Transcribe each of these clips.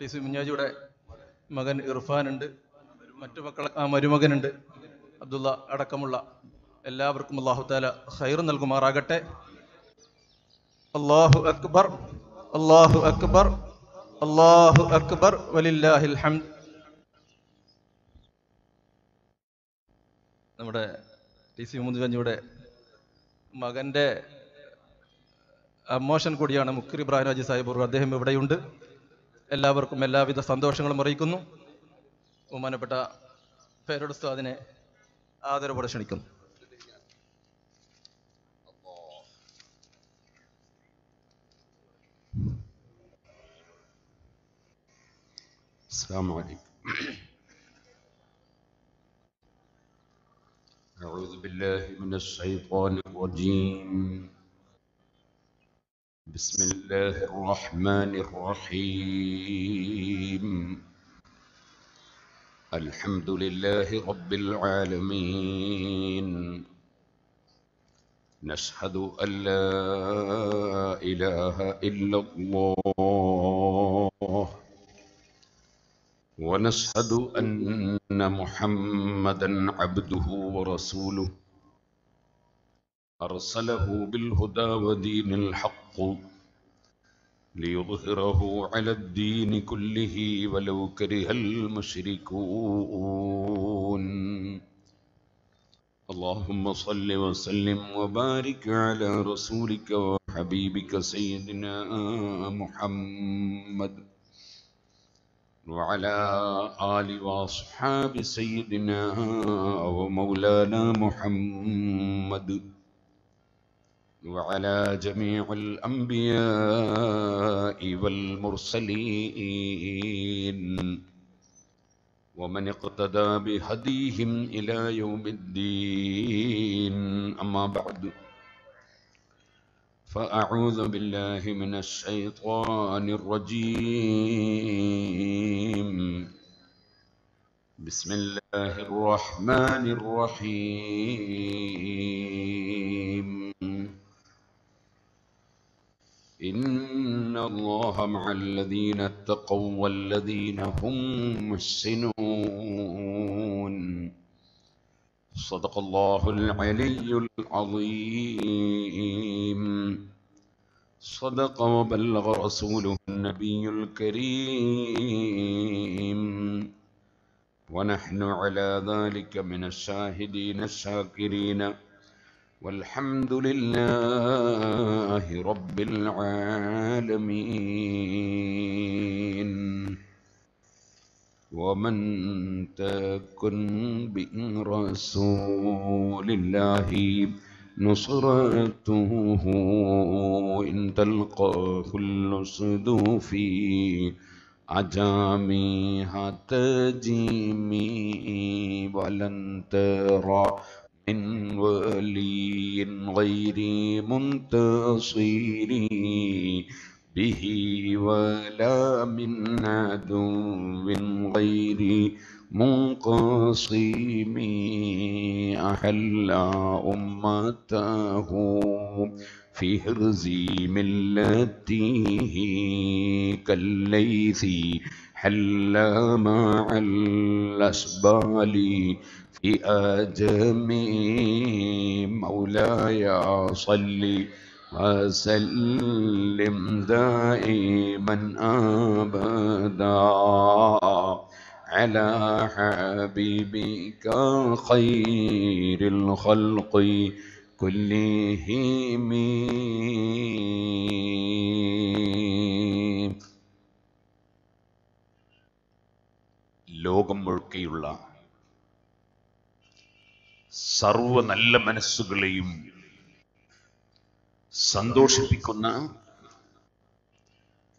T C മുഞ്ഞാജിയുടെ മകൻ ഇർഫാനുണ്ട്. മറ്റു മക്കളെ ആ മരുമകനുണ്ട്. അബ്ദുള്ള അടക്കമുള്ള എല്ലാവർക്കും അള്ളാഹു താല ഖൈർ നൽകുമാറാകട്ടെ. അള്ളാഹു അക്ബർ അള്ളാഹു അക്ബർ അള്ളാഹു അക്ബർ വലില്ലാഹിൽ ഹംദ്. നമ്മുടെ ടി സി മുഹമ്മദ് മകന്റെ അമോഷൻ കൂടിയാണ് മുക്കർ ഇബ്രാഹിം രാജി സാഹിബ് അദ്ദേഹം ഇവിടെയുണ്ട്. എല്ലാവർക്കും എല്ലാവിധ സന്തോഷങ്ങളും അറിയിക്കുന്നു ബഹുമാനപ്പെട്ട പേരോട് ഉസ്താദിനെ ആദരവോടെ ക്ഷണിക്കുന്നു السلام عليكم أعوذ بالله من الشيطان الرجيم بسم الله الرحمن الرحيم. الحمد لله رب العالمين. نشهد أن لا إله إلا الله. ونشهد أن محمدا عبده ورسوله. أرسله بالهدى ودين الحق ليظهره على الدين كله ولو كره المشركون. اللهم صل وسلم وبارك على رسولك وحبيبك سيدنا محمد وعلى آل وأصحاب سيدنا ومولانا محمد. وعلى جميع الأنبياء والمرسلين. ومن اقتدى بهديهم إلى يوم الدين. أما بعد فأعوذ بالله من الشيطان الرجيم. بسم الله الرحمن الرحيم. إن الله مع الذين اتقوا والذين هم محسنون. صدق الله العلي العظيم. صدق وبلغ رسوله النبي الكريم. ونحن على ذلك من الشاهدين الشاكرين. والحمد لله رب العالمين. ومن تكن برسول الله نصرته إن تلقاه الأسد في عجامها تجيمي ولن ترى من ولي غير منتصر به ولا من عدو غير منقسم أحل أمته في هرز ملته كالليث حل مع الأسبال في آدم مولاي صل وسلم دائما أبدا على حبيبك خير الخلق كلهم. ലോകം മുഴുക്കെയുള്ള സർവ നല്ല മനസ്സുകളെയും സന്തോഷിപ്പിക്കുന്ന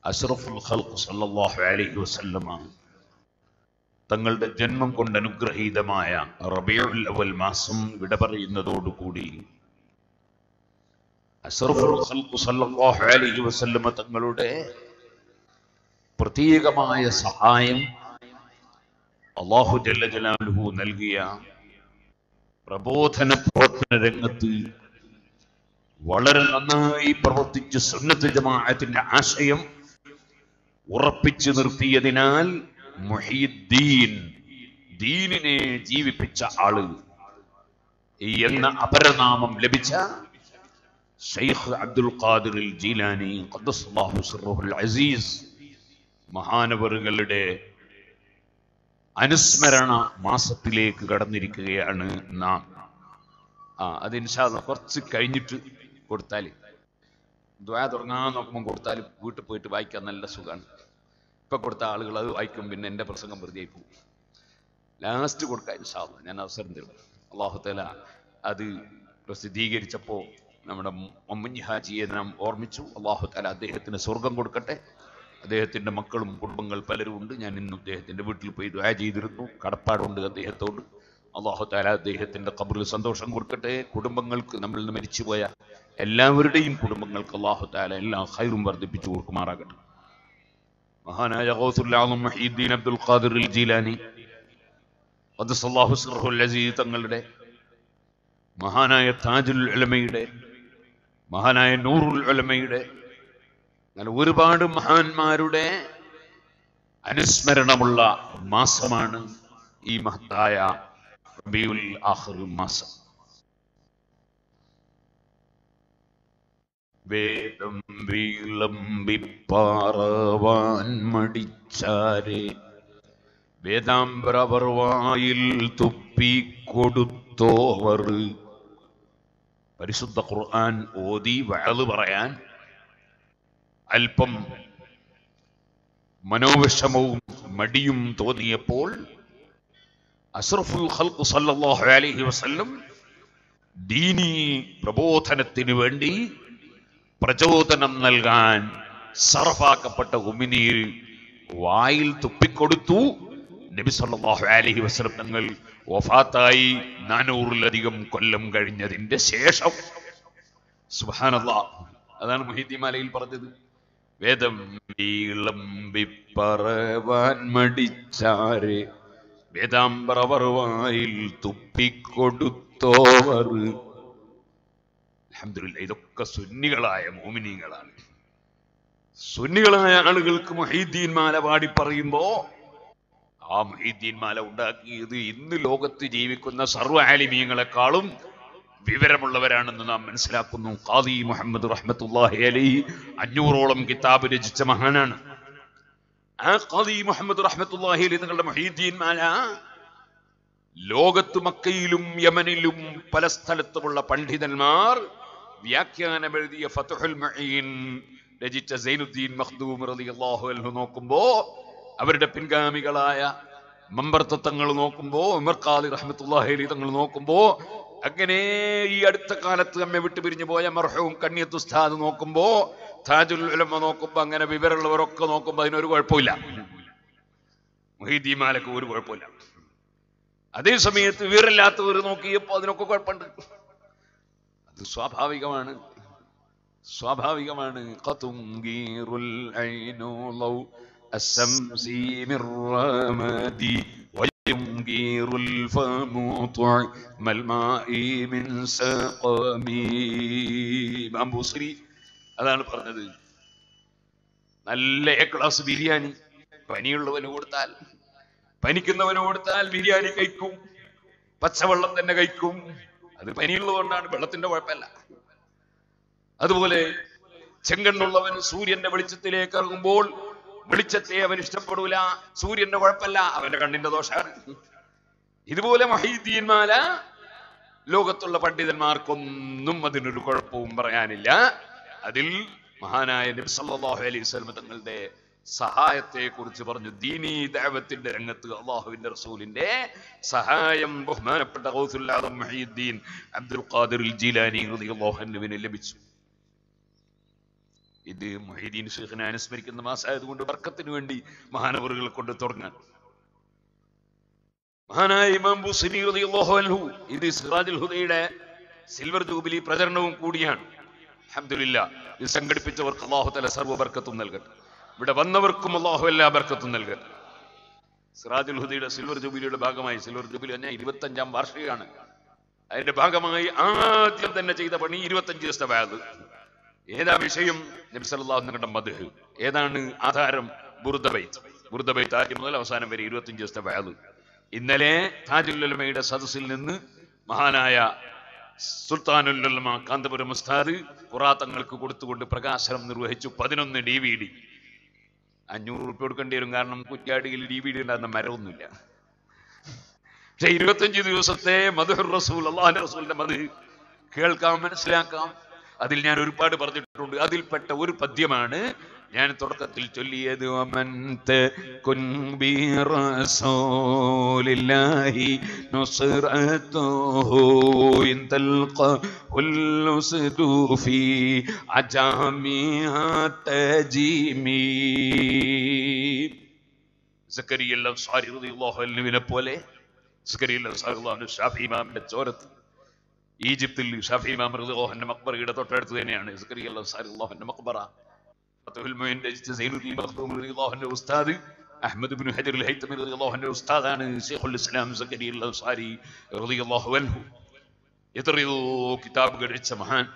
അഷറഫുൽ ഖൽഖ് സല്ലല്ലാഹു അലൈഹി വസല്ലമ തങ്ങളുടെ ജന്മം കൊണ്ട് അനുഗ്രഹീതമായ റബീഉൽ അവൽ മാസം വിട പറയുന്നതോടുകൂടി അഷറഫുൽ ഖൽഖ് സല്ലല്ലാഹു അലൈഹി വസല്ലമ തങ്ങളുടെ പ്രത്യേകമായ സഹായം അള്ളാഹു ജല്ല ജലാലുഹു നൽകിയ പ്രബോധന പ്രവർത്തന രംഗത്ത് വളരെ നന്നായി പ്രവർത്തിച്ച് സുന്നത്ത് ജമാഅത്തിന്റെ ആശയം ഉറപ്പിച്ചു നിർത്തിയതിനാൽ മുഹീദ്ദീൻ ദീനിനെ ജീവിപ്പിച്ച ആൾ എന്ന അപരനാമം ലഭിച്ച ഷെയ്ഖ് അബ്ദുൽ ഖാദിർ ജീലാനി അസീസ് മഹാനവറുകളുടെ അനുസ്മരണ മാസത്തിലേക്ക് കടന്നിരിക്കുകയാണ് നാം. ആ അത് ഇൻഷാല്ല കുറച്ച് കഴിഞ്ഞിട്ട് കൊടുത്താൽ ദ്വാ തുടങ്ങാൻ നോക്കുമ്പോൾ കൊടുത്താൽ വീട്ടിൽ പോയിട്ട് വായിക്കാൻ നല്ല സുഖമാണ് ഇപ്പം കൊടുത്ത ആളുകൾ അത് വായിക്കും പിന്നെ എന്റെ പ്രസംഗം വെറുതെ പോകും ലാസ്റ്റ് കൊടുക്കാൻ ഇൻഷാല്ല ഞാൻ അവസരം തരും. അള്ളാഹുത്തല അത് പ്രസിദ്ധീകരിച്ചപ്പോൾ നമ്മുടെ മമ്മഞ്ഞി ഹാജിയെ നാം ഓർമ്മിച്ചു. അള്ളാഹുത്തല അദ്ദേഹത്തിന് സ്വർഗം കൊടുക്കട്ടെ. അദ്ദേഹത്തിന്റെ മക്കളും കുടുംബങ്ങൾ പലരും ഉണ്ട്. ഞാൻ ഇന്ന് അദ്ദേഹത്തിന്റെ വീട്ടിൽ പോയി ദ്വാ ചെയ്തിരുന്നു. കടപ്പാടുണ്ട് അദ്ദേഹത്തോട്. അള്ളാഹു താല അദ്ദേഹത്തിന്റെ കബറിൽ സന്തോഷം കൊടുക്കട്ടെ. കുടുംബങ്ങൾക്ക് നമ്മൾ നിന്ന് മരിച്ചുപോയ എല്ലാവരുടെയും കുടുംബങ്ങൾക്ക് അള്ളാഹു താല എല്ലാ ഹൈറും വർദ്ധിപ്പിച്ചു കൊടുക്കുമാറാകട്ടെ. മഹാനായ ഗൗസുല്ലാഹും മഹീദ്ദീൻ അബ്ദുൽ ഖാദിർ ജീലാനി തങ്ങളുടെ മഹാനായ താജുൽ അലമയുടെ മഹാനായ നൂറുൽ ഉലമയുടെ അങ്ങനെ ഒരുപാട് മഹാന്മാരുടെ അനുസ്മരണമുള്ള മാസമാണ് ഈ മഹത്തായ മാസം. വേദം വിളമ്പിപ്പാറവാൻ മടിച്ചാരെ വേദാംബരവർവായിൽ തുപ്പിക്കൊടുത്തോവർ. പരിശുദ്ധ ഖുർആൻ ഓതി വഴൽ പറയാൻ അല്പം മനോവിഷമവും മടിയും തോന്നിയപ്പോൾ അഷ്റഫുൽ ഖൽഖ് സല്ലല്ലാഹു അലൈഹി വസല്ലം ദീനി പ്രബോധനത്തിന് വേണ്ടി പ്രചോദനം നൽകാൻ സറഫാക്കപ്പെട്ട ഉമിനീർ വായിൽ തുപ്പിക്കൊടുത്തു. നബി സല്ലല്ലാഹു അലൈഹി വസല്ലം തങ്ങൾ വഫാത്തായി നാനൂറിലധികം കൊല്ലം കഴിഞ്ഞതിന്റെ ശേഷം. സുബ്ഹാനല്ലാഹ് അതാണ് മുഹിദ്ദിമാലയിൽ പറഞ്ഞത്. വേദം വിളമ്പിപ്പറവാൻ മടിച്ചാരെ. വേദാംബ്രവറുവായിൽ തുപ്പിക്കൊടുത്തോവർ. അഹമ്മദില്ല ഇതൊക്കെ സുന്നികളായ മോമിനികളാണ് സുന്നികളായ ആളുകൾക്ക് മൊഹീദ്ദീൻ മാല പാടി പറയുമ്പോ ആ മൊഹീദ്ദീൻ മാല ഉണ്ടാക്കിയത് ഇന്ന് ലോകത്ത് ജീവിക്കുന്ന സർവ ആലിമീങ്ങളെക്കാളും വിവരമുള്ളവരാണെന്ന് നാം മനസ്സിലാക്കുന്നു. ഖാദി മുഹമ്മദ് റഹ്മത്തുല്ലാഹി അലൈഹി അഞ്ഞൂറോളം കിതാബ് രചിച്ച മഹാനാണ്. ആ ഖാദി മുഹമ്മദ് റഹ്മത്തുല്ലാഹി അലൈഹി നിങ്ങളുടെ മൊഹീദ്ദീൻ മാല ലോകത്ത് മക്കയിലും യമനിലും പല സ്ഥലത്തുമുള്ള പണ്ഡിതന്മാർ വ്യാഖ്യാനം എഴുതിയ ഫതുഹുൽ മഹീൻ രചിച്ച സൈനുദ്ദീൻ മഖ്ദൂം റളിയല്ലാഹു അൻഹു നോക്കുമ്പോ അവരുടെ പിൻഗാമികളായ മമ്പർത്തങ്ങൾ നോക്കുമ്പോ ഉമർ ഖാദി റഹ്മത്തുള്ളാഹി അലൈഹി തങ്ങൾ നോക്കുമ്പോ അങ്ങനെ ഈ അടുത്ത കാലത്ത് നമ്മെ വിട്ടുപിരിഞ്ഞു പോയ മർഹവും കണ്ണിയത്തുസ്താദ് നോക്കുമ്പോ താജുൽ ഉലമ നോക്കുമ്പോ അങ്ങനെ വിവരമുള്ളവരൊക്കെ നോക്കുമ്പോ അതിനൊരു കുഴപ്പമില്ല. മൊഹീദിമാലക്ക് മാലക്ക് ഒരു കുഴപ്പമില്ല. അതേ സമയത്ത് വിവരമില്ലാത്തവർ നോക്കിയപ്പോ അതിനൊക്കെ കുഴപ്പമുണ്ട്. അത് സ്വാഭാവികമാണ്. സ്വാഭാവികമാണ്. ഖതുംഗീറുൽ ഐനു വയുംഗീറുൽ ഫമു തുഅമൽ മാഇ മിൻ സഖമി ഇമാം അതാണ് പറഞ്ഞത്. നല്ല എ ക്ലാസ് ബിരിയാണി. പനിയുള്ളവന് കൊടുത്താൽ പനിക്കുന്നവന് കൊടുത്താൽ ബിരിയാണി കഴിക്കും. പച്ചവെള്ളം തന്നെ കഴിക്കും. അത് പനിയുള്ളതുകൊണ്ടാണ് വെള്ളത്തിന്റെ കുഴപ്പമല്ല. അതുപോലെ ചെങ്കണ്ണുള്ളവൻ സൂര്യന്റെ വെളിച്ചത്തിലേക്ക് ഇറങ്ങുമ്പോൾ വെളിച്ചത്തെ അവൻ ഇഷ്ടപ്പെടൂല. സൂര്യന്റെ കുഴപ്പമല്ല അവന്റെ കണ്ണിന്റെ ദോഷമാണ് ഇതുപോലെ മഹീദീന്മാല ലോകത്തുള്ള പണ്ഡിതന്മാർക്കൊന്നും അതിനൊരു കുഴപ്പവും പറയാനില്ല. അതിൽ മഹാനായ നബി സല്ലല്ലാഹു അലൈഹി വസല്ലം തങ്ങളുടെ സഹായത്തെ കുറിച്ച് പറഞ്ഞു. ദീനീ ദഅവത്തിന്റെ രംഗത്ത് അള്ളാഹുവിന്റെ റസൂലിന്റെ സഹായം ബഹുമാനപ്പെട്ട അബ്ദുൽ ഖാദിർ ജീലാനി ഹൃദയ ലഭിച്ചു. ഇത് മൊഹീദീൻ ഷെയ്ഖിനെ അനുസ്മരിക്കുന്ന മാസമായതുകൊണ്ട് വർക്കത്തിന് വേണ്ടി മഹാനവറുകളെ കൊണ്ട് തുടങ്ങാൻ മഹാനായ ഇമാം അൻഹു ഇത് സിറാജുൽ ഹുദയുടെ സിൽവർ ജൂബിലി പ്രചരണവും കൂടിയാണ്. അൽഹംദുലില്ലാ ഇത് സംഘടിപ്പിച്ചവർക്ക് അള്ളാഹു തല സർവ ബർക്കത്തും നൽകട്ടെ. ഇവിടെ വന്നവർക്കും അള്ളാഹു എല്ലാ ബർക്കത്തും നൽകട്ടെ. സിറാജുൽ ഹുദയുടെ സിൽവർ ജൂബിലിയുടെ ഭാഗമായി സിൽവർ ജൂബിലി തന്നെ ഇരുപത്തഞ്ചാം വാർഷികമാണ് അതിന്റെ ഭാഗമായി ആദ്യം തന്നെ ചെയ്ത പണി ഇരുപത്തഞ്ച് ദിവസത്തെ വാത് ഏതാ വിഷയം? നബി നിങ്ങളുടെ മദ്ഹ്. ഏതാണ് ആധാരം? ബുർദബൈത്ത്. ബുർദബൈത്ത് ആദ്യം മുതൽ അവസാനം വരെ ഇരുപത്തിയഞ്ച് ദിവസത്തെ വയത് ഇന്നലെ താജുല്ലുലമയുടെ സദസ്സിൽ നിന്ന് മഹാനായ സുൽത്താനുല്ലുലമ കാന്തപുരം ഉസ്താദ് പുറാത്തങ്ങൾക്ക് കൊടുത്തുകൊണ്ട് പ്രകാശനം നിർവഹിച്ചു. പതിനൊന്ന് ഡി വി ഡി. അഞ്ഞൂറ് റുപ്യ കൊടുക്കേണ്ടി വരും. കാരണം കുറ്റ്യാടിയിൽ ഡി വി ഡി ഉണ്ടാകുന്ന മരമൊന്നുമില്ല. പക്ഷെ ഇരുപത്തഞ്ച് ദിവസത്തെ മധുർ റസൂൽ അള്ളാഹു റസൂലിന്റെ മധു കേൾക്കാം മനസ്സിലാക്കാം. അതിൽ ഞാൻ ഒരുപാട് പറഞ്ഞിട്ടുണ്ട്. അതിൽപ്പെട്ട ഒരു പദ്യമാണ് ഞാൻ തുടക്കത്തിൽ ചൊല്ലിയത് പോലെ ചോരത്തിൽ ഈജിപ്തിൽ ഷാഫി ഇമാം മക്ബറയുടെ തൊട്ടടുത്ത് തന്നെയാണ്. ഉസ്താദ് അഹ്മദ് ഇബ്നു ഉസ്താദാണ് ഇസ്ലാം റളിയല്ലാഹു അൻഹു. മഹാൻ.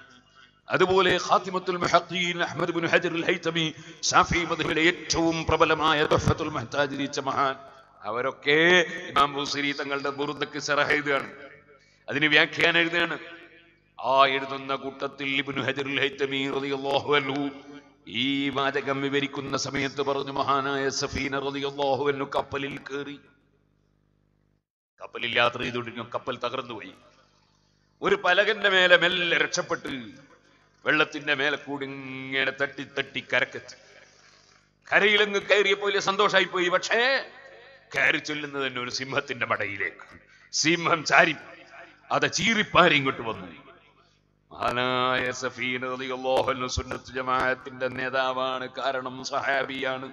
അതുപോലെ ഖാത്തിമത്തുൽ മുഹഖീൻ Ahmad Ibnu Hajar Haitami Shafi മദ്ഹബിലെ ഏറ്റവും പ്രബലമായ മഹാൻ. അവരൊക്കെ ഇമാം തങ്ങളുടെ ബുറുദക്ക് സറഹ എഴുതുകയാണ്. അതിന് വ്യാഖ്യാനം എഴുതുകയാണ്. ആ എഴുതുന്ന കൂട്ടത്തിൽ ഇബ്നു ഹജറുൽ റളിയല്ലാഹു അൻഹു ഈ വാചകം വിവരിക്കുന്ന സമയത്ത് പറഞ്ഞു മഹാനായ സഫീന റളിയല്ലാഹു അൻഹു കപ്പലിൽ കയറി കപ്പലിൽ യാത്ര ചെയ്തുകൊണ്ടിരിക്കും കപ്പൽ തകർന്നുപോയി ഒരു പലകന്റെ മേലെ മെല്ലെ രക്ഷപ്പെട്ട് വെള്ളത്തിന്റെ മേലെ കൂടി ഇങ്ങനെ തട്ടി തട്ടി കരക്കെത്തി. കരയിലങ്ങ് കയറിയപ്പോൾ വലിയ സന്തോഷമായി പോയി പക്ഷേ കയറി ചൊല്ലുന്നത് തന്നെ ഒരു സിംഹത്തിന്റെ മടയിലേക്ക്. സിംഹം ചാരി. അത് ചീറിപ്പാരി ഇങ്ങോട്ട് വന്നു. മഹാനായ സഫീൻ റളിയല്ലാഹു ജമാഅത്തിന്റെ നേതാവാണ് കാരണം സഹാബിയാണ്.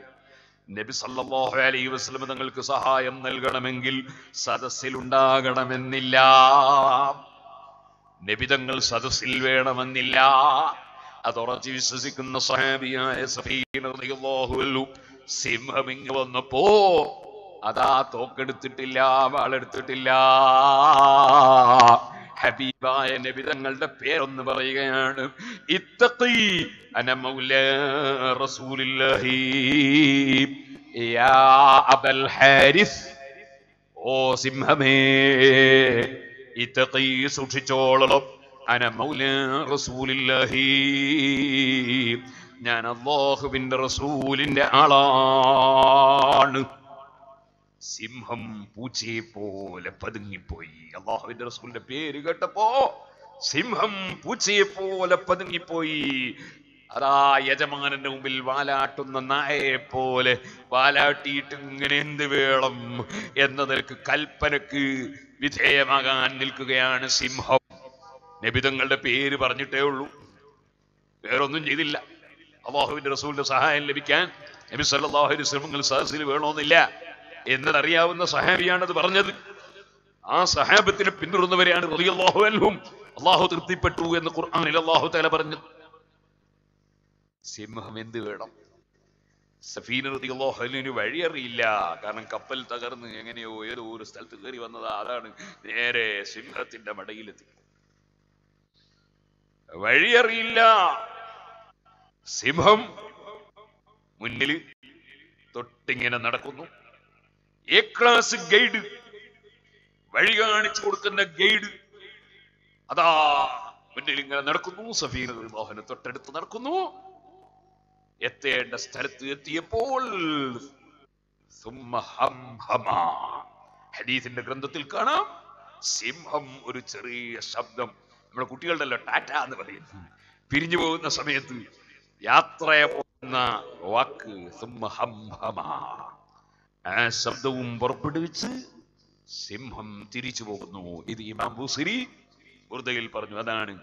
നബി സല്ലല്ലാഹു അലൈഹി വസല്ലം തങ്ങൾക്ക് സഹായം നൽകണമെങ്കിൽ സദസ്സിൽ ഉണ്ടാകണമെന്നില്ല നബിതങ്ങൾ സദസ്സിൽ വേണമെന്നില്ല. അതുറച്ച് വിശ്വസിക്കുന്ന സഹാബിയായ സഫീൻ റളിയല്ലാഹു അൻഹു സിംഹം ഇങ്ങ് വന്നപ്പോ അതാ തോക്കെടുത്തിട്ടില്ല വാളെടുത്തിട്ടില്ല. ഹബീബായ നബിതങ്ങളുടെ പേരൊന്ന് പറയുകയാണ് ഇത്തഖി അന മൗല റസൂലില്ലാഹി. യാ അബൽ ഹാരിസ് ഓ സിംഹമേ ഇത്തഖി സൂക്ഷിച്ചോളണം അന മൗല റസൂലില്ലാഹി. ഞാൻ അള്ളാഹുവിന്റെ റസൂലിന്റെ ആളാണ്. സിംഹം പൂച്ചയെ പോലെ പതുങ്ങിപ്പോയി. അള്ളാഹുവിന്റെ റസൂലിന്റെ പേര് കേട്ടപ്പോ സിംഹം പൂച്ചയെ പോലെ പതുങ്ങിപ്പോയി. അതാ യജമാനന്റെ മുമ്പിൽ വാലാട്ടുന്ന നായയെ പോലെ വാലാട്ടിയിട്ട് ഇങ്ങനെ എന്ത് വേണം എന്നതിற்கு കൽപ്പനക്ക് വിധേയമാകാൻ നിൽക്കുകയാണ് സിംഹം. നബിതങ്ങളുടെ പേര് പറഞ്ഞിട്ടേ ഉള്ളൂ. വേറൊന്നും ചെയ്തില്ല. അള്ളാഹുവിന്റെ റസൂലിന്റെ സഹായം ലഭിക്കാൻ നബി സല്ലല്ലാഹു അലൈഹി സഹസിൽ വേണമെന്നില്ല എന്നതറിയാവുന്ന സഹാബിയാണത് പറഞ്ഞത്. ആ സഹാബത്തിനെ പിന്തുടർന്നവരെയാണ് റളിയല്ലാഹു അൻഹും. അള്ളാഹു തൃപ്തിപ്പെട്ടു എന്ന് ഖുർആനിൽ അള്ളാഹു തആല പറഞ്ഞു. സിംഹം എന്ത് വേണം? സഫീന റളിയല്ലാഹു അൻഹുവിന് വഴിയറിയില്ല. കാരണം കപ്പൽ തകർന്ന് എങ്ങനെയോ ഏതോ ഒരു സ്ഥലത്ത് കയറി വന്നത് അതാണ് നേരെ സിംഹത്തിന്റെ മടയിലെത്തി. വഴിയറിയില്ല. സിംഹം മുന്നിൽ തൊട്ടിങ്ങനെ നടക്കുന്നു. എ ക്ലാസ് ഗൈഡ് വഴി കാണിച്ചു കൊടുക്കുന്ന ഗൈഡ് അതാ മുന്നിൽ ഇങ്ങനെ നടക്കുന്നു സഫീർ മോഹന തൊട്ടടുത്ത് നടക്കുന്നു എത്തേണ്ട സ്ഥലത്ത് എത്തിയപ്പോൾ. ഹദീസിന്റെ ഗ്രന്ഥത്തിൽ കാണാം സിംഹം ഒരു ചെറിയ ശബ്ദം നമ്മുടെ കുട്ടികളുടെ ടാറ്റ എന്ന് പറയും പിരിഞ്ഞു പോകുന്ന സമയത്ത് യാത്രയെ പോകുന്ന വാക്ക് സിംഹം ഹമാ. ആ ശബ്ദവും പുറപ്പെടുവിച്ച് സിംഹം തിരിച്ചു പോകുന്നു. ഇത് ഇമാം ബുസിരി ഉറുദയിൽ പറഞ്ഞു. അതാണ്.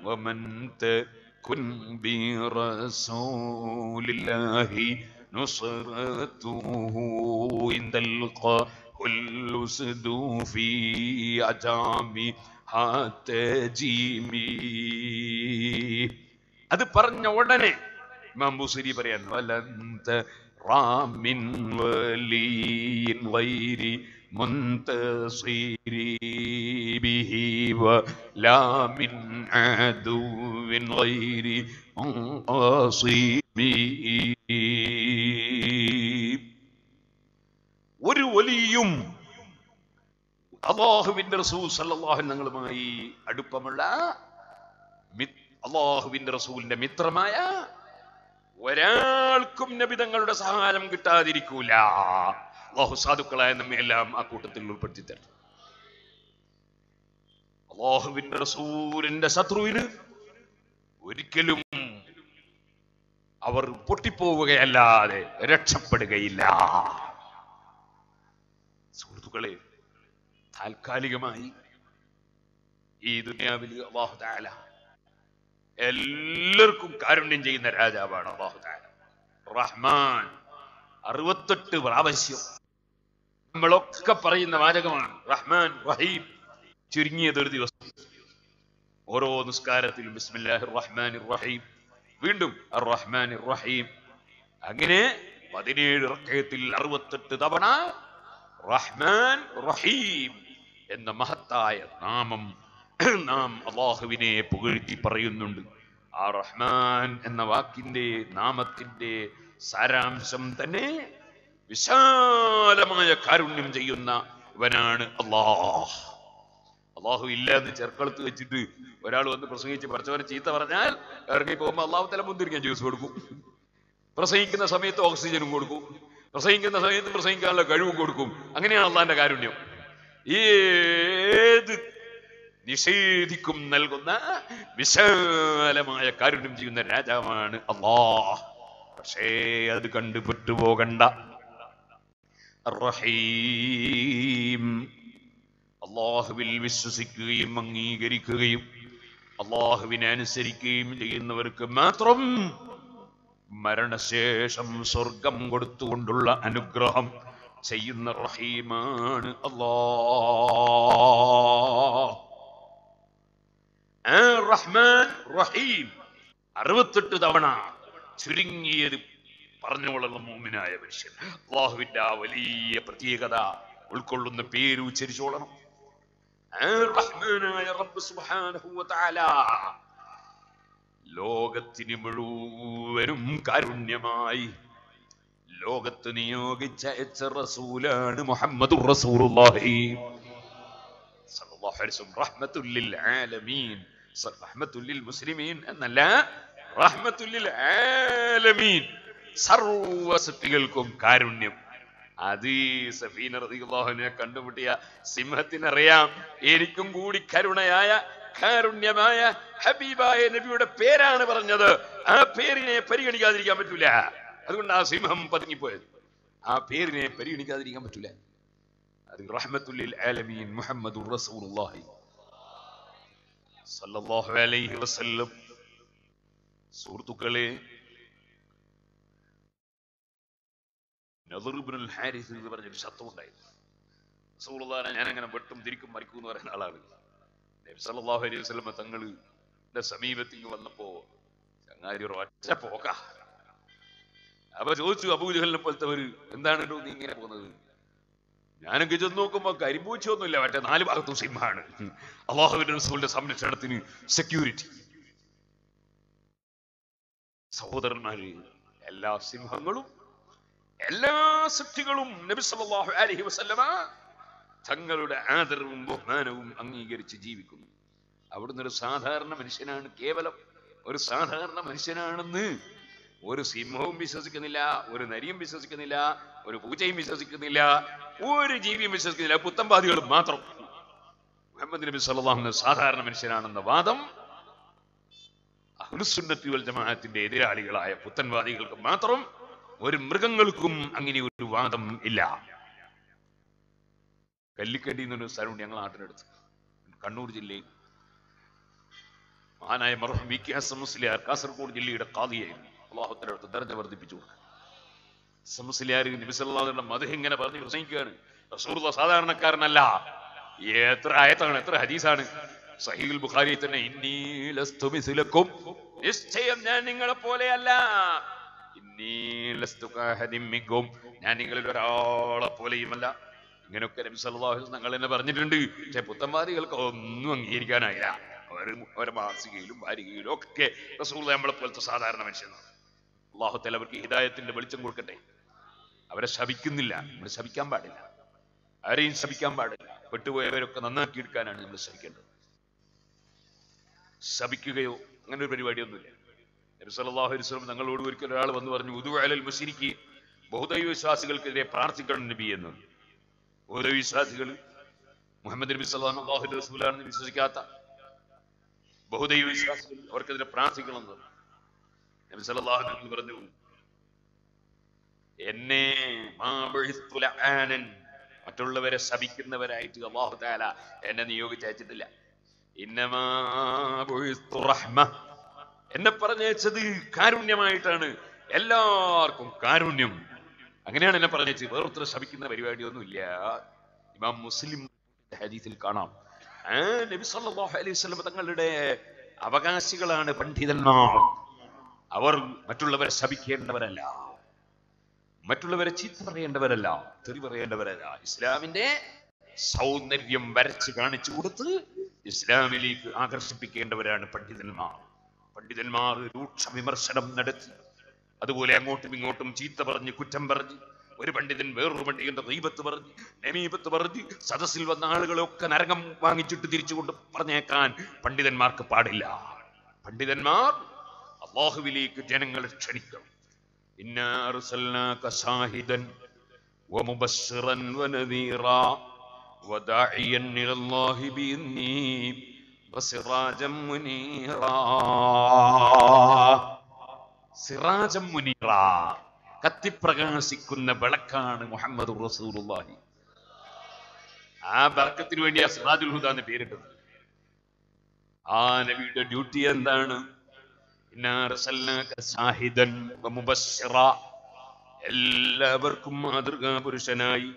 അത് പറഞ്ഞ ഉടനെ ഇമാം പറയാൻ വലന്ത റാമിൻ വലിയിൻ വൈരി منتصري به ലാമിൻ من عدو غير منقصبي ഒരു വലിയും അള്ളാഹുവിന്റെ റസൂൽ സല്ലാഹു ഞങ്ങളുമായി അടുപ്പമുള്ള അള്ളാഹുവിന്റെ റസൂലിന്റെ മിത്രമായ ഒരാൾക്കും നബി തങ്ങളുടെ സഹായം കിട്ടാതിരിക്കൂല. അള്ളാഹു സാധുക്കളായ നമ്മെ എല്ലാം ആ കൂട്ടത്തിൽ ഉൾപ്പെടുത്തി തരണം അള്ളാഹുവിന്റെ റസൂലിന്റെ ശത്രുവിന് ഒരിക്കലും അവർ പൊട്ടിപ്പോവുകയല്ലാതെ രക്ഷപ്പെടുകയില്ല. സുഹൃത്തുക്കളെ താൽക്കാലികമായി ഈ ദുനിയാവിൽ അള്ളാഹു എല്ലാവർക്കും കാരുണ്യം ചെയ്യുന്ന രാജാവാണ് റഹ്മാൻ. അറുപത്തെട്ട് പ്രാവശ്യം നമ്മളൊക്കെ പറയുന്ന വാചകമാണ്. റഹ്മാൻ റഹീം. ചുരുങ്ങിയത് ഒരു ദിവസം. ഓരോ നിസ്കാരത്തിലും ബിസ്മില്ലാഹിർ റഹ്മാനിർ റഹീം. വീണ്ടും അർ റഹ്മാനിർ റഹീം. അങ്ങനെ പതിനേഴ് റക്കയത്തിൽ അറുപത്തെട്ട് തവണ റഹ്മാൻ റഹീം എന്ന മഹത്തായ നാമം നാം അള്ളാഹുവിനെ പുകഴ്ത്തി പറയുന്നുണ്ട്. ആ റഹ്മാൻ എന്ന വാക്കിന്റെ നാമത്തിന്റെ സാരാംശം തന്നെ വിശാലമായ കാരുണ്യം ചെയ്യുന്ന ചെയ്യുന്നവനാണ് അള്ളാഹ്. അള്ളാഹു ഇല്ല എന്ന് ചെറുക്കളത്ത് വെച്ചിട്ട് ഒരാൾ വന്ന് പ്രസംഗിച്ച് പഠിച്ചവനെ ചീത്ത പറഞ്ഞാൽ ഇറങ്ങി പോകുമ്പോൾ അള്ളാഹു തല മുന്തിരിക്കാൻ ജ്യൂസ് കൊടുക്കും. പ്രസംഗിക്കുന്ന സമയത്ത് ഓക്സിജനും കൊടുക്കും. പ്രസംഗിക്കുന്ന സമയത്ത് പ്രസംഗിക്കാനുള്ള കഴിവും കൊടുക്കും. അങ്ങനെയാണ് അള്ളാന്റെ കാരുണ്യം. ഏത് നിഷേധിക്കും നൽകുന്ന വിശാലമായ കാരുണ്യം ചെയ്യുന്ന രാജാവാണ് അള്ളാ പക്ഷേ അത് കണ്ടുപെട്ടു പോകണ്ട. റഹീം. അള്ളാഹുവിൽ വിശ്വസിക്കുകയും അംഗീകരിക്കുകയും അള്ളാഹുവിനെ അനുസരിക്കുകയും ചെയ്യുന്നവർക്ക് മാത്രം മരണശേഷം സ്വർഗം കൊടുത്തുകൊണ്ടുള്ള അനുഗ്രഹം ചെയ്യുന്ന റഹീമാണ് ആ റഹ്മാൻ റഹീം. അറുപത്തെട്ട് തവണ ചുരുങ്ങിയത് പറഞ്ഞുകൊള്ളുന്ന മൂമിനായ മനുഷ്യൻ. അള്ളാഹുവിന്റെ ആ വലിയ പ്രത്യേകത ഉൾക്കൊള്ളുന്ന പേര് ഉച്ചരിച്ചോളണം. സുബ്ഹാനഹു വ തആല ലോകത്തിന് മുഴുവനും കാരുണ്യമായി ലോകത്ത് നിയോഗിച്ച അയച്ച റസൂലാണ് മുഹമ്മദ് റസൂലുള്ളാഹി? സല്ലല്ലാഹു അലൈഹി വസല്ലം. റഹ്മത്തുൽ ആലമീൻ. സ- റഹ്മത്തുൽ മുസ്ലിമീൻ എന്നല്ല ആലമീൻ സൃഷ്ടികൾക്കും കാരുണ്യം. അത് സഫീന കണ്ടുമുട്ടിയ സിംഹത്തിനറിയാം എനിക്കും കൂടി കരുണയായ കാരുണ്യമായ ഹബീബായ നബിയുടെ പേരാണ് പറഞ്ഞത്. ആ പേരിനെ പരിഗണിക്കാതിരിക്കാൻ പറ്റൂല. അതുകൊണ്ട് ആ സിംഹം പതുങ്ങിപ്പോയത്. ആ പേരിനെ പരിഗണിക്കാതിരിക്കാൻ പറ്റൂല. അത് റഹ്മത്തുല്ലിൽ ആലമീൻ മുഹമ്മദുർ റസൂലുള്ളാഹി. സല്ലല്ലാഹു അലൈഹി വസല്ലം. സുഹൃത്തുക്കളെ നദർ ഹാരിസ് എന്ന് പറഞ്ഞൊരു ശത്രു ഉണ്ടായിരുന്നു റസൂലുള്ളാഹിനെ ഞാൻ അങ്ങനെ വെട്ടും തിരിക്കും മരിക്കും എന്ന് പറയുന്ന ആളാണ്. നബി സല്ലല്ലാഹു അലൈഹി വസല്ലം തങ്ങളുടെ സമീപത്തേക്ക് വന്നപ്പോ ചങ്ങാതി ഒരു ഒറ്റ പോക്ക. അപ്പൊ ചോദിച്ചു അബൂജഹലിനെ പോലത്തെ ഒരു എന്താണ് നീ ഇങ്ങനെ പോകുന്നത്? ഞാനൊക്കെ ചെന്ന് നോക്കുമ്പോ കരിമ്പൂച്ചൊന്നുമില്ല മറ്റേ നാല് ഭാഗത്തും സിംഹമാണ്. അള്ളാഹുവിന്റെ സംരക്ഷണത്തിന് സെക്യൂരിറ്റി സഹോദരന്മാര് എല്ലാ സിംഹങ്ങളും എല്ലാ സൃഷ്ടികളും നബി സല്ലല്ലാഹു അലൈഹി വസല്ലമ തങ്ങളുടെ ആദരവും ബഹുമാനവും അംഗീകരിച്ച് ജീവിക്കുന്നു. അവിടുന്ന് ഒരു സാധാരണ മനുഷ്യനാണ് കേവലം. ഒരു സാധാരണ മനുഷ്യനാണെന്ന് ഒരു സിംഹവും വിശ്വസിക്കുന്നില്ല ഒരു നരിയും വിശ്വസിക്കുന്നില്ല ഒരു പൂച്ചയും വിശ്വസിക്കുന്നില്ല ഒരു ജീവിയും വിശ്വസിക്കുന്നില്ല. പുത്തമ്പാദികളും മാത്രം. മുഹമ്മദ് നബി സല്ലല്ലാഹു സാധാരണ മനുഷ്യനാണെന്ന വാദം ജമാഅത്തിന്റെ എതിരാളികളായ പുത്തൻവാദികൾക്ക് മാത്രം ഒരു മൃഗങ്ങൾക്കും അങ്ങനെ ഒരു വാദം ഇല്ല. കല്ലിക്കണ്ടി എന്നൊരു സ്ഥലമുണ്ട് ഞങ്ങൾ നാട്ടിനടുത്ത്. കണ്ണൂർ ജില്ലയിൽ മഹാനായ മർഹം വി കെ ഹസൻ മുസ്ലിയാർ കാസർഗോഡ് ജില്ലയുടെ കാതിയായിരുന്നു അള്ളാഹുത്തിനടുത്ത് ദർജ വർദ്ധിപ്പിച്ചു മുസ്ലിയാർ നബിസല്ലാഹുടെ മത ഇങ്ങനെ പറഞ്ഞ് പ്രസംഗിക്കുകയാണ്. സാധാരണക്കാരനല്ല. എത്ര ആയത്താണ് എത്ര ഹദീസാണ്. സഹീൽ ബുഖാരി തന്നെ ഇന്നീലസ്തുമിസിലക്കും ലസ്തു മിസ്ലക്കും. നിശ്ചയം ഞാൻ നിങ്ങളെ പോലെയല്ല. ഇന്നീ ലസ്തു കാഹദിൻ മിൻകും ഞാൻ നിങ്ങളിൽ ഒരാളെ പോലെയുമല്ല. ഇങ്ങനെയൊക്കെ നബി സല്ലാഹു ഞങ്ങൾ തന്നെ പറഞ്ഞിട്ടുണ്ട്. പക്ഷെ പുത്തൻവാദികൾക്ക് ഒന്നും അംഗീകരിക്കാനായില്ല. അവർ അവരെ മാസികയിലും വാരികയിലും ഒക്കെ റസൂൾ നമ്മളെ പോലത്തെ സാധാരണ മനുഷ്യനാണ് അള്ളാഹു അവർക്ക് ഹിദായത്തിന്റെ വെളിച്ചം കൊടുക്കട്ടെ. അവരെ ശപിക്കുന്നില്ല. നമ്മൾ ശപിക്കാൻ പാടില്ല. ആരെയും ശപിക്കാൻ പാടില്ല. പെട്ടുപോയവരൊക്കെ നന്നാക്കി എടുക്കാനാണ് നമ്മൾ ശ്രമിക്കേണ്ടത് ശപിക്കുകയോ അങ്ങനെ ഒരു പരിപാടിയൊന്നുമില്ല. നബി സല്ലല്ലാഹു അലൈഹി വസല്ലം തങ്ങളോട് ഒരിക്കൽ ഒരാൾ വന്ന് പറഞ്ഞു ഉദു അലൽ മുസ്ലിക്ക് ബഹുദൈവ വിശ്വാസികൾക്കെതിരെ പ്രാർത്ഥിക്കണം നബി എന്ന്. ഓരോ വിശ്വാസികൾ മുഹമ്മദ് നബി അലൈഹി റസൂലാണെന്ന് വിശ്വസിക്കാത്ത ബഹുദൈവ വിശ്വാസികൾ അവർക്കെതിരെ പ്രാർത്ഥിക്കണം എന്ന്. നബി വസല്ലം പറഞ്ഞു എന്നെ മറ്റുള്ളവരെ ശപിക്കുന്നവരായിട്ട് അള്ളാഹു താല എന്നെ നിയോഗിച്ചയച്ചിട്ടില്ല. എന്നെ പറഞ്ഞയച്ചത് കാരുണ്യമായിട്ടാണ്. എല്ലാവർക്കും കാരുണ്യം. അങ്ങനെയാണ് എന്നെ പറഞ്ഞത് വേറൊരുത്തരെ ശപിക്കുന്ന പരിപാടിയൊന്നുമില്ല. ഇമാം മുസ്ലിം ഹദീസിൽ കാണാം. നബി സല്ലല്ലാഹു അലൈഹി വസല്ലം തങ്ങളുടെ അവകാശികളാണ് പണ്ഡിതന്മാർ. അവർ മറ്റുള്ളവരെ ശപിക്കേണ്ടവരല്ല. മറ്റുള്ളവരെ ചീത്ത പറയേണ്ടവരല്ല തെറി പറയേണ്ടവരല്ല. ഇസ്ലാമിന്റെ സൗന്ദര്യം വരച്ച് കാണിച്ചു കൊടുത്ത് ഇസ്ലാമിലേക്ക് ആകർഷിപ്പിക്കേണ്ടവരാണ് പണ്ഡിതന്മാർ. പണ്ഡിതന്മാർ രൂക്ഷ വിമർശനം നടത്തി അതുപോലെ അങ്ങോട്ടും ഇങ്ങോട്ടും ചീത്ത പറഞ്ഞ് കുറ്റം പറഞ്ഞ് ഒരു പണ്ഡിതൻ വേറൊരു പണ്ഡിതന്റെ ദൈവത്ത് പറഞ്ഞ് നമീപത്ത് പറഞ്ഞ് സദസ്സിൽ വന്ന ആളുകളൊക്കെ നരകം വാങ്ങിച്ചിട്ട് തിരിച്ചുകൊണ്ട് പറഞ്ഞേക്കാൻ പണ്ഡിതന്മാർക്ക് പാടില്ല. പണ്ഡിതന്മാർ അള്ളാഹുവിലേക്ക് ജനങ്ങളെ ക്ഷണിക്കണം. ഇന്നാ അർസൽനാക ശാഹിദൻ ومبشرا ونذيرا وداعيا الى الله باذنه وسراجا منيرا സിറാജം മുനീറ കത്തിപ്രകാശിക്കുന്ന വിളക്കാണ് മുഹമ്മദ് റസൂലുള്ളാഹി ആ ബർക്കത്തിന് വേണ്ടിയാ സിറാജുൽ ഹുദ എന്ന് പേരിട്ടത് ആ നബിയുടെ ഡ്യൂട്ടി എന്താണ് എല്ലാവർക്കും മാതൃകാ പുരുഷനായി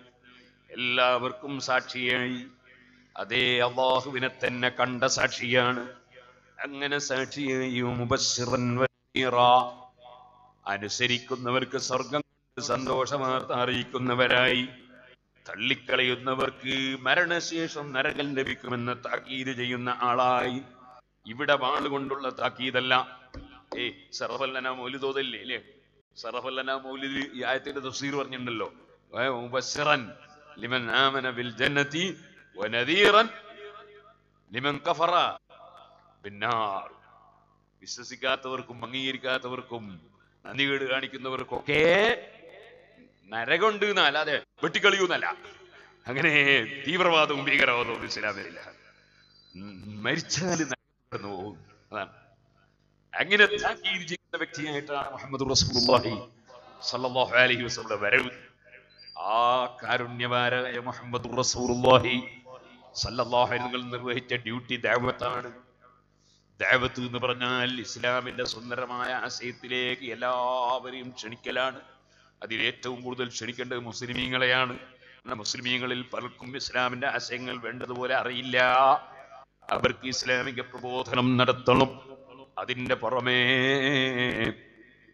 എല്ലാവർക്കും സാക്ഷിയായി. അതേ അള്ളാഹുവിനെ തന്നെ കണ്ട സാക്ഷിയാണ്. അങ്ങനെ സാക്ഷിയായി. അനുസരിക്കുന്നവർക്ക് സ്വർഗം സന്തോഷമാർത്ത അറിയിക്കുന്നവരായി. തള്ളിക്കളയുന്നവർക്ക് മരണശേഷം നരകം ലഭിക്കുമെന്ന് താക്കീത് ചെയ്യുന്ന ആളായി. ഇവിടെ വാളുകൊണ്ടുള്ള താക്കീതല്ല. ഏ സർവല്ലന മൗലിദോതല്ലേ അല്ലേ? സർവല്ലന മൗലിദ് ഈ ആയത്തിന്റെ തഫ്സീർ പറഞ്ഞിട്ടുണ്ടല്ലോ. ഏ, മുബശ്ശിറൻ ലിമൻ ആമന ബിൽ ജന്നതി വനദീറൻ ലിമൻ കഫറ ബിന്നാർ. വിശ്വസിക്കാത്തവർക്കും അംഗീകരിക്കാത്തവർക്കും നന്ദികേട് കാണിക്കുന്നവർക്കൊക്കെ നരകമുണ്ട് അതെ വെട്ടിക്കളിയൂന്നല്ല. അങ്ങനെ തീവ്രവാദവും ഭീകരവാദവും ഇസ്ലാമിലില്ല മരിച്ചാൽ പോകും. അതാണ്. അങ്ങനെ താക്കീത് ചെയ്യുന്ന വ്യക്തിയായിട്ടാണ് മുഹമ്മദ് റസൂലുള്ളാഹി അലൈഹി വസല്ലം വരവ്. ആ കാരുണ്യവാരായ മുഹമ്മദ് റസൂലുള്ളാഹി സല്ലല്ലാഹു അലൈഹി നിർവഹിച്ച ഡ്യൂട്ടി ദഅവത്താണ് ദഅവത്ത് എന്ന് പറഞ്ഞാൽ ഇസ്ലാമിന്റെ സുന്ദരമായ ആശയത്തിലേക്ക് എല്ലാവരെയും ക്ഷണിക്കലാണ്. അതിൽ ഏറ്റവും കൂടുതൽ ക്ഷണിക്കേണ്ടത് മുസ്ലിമീങ്ങളെയാണ്. മുസ്ലിമീങ്ങളിൽ പലർക്കും ഇസ്ലാമിന്റെ ആശയങ്ങൾ വേണ്ടതുപോലെ അറിയില്ല. അവർക്ക് ഇസ്ലാമിക പ്രബോധനം നടത്തണം. അതിന്റെ പുറമേ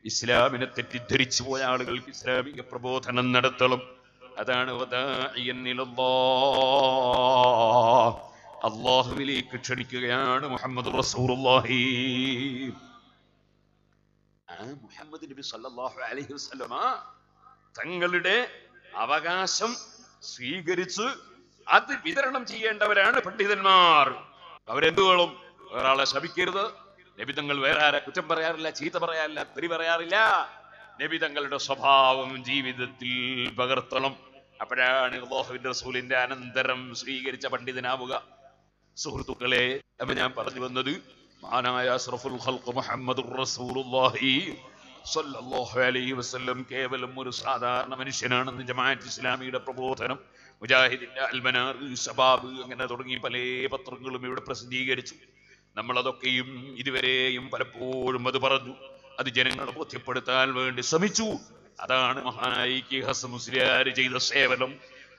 ഇസ്ലാമിനെ തെറ്റിദ്ധരിച്ചു പോയ ആളുകൾക്ക് ഇസ്ലാമിക പ്രബോധനം നടത്തണം. അതാണ്. അള്ളാഹുവിലേക്ക് ക്ഷണിക്കുകയാണ് മുഹമ്മദ് മുഹമ്മദ് നബി അലൈഹി വസല്ലമ തങ്ങളുടെ അവകാശം സ്വീകരിച്ച് അത് വിതരണം ചെയ്യേണ്ടവരാണ് പണ്ഡിതന്മാർ. അവരെന്തുകളും ഒരാളെ ശപിക്കരുത്. നബി തങ്ങൾ വേറെ ആരെ കുറ്റം പറയാറില്ല ചീത്ത പറയാറില്ല തെറി പറയാറില്ല. നബിതങ്ങളുടെ സ്വഭാവം ജീവിതത്തിൽ പകർത്തണം. അപ്പോഴാണ് റസൂലിന്റെ അനന്തരം സ്വീകരിച്ച പണ്ഡിതനാവുക. സുഹൃത്തുക്കളെ അപ്പൊ ഞാൻ പറഞ്ഞു വന്നത് മഹാനായ അഷ്റഫുൽ ഖൽഖ് മുഹമ്മദുർ റസൂലുള്ളാഹി സ്വല്ലല്ലാഹു അലൈഹി വസല്ലം കേവലം ഒരു സാധാരണ മനുഷ്യനാണെന്ന് ജമാഅത്ത് ഇസ്ലാമിയുടെ പ്രബോധനം മുജാഹിദിന്റെ അൽമനാർ സബാബ് അങ്ങനെ തുടങ്ങി പല പത്രങ്ങളും ഇവിടെ പ്രസിദ്ധീകരിച്ചു. നമ്മളതൊക്കെയും ഇതുവരെയും പലപ്പോഴും അത് പറഞ്ഞു. അത് ജനങ്ങളെ ബോധ്യപ്പെടുത്താൻ വേണ്ടി ശ്രമിച്ചു. അതാണ് മഹാനായി കെ ഹസ മുസ്ലിയാർ ചെയ്ത സേവനം.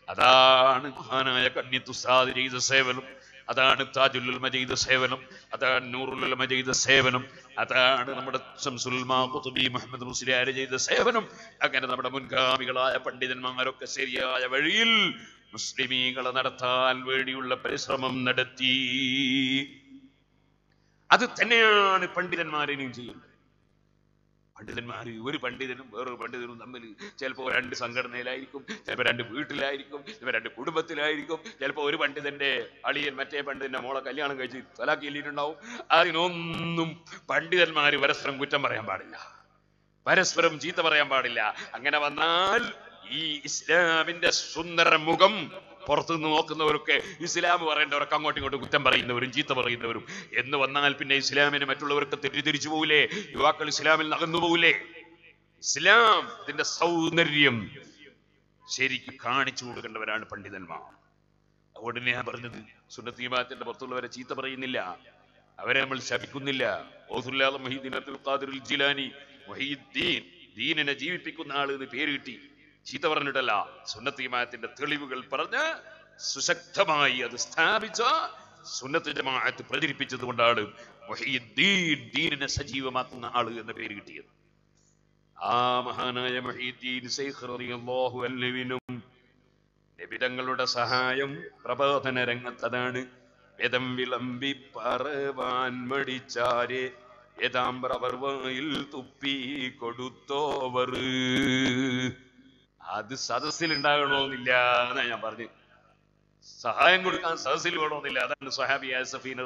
അതാണ് മഹാനായ കണ്ണിത്തുസാദ് ചെയ്ത സേവനം. അതാണ് താജുൽ ചെയ്ത സേവനം. അതാണ് നൂറുൽ ചെയ്ത സേവനം. അതാണ് നമ്മുടെ മുഹമ്മദ് മുസ്ലിയാർ ചെയ്ത സേവനം. അങ്ങനെ നമ്മുടെ മുൻഗാമികളായ പണ്ഡിതന്മാരൊക്കെ ശരിയായ വഴിയിൽ മുസ്ലിമീങ്ങളെ നടത്താൻ വേണ്ടിയുള്ള പരിശ്രമം നടത്തി. അത് തന്നെയാണ് പണ്ഡിതന്മാരെയും ചെയ്യുന്നത്. പണ്ഡിതന്മാർ ഒരു പണ്ഡിതനും വേറൊരു പണ്ഡിതനും തമ്മിൽ ചിലപ്പോൾ രണ്ട് സംഘടനയിലായിരിക്കും ചിലപ്പോൾ രണ്ട് വീട്ടിലായിരിക്കും ചിലപ്പോൾ രണ്ട് കുടുംബത്തിലായിരിക്കും ചിലപ്പോൾ ഒരു പണ്ഡിതന്റെ അളിയൻ മറ്റേ പണ്ഡിതന്റെ മോളെ കല്യാണം കഴിച്ച് തലാക്കി എല്ലിയിട്ടുണ്ടാവും അതിനൊന്നും പണ്ഡിതന്മാർ പരസ്പരം കുറ്റം പറയാൻ പാടില്ല. പരസ്പരം ചീത്ത പറയാൻ പാടില്ല. അങ്ങനെ വന്നാൽ ഈ ഇസ്ലാമിന്റെ സുന്ദര മുഖം പുറത്തുനിന്ന് നോക്കുന്നവരൊക്കെ ഇസ്ലാം പറയേണ്ടവരൊക്കെ അങ്ങോട്ടും ഇങ്ങോട്ടും കുറ്റം പറയുന്നവരും ചീത്ത പറയുന്നവരും. എന്ന് വന്നാൽ പിന്നെ ഇസ്ലാമിനെ മറ്റുള്ളവർക്ക് തെറ്റിദ്ധരിച്ചു പോകൂലേ? യുവാക്കൾ ഇസ്ലാമിൽ നകന്നു പോകൂലേ? ഇസ്ലാം ഇതിന്റെ സൗന്ദര്യം ശരിക്കും കാണിച്ചു കൊടുക്കേണ്ടവരാണ് പണ്ഡിതന്മാർ. അതുകൊണ്ട് ഞാൻ പറഞ്ഞത്. സുന്നത്തീമാത്തിന്റെ പുറത്തുള്ളവരെ ചീത്ത പറയുന്നില്ല. അവരെ നമ്മൾ ശപിക്കുന്നില്ല. ഓസുല്ലാ മഹീദ്ദീൻ ജിലാനി മൊഹീദ്ദീൻ ദീനിനെ ജീവിപ്പിക്കുന്ന ആൾ എന്ന് പേര് കിട്ടി. ചീത്ത പറഞ്ഞിട്ടല്ല സുന്നത്തീമാത്തിന്റെ തെളിവുകൾ പറഞ്ഞ് സുശക്തമായി അത് സ്ഥാപിച്ച സുന്നത്ത് ജമാഅത്ത് പ്രചരിപ്പിച്ചത് കൊണ്ടാണ് ദീനിനെ സജീവമാക്കുന്ന ആൾ എന്ന പേര് കിട്ടിയത്. ആ മഹാനായ മൊഹീദ്ദീൻ സഹായം പ്രബോധന രംഗത്തതാണ്. വേദം വിളമ്പി പറവാൻ മടിച്ചാരെ ഏതാമ്പ്രവർ വായിൽ തുപ്പി കൊടുത്തോവർ. അത് സദസ്സിൽ ഉണ്ടാകണമെന്നില്ല എന്നാ ഞാൻ പറഞ്ഞു. സഹായം കൊടുക്കാൻ സദസ്സിൽ വേണമെന്നില്ല. അതാണ് സഹാബിയായ സഫീന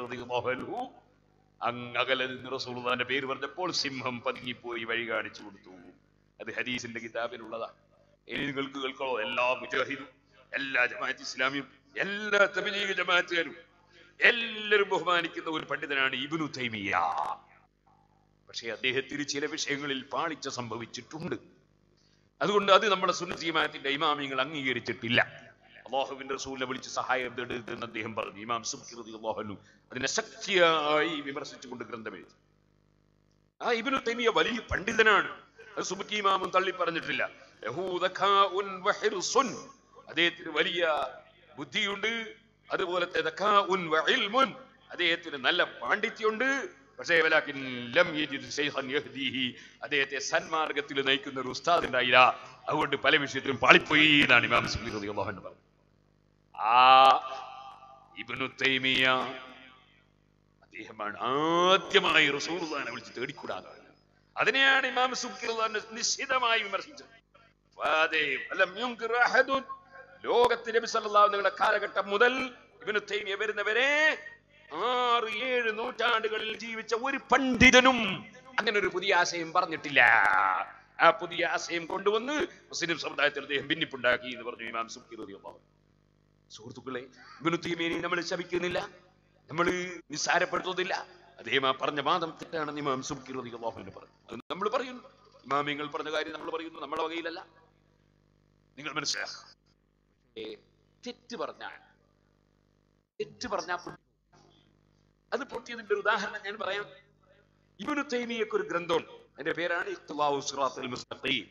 അങ്ങകലെ നിന്ന് റസൂലുള്ളാന്റെ പേര് പറഞ്ഞപ്പോൾ സിംഹം പതുങ്ങിപ്പോയി വഴി കാണിച്ചു കൊടുത്തു. അത് ഹദീസിന്റെ കിതാബിലുള്ളതാ. ഇനി നിങ്ങൾക്ക് കേൾക്കണോ? എല്ലാ മുജാഹിദും എല്ലാ ജമാഅത്ത് ഇസ്ലാമിയും എല്ലാ തബലീഗ് ജമാഅത്തുകാരും എല്ലാവരും ബഹുമാനിക്കുന്ന ഒരു പണ്ഡിതനാണ് ഇബ്നു തൈമിയ പക്ഷേ അദ്ദേഹത്തിന് ചില വിഷയങ്ങളിൽ പാളിച്ച സംഭവിച്ചിട്ടുണ്ട്. അതുകൊണ്ട് അത് നമ്മുടെ സുന്നത്ത് ജമാഅത്തിന്റെ ഇമാമിങ്ങൾ അംഗീകരിച്ചിട്ടില്ല. അള്ളാഹുവിന്റെ റസൂലിനെ വിളിച്ച് സഹായം തേടുന്ന അദ്ദേഹം പറഞ്ഞു. ഇമാം അള്ളാഹു അതിനെ ശക്തിയായി വിമർശിച്ചുകൊണ്ട് ഗ്രന്ഥം എഴുതി ആ ഇബ്നു തൈമിയ വലിയ പണ്ഡിതനാണ്. അത് സുബ്കി ഇമാമും തള്ളി പറഞ്ഞിട്ടില്ല. അദ്ദേഹത്തിന് വലിയ ബുദ്ധിയുണ്ട്. അതുപോലത്തെ. അദ്ദേഹത്തിന് നല്ല പാണ്ഡിത്യമുണ്ട്. പക്ഷേ വലാക്കിൻ ലം യഹ്ദീഹി. അദ്ദേഹത്തെ സന്മാർഗത്തിൽ നയിക്കുന്ന ഒരു ഉസ്താദ് ഉണ്ടായില്ല അതുകൊണ്ട് പല വിഷയത്തിലും പാളിപ്പോയി എന്നാണ് ഇമാം അൻഹു പറഞ്ഞത് ആ ഇബ്നു തൈമിയ അദ്ദേഹമാണ് ആദ്യമായി റസൂലുള്ളാഹിനെ വിളിച്ച് തേടിക്കൂടാ അതിനെയാണ് ഇമാം സുബ്കിറുല്ലാൻ നിശ്ചിതമായി വിമർശിച്ചത്. ലോകത്ത് നബി സല്ലല്ലാഹു നിങ്ങളുടെ കാലഘട്ടം മുതൽ ഇബ്നു തൈമിയ വരുന്നവരെ ആറ് ഏഴ് നൂറ്റാണ്ടുകളിൽ ജീവിച്ച ഒരു പണ്ഡിതനും അങ്ങനെ ഒരു പുതിയ ആശയം പറഞ്ഞിട്ടില്ല. ആ പുതിയ ആശയം കൊണ്ടുവന്ന് മുസ്ലിം സമുദായത്തിൽ അദ്ദേഹം ഭിന്നിപ്പുണ്ടാക്കി എന്ന് പറഞ്ഞു ഇമാം അൻഹു. സുഹൃത്തുക്കളെ ഇബ്നു തൈമിയനെ നമ്മൾ ശപിക്കുന്നില്ല നമ്മൾ നിസ്സാരപ്പെടുത്തുന്നില്ല. അദ്ദേഹം ആ പറഞ്ഞ വാദം തെറ്റാണെന്ന് ഇമാം അൻഹു പറഞ്ഞു. അത് നമ്മൾ പറയുന്നു. ഇമാമിങ്ങൾ പറഞ്ഞ കാര്യം നമ്മൾ പറയുന്നു നമ്മളെ വകയിലല്ല. നിങ്ങൾ മനസ്സിലാക്കുക. തെറ്റ് പറഞ്ഞാൽ തെറ്റ് പറഞ്ഞാൽ. അത് പൊട്ടിയതിന്റെ ഒരു ഉദാഹരണം ഞാൻ പറയാം. ഇബ്നു തൈമിയക്ക് ഒരു ഗ്രന്ഥമുണ്ട്. അതിന്റെ പേരാണ് മുസ്തഖീം.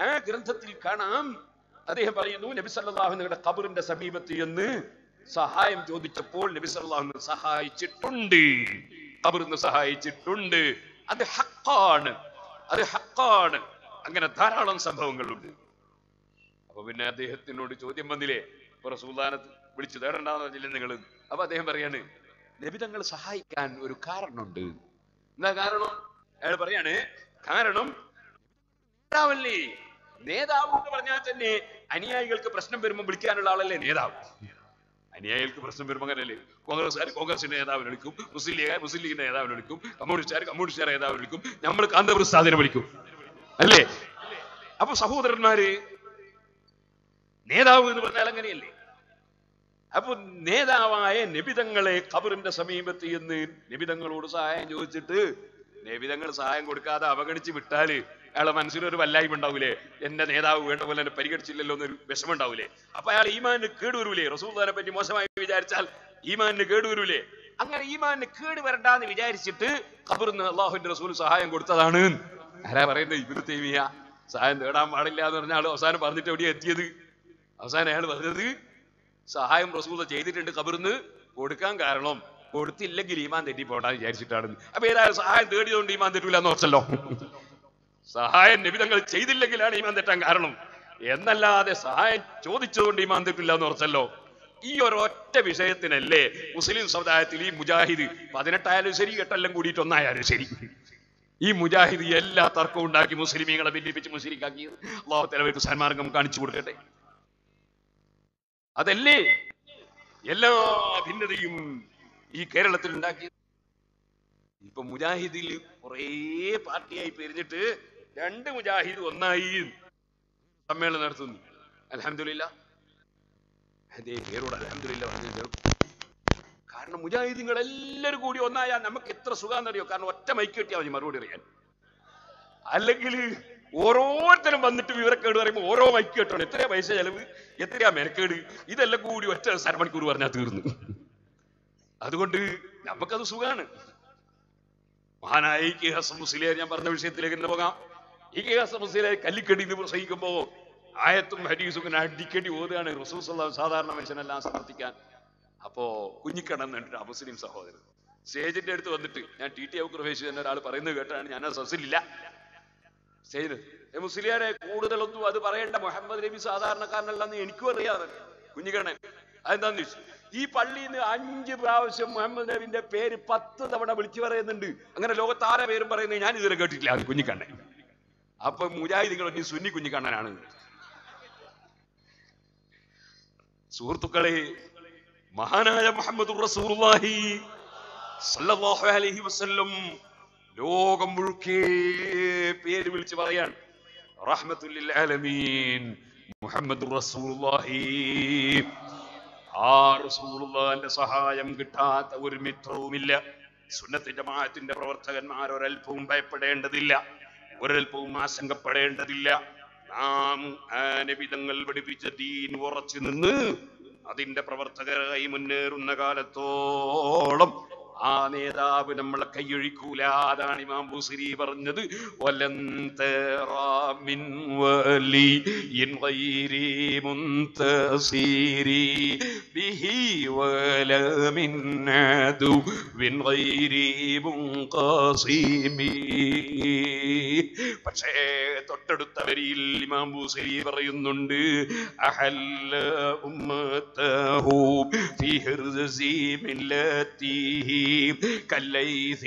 ആ ഗ്രന്ഥത്തിൽ കാണാം. അദ്ദേഹം പറയുന്നു നബി സല്ലല്ലാഹു നിങ്ങളുടെ ഖബറിന്റെ സമീപത്ത് എന്ന് സഹായം ചോദിച്ചപ്പോൾ നബി സല്ലല്ലാഹു സഹായിച്ചിട്ടുണ്ട്. ഖബറിന്ന് സഹായിച്ചിട്ടുണ്ട്. അത് ഹക്കാണ് അത് ഹക്കാണ് അങ്ങനെ ധാരാളം സംഭവങ്ങളുണ്ട്. അപ്പൊ പിന്നെ അദ്ദേഹത്തിനോട് ചോദ്യം വന്നില്ലേ? റസൂലുള്ളാഹി വിളിച്ചു തേടണ്ടെന്ന് പറഞ്ഞില്ലേ നിങ്ങൾ അപ്പൊ അദ്ദേഹം പറയാണ് നബി തങ്ങൾ സഹായിക്കാൻ ഒരു കാരണമുണ്ട്. എന്താ കാരണം? അയാൾ പറയാണ് കാരണം നേതാവല്ലേ? നേതാവ് എന്ന് പറഞ്ഞാൽ തന്നെ അനുയായികൾക്ക് പ്രശ്നം വരുമ്പോൾ വിളിക്കാനുള്ള ആളല്ലേ നേതാവ്. അനുയായികൾക്ക് പ്രശ്നം വരുമ്പോൾ അങ്ങനല്ലേ കോൺഗ്രസ്സുകാർ കോൺഗ്രസിന്റെ നേതാവിനെ വിളിക്കും മുസ്ലിം ലീഗുകാർ മുസ്ലിം ലീഗിന്റെ നേതാവിനെ വിളിക്കും കമ്മ്യൂണിസ്റ്റുകാർ കമ്മ്യൂണിസ്റ്റുകാർ നേതാവിനെ വിളിക്കും നമ്മൾ കാന്തപ്രസാദിനെ വിളിക്കും. അല്ലേ? അപ്പൊ സഹോദരന്മാര് നേതാവ് എന്ന് പറഞ്ഞാൽ അങ്ങനെയല്ലേ? അപ്പൊ നേതാവായ നിബിതങ്ങളെ ഖബറിന്റെ സമീപത്ത് എന്ന് നിബിതങ്ങളോട് സഹായം ചോദിച്ചിട്ട് നിബിതങ്ങൾ സഹായം കൊടുക്കാതെ അവഗണിച്ച് വിട്ടാൽ അയാളെ മനസ്സിലൊരു വല്ലായ്മ ഉണ്ടാവൂലേ? എന്റെ നേതാവ് വേണ്ട പോലെ എന്നെ പരിഗണിച്ചില്ലല്ലോ എന്നൊരു വിഷമം ഉണ്ടാവൂലേ അപ്പൊ അയാൾ ഈമാനിന് കേടുവരൂലേ റസൂൽദാനെ പറ്റി മോശമായി വിചാരിച്ചാൽ ഈമാനിന് കേടുവരൂലേ അങ്ങനെ ഈമാനിന് കേട് വരണ്ടാന്ന് വിചാരിച്ചിട്ട് ഖബറിന് അള്ളാഹുവിന്റെ റസൂൽ സഹായം കൊടുത്തതാണ്. ആരാ പറയുന്നത് ഇബിന് തേമിയ സഹായം തേടാൻ പാടില്ല എന്ന് പറഞ്ഞ ആൾ അവസാനം പറഞ്ഞിട്ട് എവിടെയാ എത്തിയത്? അവസാനം അയാൾ പറഞ്ഞത് സഹായം റസൂൽ ചെയ്തിട്ടുണ്ട് കബറിന്ന്. കൊടുക്കാൻ കാരണം കൊടുത്തില്ലെങ്കിൽ ഈമാൻ തെറ്റി പോട്ടാന്ന് വിചാരിച്ചിട്ടാണ്. അപ്പൊ ഏതായാലും സഹായം തേടിയതുകൊണ്ട് ഈമാൻ തെറ്റൂല എന്ന് ഓർച്ചല്ലോ സഹായം നിബിതങ്ങൾ ചെയ്തില്ലെങ്കിലാണ് ഈമാൻ തെറ്റാൻ കാരണം. എന്നല്ലാതെ സഹായം ചോദിച്ചതുകൊണ്ട് ഈമാൻ തെറ്റില്ല എന്ന് ഓർച്ചല്ലോ ഈ ഒരൊറ്റ വിഷയത്തിനല്ലേ മുസ്ലിം സമുദായത്തിൽ ഈ മുജാഹിദ് പതിനെട്ടായാലും ശരി എട്ടെല്ലാം കൂടിയിട്ട് ഒന്നായാലും ശരി. ഈ മുജാഹിദ് എല്ലാ തർക്കവും ഉണ്ടാക്കി മുസ്ലിമീങ്ങളെ ഭിന്നിപ്പിച്ച് മുസ്ലിക്കാക്കി. അള്ളാഹു തലവർക്ക് സന്മാർഗം കാണിച്ചു കൊടുക്കട്ടെ. അതല്ലേ എല്ലാ ഭിന്നതയും ഈ കേരളത്തിൽ ഉണ്ടാക്കി ഇപ്പൊ മുജാഹിദിൽ കുറേ പാർട്ടിയായി പിരിഞ്ഞിട്ട് രണ്ട് മുജാഹിദ് ഒന്നായി. സമ്മേളനം നടത്തുന്നു. അലഹമില്ല അതേ പേരോട് അലഹമില്ല കാരണം മുജാഹിദിങ്ങൾ എല്ലാവരും കൂടി ഒന്നായാൽ നമുക്ക് എത്ര സുഖാന്നറിയോ കാരണം ഒറ്റ മൈക്ക് കിട്ടിയാൽ മതി മറുപടി അറിയാൻ. അല്ലെങ്കിൽ ഓരോരുത്തരും വന്നിട്ട് വിവരക്കേട് പറയുമ്പോൾ ഓരോ മൈക്ക് കേട്ടോ എത്രയാ പൈസ ചെലവ് എത്രയാ മെനക്കേട് ഇതെല്ലാം കൂടി ഒറ്റ അരമണിക്കൂർ പറഞ്ഞാൽ തീർന്നു. അതുകൊണ്ട് നമുക്കത് സുഖാണ്. മഹാനായ കെ ഹസൻ മുസ്ലിയാർ ഞാൻ പറഞ്ഞ വിഷയത്തിലേക്ക് തന്നെ പോകാം. ഈ കെ ഹസൻ മുസ്ലിയാർ കല്ലിക്കടി എന്ന് പ്രസംഗിക്കുമ്പോ ആയത്തും ഹരീസും അടിക്കടി ഓതുകയാണ് വസല്ലം സാധാരണ മനുഷ്യനെല്ലാം സമർത്ഥിക്കാൻ അപ്പോ കുഞ്ഞിക്കണം എന്നിട്ട് ആ മുസ്ലിം സഹോദരൻ. സ്റ്റേജിന്റെ അടുത്ത് വന്നിട്ട് ഞാൻ ടി ടി ഫേസ് എന്ന ഒരാൾ പറയുന്നത് കേട്ടാണ്. ഞാൻ സസിലില്ല സ്റ്റേജിൽ മുസ്ലിയാരെ കൂടുതലൊന്നും അത് പറയേണ്ട മുഹമ്മദ് നബി സാധാരണക്കാരനല്ലെന്ന് എനിക്കും അറിയാതെ കുഞ്ഞിക്കണ്ണൻ അതെന്താന്ന് ചോദിച്ചു? ഈ പള്ളിയിൽ നിന്ന് അഞ്ച് പ്രാവശ്യം മുഹമ്മദ് നബിന്റെ പേര് പത്ത് തവണ വിളിച്ചു പറയുന്നുണ്ട്. അങ്ങനെ ലോകത്താരെ പേരും പറയുന്നത് ഞാൻ ഇതുവരെ കേട്ടിട്ടില്ല അത് കുഞ്ഞിക്കണ്ണൻ അപ്പൊ മുജാഹിദികൾ ഒരു സുന്നി കുഞ്ഞിക്കണ്ണനാണ്. സുഹൃത്തുക്കളെ മഹാനായ മുഹമ്മദ് റസൂലുള്ളാഹി സ്വല്ലല്ലാഹു അലൈഹി വസല്ലം ലോകം മുഴുക്കെ പേര് വിളിച്ച് പറയാൻ റഹ്മത്തുല്ലിൽ ആലമീൻ. റസൂലുള്ളാഹി. ആ സഹായം കിട്ടാത്ത ഒരു മിത്രവുമില്ല. സുന്നത്തിന്റെ മാറ്റത്തിന്റെ പ്രവർത്തകന്മാർ ഒരൽപ്പവും ഭയപ്പെടേണ്ടതില്ല. ഒരൽപ്പവും ആശങ്കപ്പെടേണ്ടതില്ല. നാം ആ നബിതങ്ങൾ പഠിപ്പിച്ച ദീൻ ഉറച്ചു നിന്ന് അതിന്റെ പ്രവർത്തകരായി മുന്നേറുന്ന കാലത്തോളം ആ നേതാവ് നമ്മളെ കൈയൊഴിക്കൂല. അതാണ് ഇമാം ബുസിരി പറഞ്ഞത്. പക്ഷേ തൊട്ടടുത്ത വരിയിൽ ഇമാം ബുസിരി പറയുന്നുണ്ട് അഹല്ല ഉമ്മത്തഹു ഫി كالليث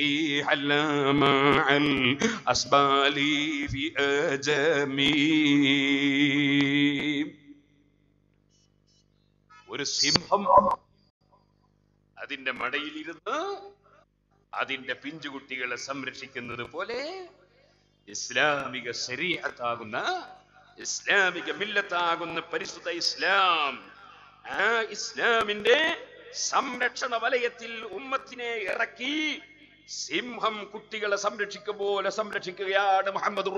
حل مع الأسبال في أجمي ഒരു സിംഹം അതിന്റെ മടയിലിരുന്ന് അതിന്റെ പിഞ്ചുകുട്ടികളെ സംരക്ഷിക്കുന്നത് പോലെ ഇസ്ലാമിക ശരീഅത്താകുന്ന ഇസ്ലാമിക മില്ലത്താകുന്ന പരിശുദ്ധ ഇസ്ലാം ആ ഇസ്ലാമിന്റെ സംരക്ഷണ വലയത്തിൽ ഉമ്മത്തിനെ ഇറക്കി സിംഹം കുട്ടികളെ സംരക്ഷിക്ക പോലെ സംരക്ഷിക്കുകയാണ് മുഹമ്മദ്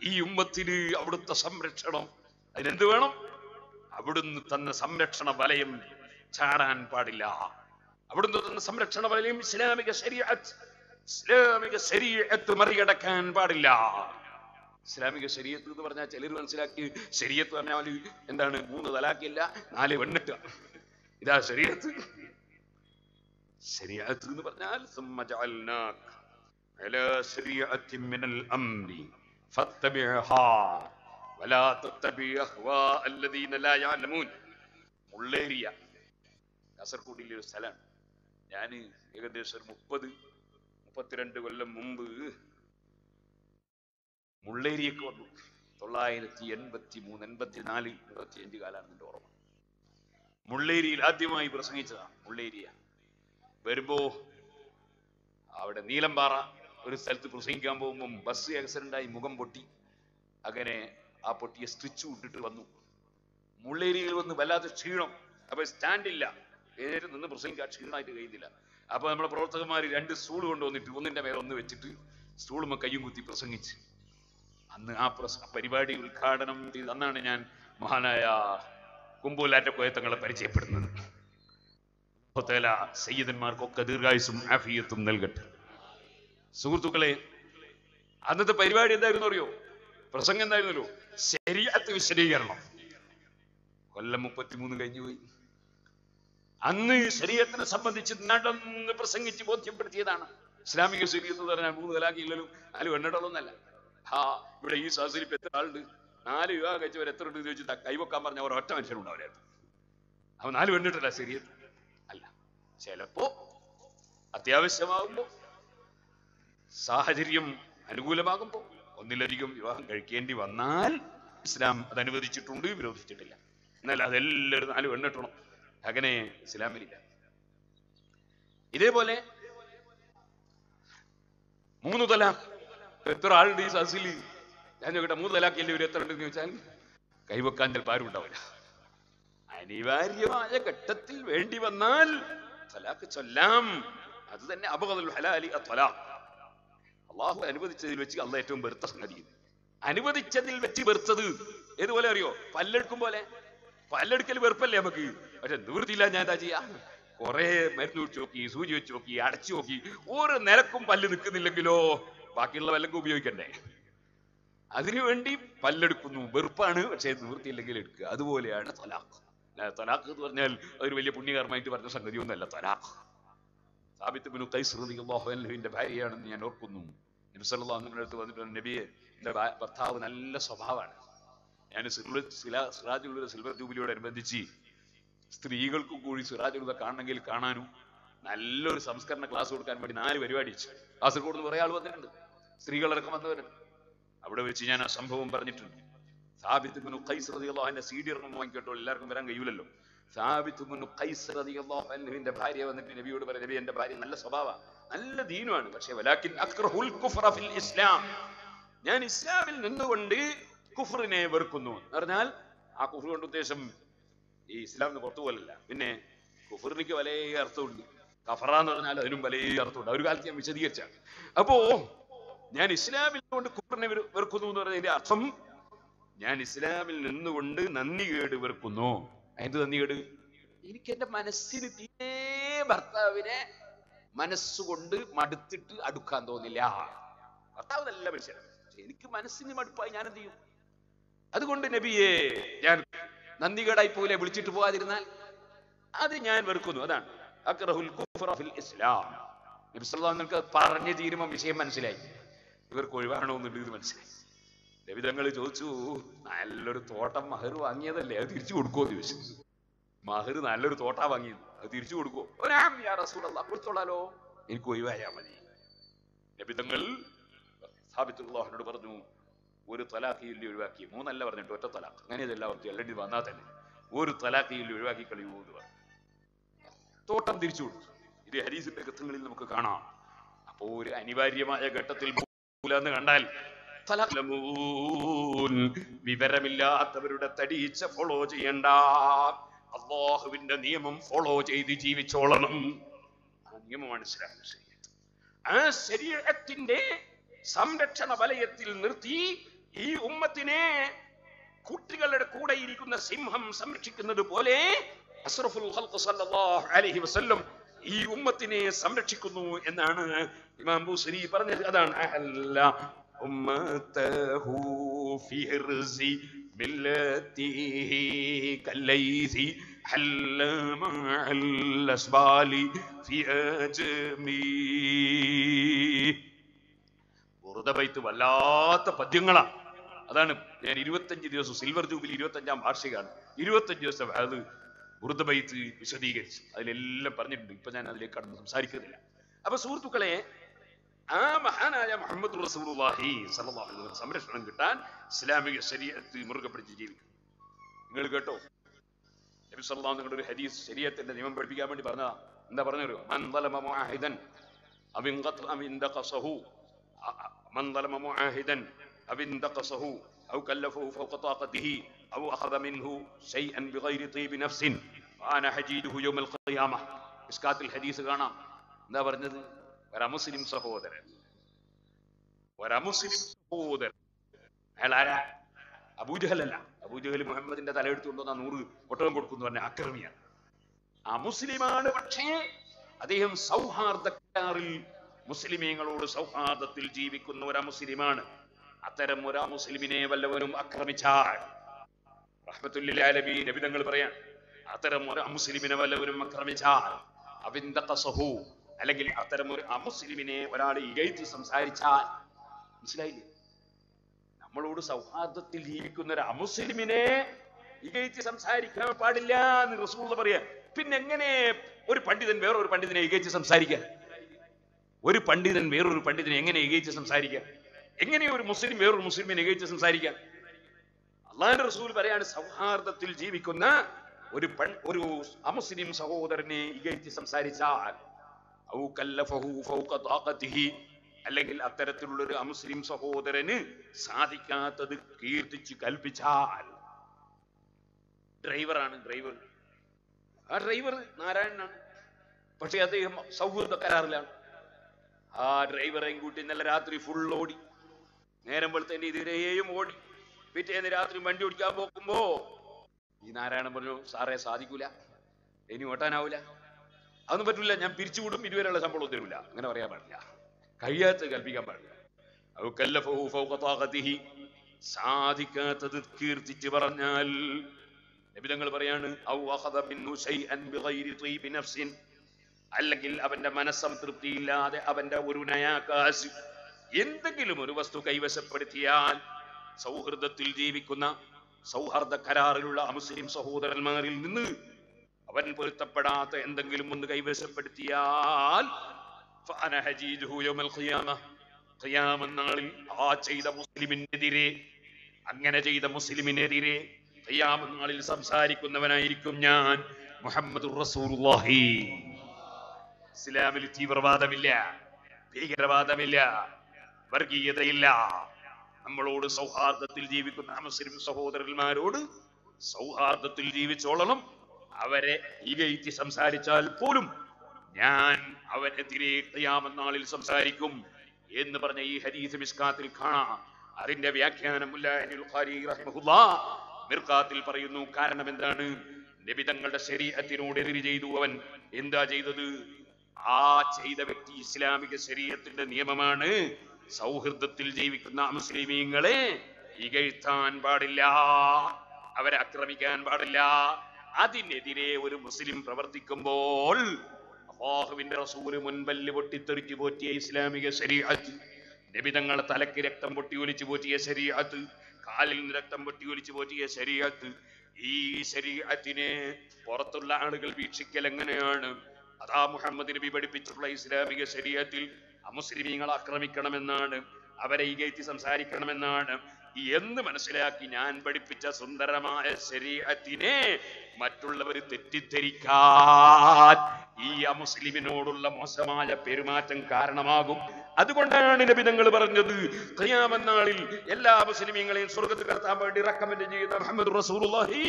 ഈ ഉമ്മത്തിന് അവിടുത്തെ സംരക്ഷണം അതിനെന്ത് വേണം? അവിടുന്ന് തന്ന സംരക്ഷണ വലയം ചാടാൻ പാടില്ല. അവിടുന്ന് തന്ന സംരക്ഷണ വലയം ഇസ്ലാമിക ശരീഅത്ത് ഇസ്ലാമിക ശരീരത്ത് മറികടക്കാൻ പാടില്ല. ഇസ്ലാമിക ശരീരത്ത് എന്ന് പറഞ്ഞാൽ ചിലർ മനസ്സിലാക്കി ശരീരത്ത് പറഞ്ഞാൽ എന്താണ്? മൂന്ന് തലാക്കില്ല നാല് വെണ്ണിട്ട ഇതാ ശരീരത്ത്. ശരീരത്ത് എന്ന് പറഞ്ഞാൽ മുള്ളേരിയ. കാസർഗോഡിലെ ഒരു സ്ഥലമാണ്. ഞാൻ ഏകദേശം ഒരു മുപ്പത് മുപ്പത്തിരണ്ട് കൊല്ലം മുമ്പ് മുള്ളേരിയൊക്കെ വന്നു. തൊള്ളായിരത്തി എൺപത്തി മൂന്ന് എൺപത്തി നാല് എൺപത്തി അഞ്ച് കാലാണ് എന്റെ ഓർമ്മ. മുള്ളേരിയിൽ ആദ്യമായി പ്രസംഗിച്ചതാണ് മുള്ളേരിയ. വരുമ്പോ അവിടെ നീലമ്പാറ ഒരു സ്ഥലത്ത് പ്രസംഗിക്കാൻ പോകുമ്പോൾ ബസ് ആക്സിഡന്റ് ആയി മുഖം പൊട്ടി. അങ്ങനെ ആ പൊട്ടിയെ സ്റ്റിച്ച് വിട്ടിട്ട് വന്നു. മുള്ളേരിയിൽ വന്ന് വല്ലാത്ത ക്ഷീണം. അപ്പൊ സ്റ്റാൻഡ് ഇല്ല. എഴുന്നേറ്റ് നിന്ന് പ്രസംഗിക്കാൻ ക്ഷീണമായിട്ട് കഴിയുന്നില്ല. അപ്പൊ നമ്മുടെ പ്രവർത്തകന്മാർ രണ്ട് സ്റ്റൂൾ കൊണ്ടുവന്നിട്ട് ഒന്നിന്റെ മേലെ ഒന്ന് വെച്ചിട്ട് സ്റ്റൂളുമ്മ കയ്യും കുത്തി പ്രസംഗിച്ച്. അന്ന് ആ പരിപാടി ഉദ്ഘാടനം ചെയ്ത് അന്നാണ് ഞാൻ മഹാനായ കുമ്പൂലാറ്റ കോയത്തങ്ങളെ പരിചയപ്പെടുന്നത്. സയ്യിദന്മാർക്കൊക്കെ ദീർഘായുസും ആഫിയത്തും നൽകട്ടെ. സുഹൃത്തുക്കളെ അന്നത്തെ പരിപാടി എന്തായിരുന്നു അറിയോ? പ്രസംഗം എന്തായിരുന്നല്ലോ? ശരിയാത്ത വിശദീകരണം. കൊല്ലം മുപ്പത്തിമൂന്ന് കഴിഞ്ഞു പോയി അന്ന് ശരീരത്തിനെ സംബന്ധിച്ച് നടന്ന് പ്രസംഗിച്ച് ബോധ്യപ്പെടുത്തിയതാണ്. ഇസ്ലാമിക ശരീരം എന്ന് പറഞ്ഞാൽ മൂന്ന് തലാക്കിയില്ലല്ലോ അല്ല. വെണ്ണടൊന്നല്ല ഇവിടെ ഈ സഹസിൽ ഇപ്പൊ എത്ര ആളുണ്ട്? നാല് വിവാഹം കഴിച്ചവർ എത്ര ഉണ്ട് ചോദിച്ചിട്ട് കൈവക്കാൻ പറഞ്ഞ ഒരൊറ്റ മനുഷ്യനുണ്ടാവില്ലായിരുന്നു അവൻ നാല് പെണ്ണിട്ടല്ല ശരി. അല്ല ചിലപ്പോ അത്യാവശ്യമാകുമ്പോ സാഹചര്യം അനുകൂലമാകുമ്പോ ഒന്നിലധികം വിവാഹം കഴിക്കേണ്ടി വന്നാൽ ഇസ്ലാം അത് അനുവദിച്ചിട്ടുണ്ട് വിരോധിച്ചിട്ടില്ല. എന്നാൽ അതെല്ലാവരും നാല് വെണ്ണിട്ടണം അങ്ങനെ ഇസ്ലാമിലില്ല. ഇതേപോലെ മൂന്ന് തലാഖ്. എത്ര ആളുണ്ട് ഈ സസിൽ ഞാൻ ചോദിക്കട്ടെ മൂന്ന് തലാഖ് എല്ലാവരും എത്ര ഉണ്ടെന്ന് ചോദിച്ചാൽ കൈവെക്കാൻ ചിലപ്പോൾ ആരും ഉണ്ടാവില്ല. അനിവാര്യമായ ഘട്ടത്തിൽ വേണ്ടി വന്നാൽ തലാക്ക് ചൊല്ലാം. അത് തന്നെ ഹലാലി അത്വലാഖ് അള്ളാഹു അനുവദിച്ചതിൽ വെച്ച് അള്ള ഏറ്റവും വെറുത്ത സംഗതി അനുവദിച്ചതിൽ വെച്ച് വെറുത്തത് ഏതുപോലെ അറിയോ? പല്ലെടുക്കും പോലെ. പല്ലെടുക്കൽ വെറുപ്പല്ലേ നമുക്ക്? പക്ഷെ നിവൃത്തിയില്ല ഞാൻ എന്താ ചെയ്യാ? കൊറേ മരുന്ന് വെച്ച് നോക്കി സൂചി വെച്ച് നോക്കി അടച്ചു നോക്കി ഒരു നിലക്കും പല്ല് നിൽക്കുന്നില്ലെങ്കിലോ? ബാക്കിയുള്ള വല്ലതും ഉപയോഗിക്കണ്ടേ? അതിനുവേണ്ടി പല്ലെടുക്കുന്നു. വെറുപ്പാണ്. പക്ഷേ നിവൃത്തിയില്ലെങ്കിൽ എടുക്കുക. അതുപോലെയാണ് തൊലാഖ്. തൊലാഖ് എന്ന് പറഞ്ഞാൽ അതൊരു വലിയ പുണ്യകർമ്മമായിട്ട് പറഞ്ഞ സംഗതിയൊന്നുമല്ല തൊലാഖ്. സാബിത്ത് ബിനു അൻഹുവിന്റെ ഭാര്യയാണെന്ന് ഞാൻ ഓർക്കുന്നു. നബി സല്ലല്ലാഹു അലൈഹി വസല്ലം അടുത്ത് വന്നിട്ട് നബിയെ എന്റെ ഭർത്താവ് നല്ല സ്വഭാവമാണ്. ഞാൻ ഉള്ള സിറാജുൽ സിൽവർ ജൂബിലിയോടനുബന്ധിച്ച് സ്ത്രീകൾക്കും കൂടി സിറാജുള്ള കാണണമെങ്കിൽ കാണാനും നല്ലൊരു സംസ്കരണ ക്ലാസ് കൊടുക്കാൻ വേണ്ടി നാല് പരിപാടി കാസർഗോഡ് കുറെ ആൾ വന്നിട്ടുണ്ട്. സ്ത്രീകളടക്കം വന്നവരുണ്ട് അവിടെ വെച്ച് ഞാൻ ആ സംഭവം പറഞ്ഞിട്ടുണ്ട്. സാബിത്ത് ബിനു ഖൈസ് റളിയല്ലാഹു അൻഹു സി ഡി ഇറങ്ങും വാങ്ങിക്കോട്ടോ എല്ലാവർക്കും വരാൻ കഴിയൂലല്ലോ. സാബിത്ത് ബിനു ഖൈസ് റളിയല്ലാഹു അൻഹുവിന്റെ ഭാര്യ വന്നിട്ട് നബിയോട് പറഞ്ഞു നബി എന്റെ ഭാര്യ നല്ല സ്വഭാവ നല്ല ദീനുമാണ് പക്ഷേ വലാക്കിൻ അക്റഹുൽ കുഫ്റ ഫിൽ ഇസ്ലാം. ഞാൻ ഇസ്ലാമിൽ നിന്നുകൊണ്ട് കുഫറിനെ വെറുക്കുന്നു എന്ന് പറഞ്ഞാൽ ആ കുഫർ കൊണ്ട് ഉദ്ദേശം ഈ ഇസ്ലാമിന് പുറത്തു പോലല്ല. പിന്നെ കുഫറിനിക്ക് വലിയ അർത്ഥമുണ്ട്. കഫറ എന്ന് പറഞ്ഞാൽ അതിനും വലിയ അർത്ഥമുണ്ട്. ഒരു കാലത്ത് ഞാൻ വിശദീകരിച്ചാണ്. അപ്പോ ഞാൻ ഇസ്ലാമിൽ കൊണ്ട് കുഫറിനെ വെറു- വെറുക്കുന്നു എന്ന് പറഞ്ഞതിന്റെ അർത്ഥം ഞാൻ ഇസ്ലാമിൽ നിന്നുകൊണ്ട് നന്ദി കേട് വെറുക്കുന്നു. എന്ത് നന്ദി കേട്? എനിക്ക് എന്റെ മനസ്സിന് തീരെ ഭർത്താവിനെ മനസ്സുകൊണ്ട് മടുത്തിട്ട് അടുക്കാൻ തോന്നില്ല. ഭർത്താവ് നല്ല മനുഷ്യനാണ് എനിക്ക് മനസ്സിന് മടുപ്പായി ഞാൻ എന്ത് ചെയ്യും? അതുകൊണ്ട് നബിയെ ഞാൻ നന്ദികേടായി പോലെ വിളിച്ചിട്ട് പോകാതിരുന്നാൽ അത് ഞാൻ വെറുക്കുന്നു. അതാണ്. ഫിൽ ഇസ്ലാം. നബി സല്ലല്ലാഹു അലൈഹി വസല്ലം പറഞ്ഞു തീരുമ്പോൾ വിഷയം മനസ്സിലായി. ഇവർക്ക് ഒഴിവാണോ എന്നുള്ളത് മനസ്സിലായി. നബി തങ്ങൾ ചോദിച്ചു നല്ലൊരു തോട്ടം മഹർ വാങ്ങിയതല്ലേ? അത് തിരിച്ചു കൊടുക്കുമോ ചോദിച്ചു. മഹർ നല്ലൊരു തോട്ടാ വാങ്ങിയത്. അത് തിരിച്ചു കൊടുക്കുമോ ഒരാം യാ കൊടുത്തോളാലോ. എനിക്ക് ഒഴിവായാ മതി. നബി തങ്ങൾ സാബിത്തുള്ളാഹിനോട് പറഞ്ഞു ഒരു തലാഖിയിൽ ഒഴിവാക്കി. മൂന്നല്ല പറഞ്ഞിട്ട് ഒറ്റ തലാഖ്. അങ്ങനെ പറഞ്ഞു അല്ലെങ്കിൽ വന്നാൽ തന്നെ. ഒരു തലാഖിയിൽ ഒഴിവാക്കി കളയൂ എന്ന് പറഞ്ഞു. തോട്ടം തിരിച്ചു കൊടുത്തു. ഇത് ഹരീസിന്റെ ഘട്ടങ്ങളിൽ നമുക്ക് കാണാം. അപ്പോ ഒരു അനിവാര്യമായ ഘട്ടത്തിൽ എന്ന് കണ്ടാൽ വിവരമില്ലാത്തവരുടെ തടീച്ച ഫോളോ ചെയ്യണ്ട. അള്ളാഹുവിന്റെ നിയമം ഫോളോ ചെയ്ത് ജീവിച്ചോളണം. ആ നിയമം മനസ്സിലാക്കാൻ ആ ശരീരത്തിന്റെ സംരക്ഷണ വലയത്തിൽ നിർത്തി ഈ ഉമ്മത്തിനെ കുട്ടികളുടെ കൂടെ ഇരിക്കുന്ന സിംഹം സംരക്ഷിക്കുന്നത് പോലെ വസല്ലം ഈ ഉമ്മത്തിനെ സംരക്ഷിക്കുന്നു എന്നാണ് ഇമാം ബുസരി പറഞ്ഞത്. അതാണ് അഹല്ല ബൈത്ത് വല്ലാത്ത പദ്യങ്ങളാണ് അതാണ് ഞാൻ ഇരുപത്തഞ്ച് ദിവസം സിൽവർ ജൂബിലി ഇരുപത്തഞ്ചാം വാർഷികമാണ് ഇരുപത്തഞ്ച് ദിവസം അത് ബൈത്ത് വിശദീകരിച്ചു അതിലെല്ലാം പറഞ്ഞിട്ടുണ്ട് ഇപ്പൊ ഞാൻ അതിലേക്ക് കടന്ന് സംസാരിക്കുന്നില്ല അപ്പൊ സുഹൃത്തുക്കളെ ആ മഹാനായ മുഹമ്മദ് റസൂലുള്ളാഹി സ്വല്ലല്ലാഹു അലൈഹി വസല്ലം സംരക്ഷണം കിട്ടാൻ ഇസ്ലാമിക ശരീഅത്ത് മുറുകെ പിടിച്ച് ജീവിക്കും നിങ്ങൾ കേട്ടോ നബി സല്ലല്ലാഹു അലൈഹി വസല്ലം ഒരു ഹദീസ് ശരീഅത്തിന്റെ നിയമം പഠിപ്പിക്കാൻ വേണ്ടി പറഞ്ഞതാ എന്താ പറഞ്ഞു മൻ ظلم معاهدا أو انقطع من دقصه من ظلم معاهدا أو انتقصه أو كلفه فوق طاقته أو أخذ منه شيئا بغير طيب نفس فأنا حجيده يوم القيامة إسكات الحديث കാണാം എന്താ പറഞ്ഞത് ഒരമുസ്ലിം സഹോദരൻ ഒരമുസ്ലിം സഹോദരൻ അയാൾ ആരാ അബൂജഹലല്ല അബൂജഹൽ മുഹമ്മദിന്റെ തലയെടുത്തുകൊണ്ടുവന്ന നൂറ് ഒട്ടകം കൊടുക്കുന്നു പറഞ്ഞ അക്രമിയാണ് ആ മുസ്ലിമാണ് പക്ഷേ അദ്ദേഹം സൗഹാർദ്ദ കരാറിൽ മുസ്ലിമീങ്ങളോട് സൗഹാർദ്ദത്തിൽ ജീവിക്കുന്ന ഒരു മുസ്ലിമാണ് അത്തരം ഒരു മുസ്ലിമിനെ വല്ലവരും ആക്രമിച്ചാൽ റഹ്മത്തുല്ലാലബി നബിതങ്ങൾ പറയാം അത്തരം ഒരു അമുസ്ലിമിനെ വല്ലവരും ആക്രമിച്ചാൽ അവിന്ദഖസഹു അല്ലെങ്കിൽ അത്തരം ഒരു അമുസ്ലിമിനെ ഒരാൾ ഇകഴ്ത്തി സംസാരിച്ചാൽ മനസ്സിലായില്ലേ? നമ്മളോട് സൗഹാർദ്ദത്തിൽ ജീവിക്കുന്ന ഒരു അമുസ്ലിമിനെ ഇകഴ്ത്തി സംസാരിക്കാൻ പാടില്ല എന്ന് റസൂൾ പറയാ പിന്നെ എങ്ങനെ ഒരു പണ്ഡിതൻ വേറൊരു പണ്ഡിതനെ ഇകഴ്ത്തി സംസാരിക്കാൻ? ഒരു പണ്ഡിതൻ വേറൊരു പണ്ഡിതനെ എങ്ങനെ ഏകയിച്ച് സംസാരിക്കാൻ? എങ്ങനെ ഒരു മുസ്ലിം വേറൊരു മുസ്ലിമിനെ ഏകയിച്ച് സംസാരിക്കാം അള്ളാഹിന്റെ റസൂൽ പറയാണ് സൗഹാർദ്ദത്തിൽ ജീവിക്കുന്ന ഒരു പെൺ ഒരു അമുസ്ലിം സഹോദരനെ ഇകഴ്ത്തി സംസാരിച്ചാൽ അല്ലെങ്കിൽ അത്തരത്തിലുള്ള ഒരു അമുസ്ലിം സഹോദരന് സാധിക്കാത്തത് കീർത്തിച്ച് കൽപ്പിച്ചാൽ ഡ്രൈവറാണ് ഡ്രൈവർ. ആ ഡ്രൈവർ നാരായണനാണ്. പക്ഷെ അദ്ദേഹം സൗഹൃദ കരാറിലാണ്. ആ ഡ്രൈവറെയും കൂട്ടി ഇന്നലെ രാത്രി ഫുൾ ഓടി. നേരം വെളുത്തതിന്റെ ഇതിരെയും ഓടി. പിറ്റേന്ന് രാത്രി വണ്ടി ഓടിക്കാൻ പോകുമ്പോ ഈ നാരായണൻ പറഞ്ഞു സാറേ സാധിക്കൂല. ഇനി ഓട്ടാനാവൂല. അതൊന്നും പറ്റൂല. ഞാൻ പിരിച്ചുവിടും ഇതുവരെയുള്ള ശമ്പളം തരൂല. അങ്ങനെ പറയാൻ പാടില്ല. കഴിയാത്ത കൽപ്പിക്കാൻ പാടില്ല. സാധിക്കാത്തത് കീർത്തിച്ച് പറഞ്ഞാൽ നബിതങ്ങൾ പറയാണ് അല്ലെങ്കിൽ അവന്റെ മനസ്സംതൃപ്തിയില്ലാതെ അവന്റെ ഒരു നയാകാശ് എന്തെങ്കിലും ഒരു വസ്തു കൈവശപ്പെടുത്തിയാൽ സൗഹൃദത്തിൽ ജീവിക്കുന്ന സൗഹൃദ കരാറിലുള്ള അമുസ്ലിം സഹോദരന്മാരിൽ നിന്ന് അവൻ പൊരുത്തപ്പെടാത്ത എന്തെങ്കിലും ഒന്ന് കൈവശപ്പെടുത്തിയാൽ നാളിൽ ആ ചെയ്ത മുസ്ലിമിനെതിരെ അങ്ങനെ ചെയ്ത മുസ്ലിമിനെതിരെ നാളിൽ സംസാരിക്കുന്നവനായിരിക്കും ഞാൻ മുഹമ്മദ് റസൂലുള്ളാഹി. ഇസ്ലാമിൽ തീവ്രവാദമില്ല ഭീകരവാദമില്ല വർഗീയതയില്ല. നമ്മളോട് സൗഹാർദ്ദത്തിൽ ജീവിക്കുന്ന മുസ്ലിം സഹോദരന്മാരോട് സൗഹാർദ്ദത്തിൽ ജീവിച്ചോളണം. അവരെ ഇകയറ്റി സംസാരിച്ചാൽ പോലും ഞാൻ അവനെതിരെ തയ്യാമെന്നാളിൽ സംസാരിക്കും എന്ന് പറഞ്ഞ ഈ ഹരീസ് മിസ്കാത്തിൽ കാണാം. അതിന്റെ വ്യാഖ്യാനം മിർഖാത്തിൽ പറയുന്നു കാരണം എന്താണ്? നബി തങ്ങളുടെ ശരീരത്തിനോട് എതിര് ചെയ്തു അവൻ. എന്താ ചെയ്തത്? ആ ചെയ്ത വ്യക്തി ഇസ്ലാമിക ശരീരത്തിന്റെ നിയമമാണ്. സൗഹൃദത്തിൽ ജീവിക്കുന്ന മുസ്ലിമീങ്ങളെ ഇകഴ്ത്താൻ പാടില്ല. അവരെ ആക്രമിക്കാൻ പാടില്ല. അതിനെതിരെ ഒരു മുസ്ലിം പ്രവർത്തിക്കുമ്പോൾ അള്ളാഹുവിന്റെ റസൂൽ മുൻപല്ല് പൊട്ടിത്തെറിച്ചു പോറ്റിയ ഇസ്ലാമിക ശരീഅത്ത് നിബിതങ്ങൾ തലക്ക് രക്തം പൊട്ടി ഒലിച്ചു പോറ്റിയ ശരീഅത്ത് കാലിൽ രക്തം പൊട്ടി ഒലിച്ചു പോറ്റിയ ശരീഅത്ത് ഈ ശരീഅത്തിനെ പുറത്തുള്ള ആളുകൾ വീക്ഷിക്കൽ എങ്ങനെയാണ്? അതാ മുഹമ്മദ് നബി പഠിപ്പിച്ചിട്ടുള്ള ഇസ്ലാമിക ശരീരത്തിൽ അമുസ്ലിമീങ്ങൾ ആക്രമിക്കണമെന്നാണ് അവരെ ഇകയറ്റി സംസാരിക്കണമെന്നാണ്. എന്ന് മനസ്സിലാക്കി ഞാൻ പഠിപ്പിച്ച സുന്ദരമായ ശരീരത്തിനെ മറ്റുള്ളവർ തെറ്റിദ്ധരിക്കാൻ ഈ അമുസ്ലിമിനോടുള്ള മോശമായ പെരുമാറ്റം കാരണമാകും. അതുകൊണ്ടാണ് നബിതങ്ങൾ പറഞ്ഞത് നാളിൽ എല്ലാ മുസ്ലിമീങ്ങളെയും സ്വർഗത്ത് കടത്താൻ വേണ്ടി റെക്കമെൻഡ് ചെയ്ത മുഹമ്മദ് റസൂലുള്ളാഹി.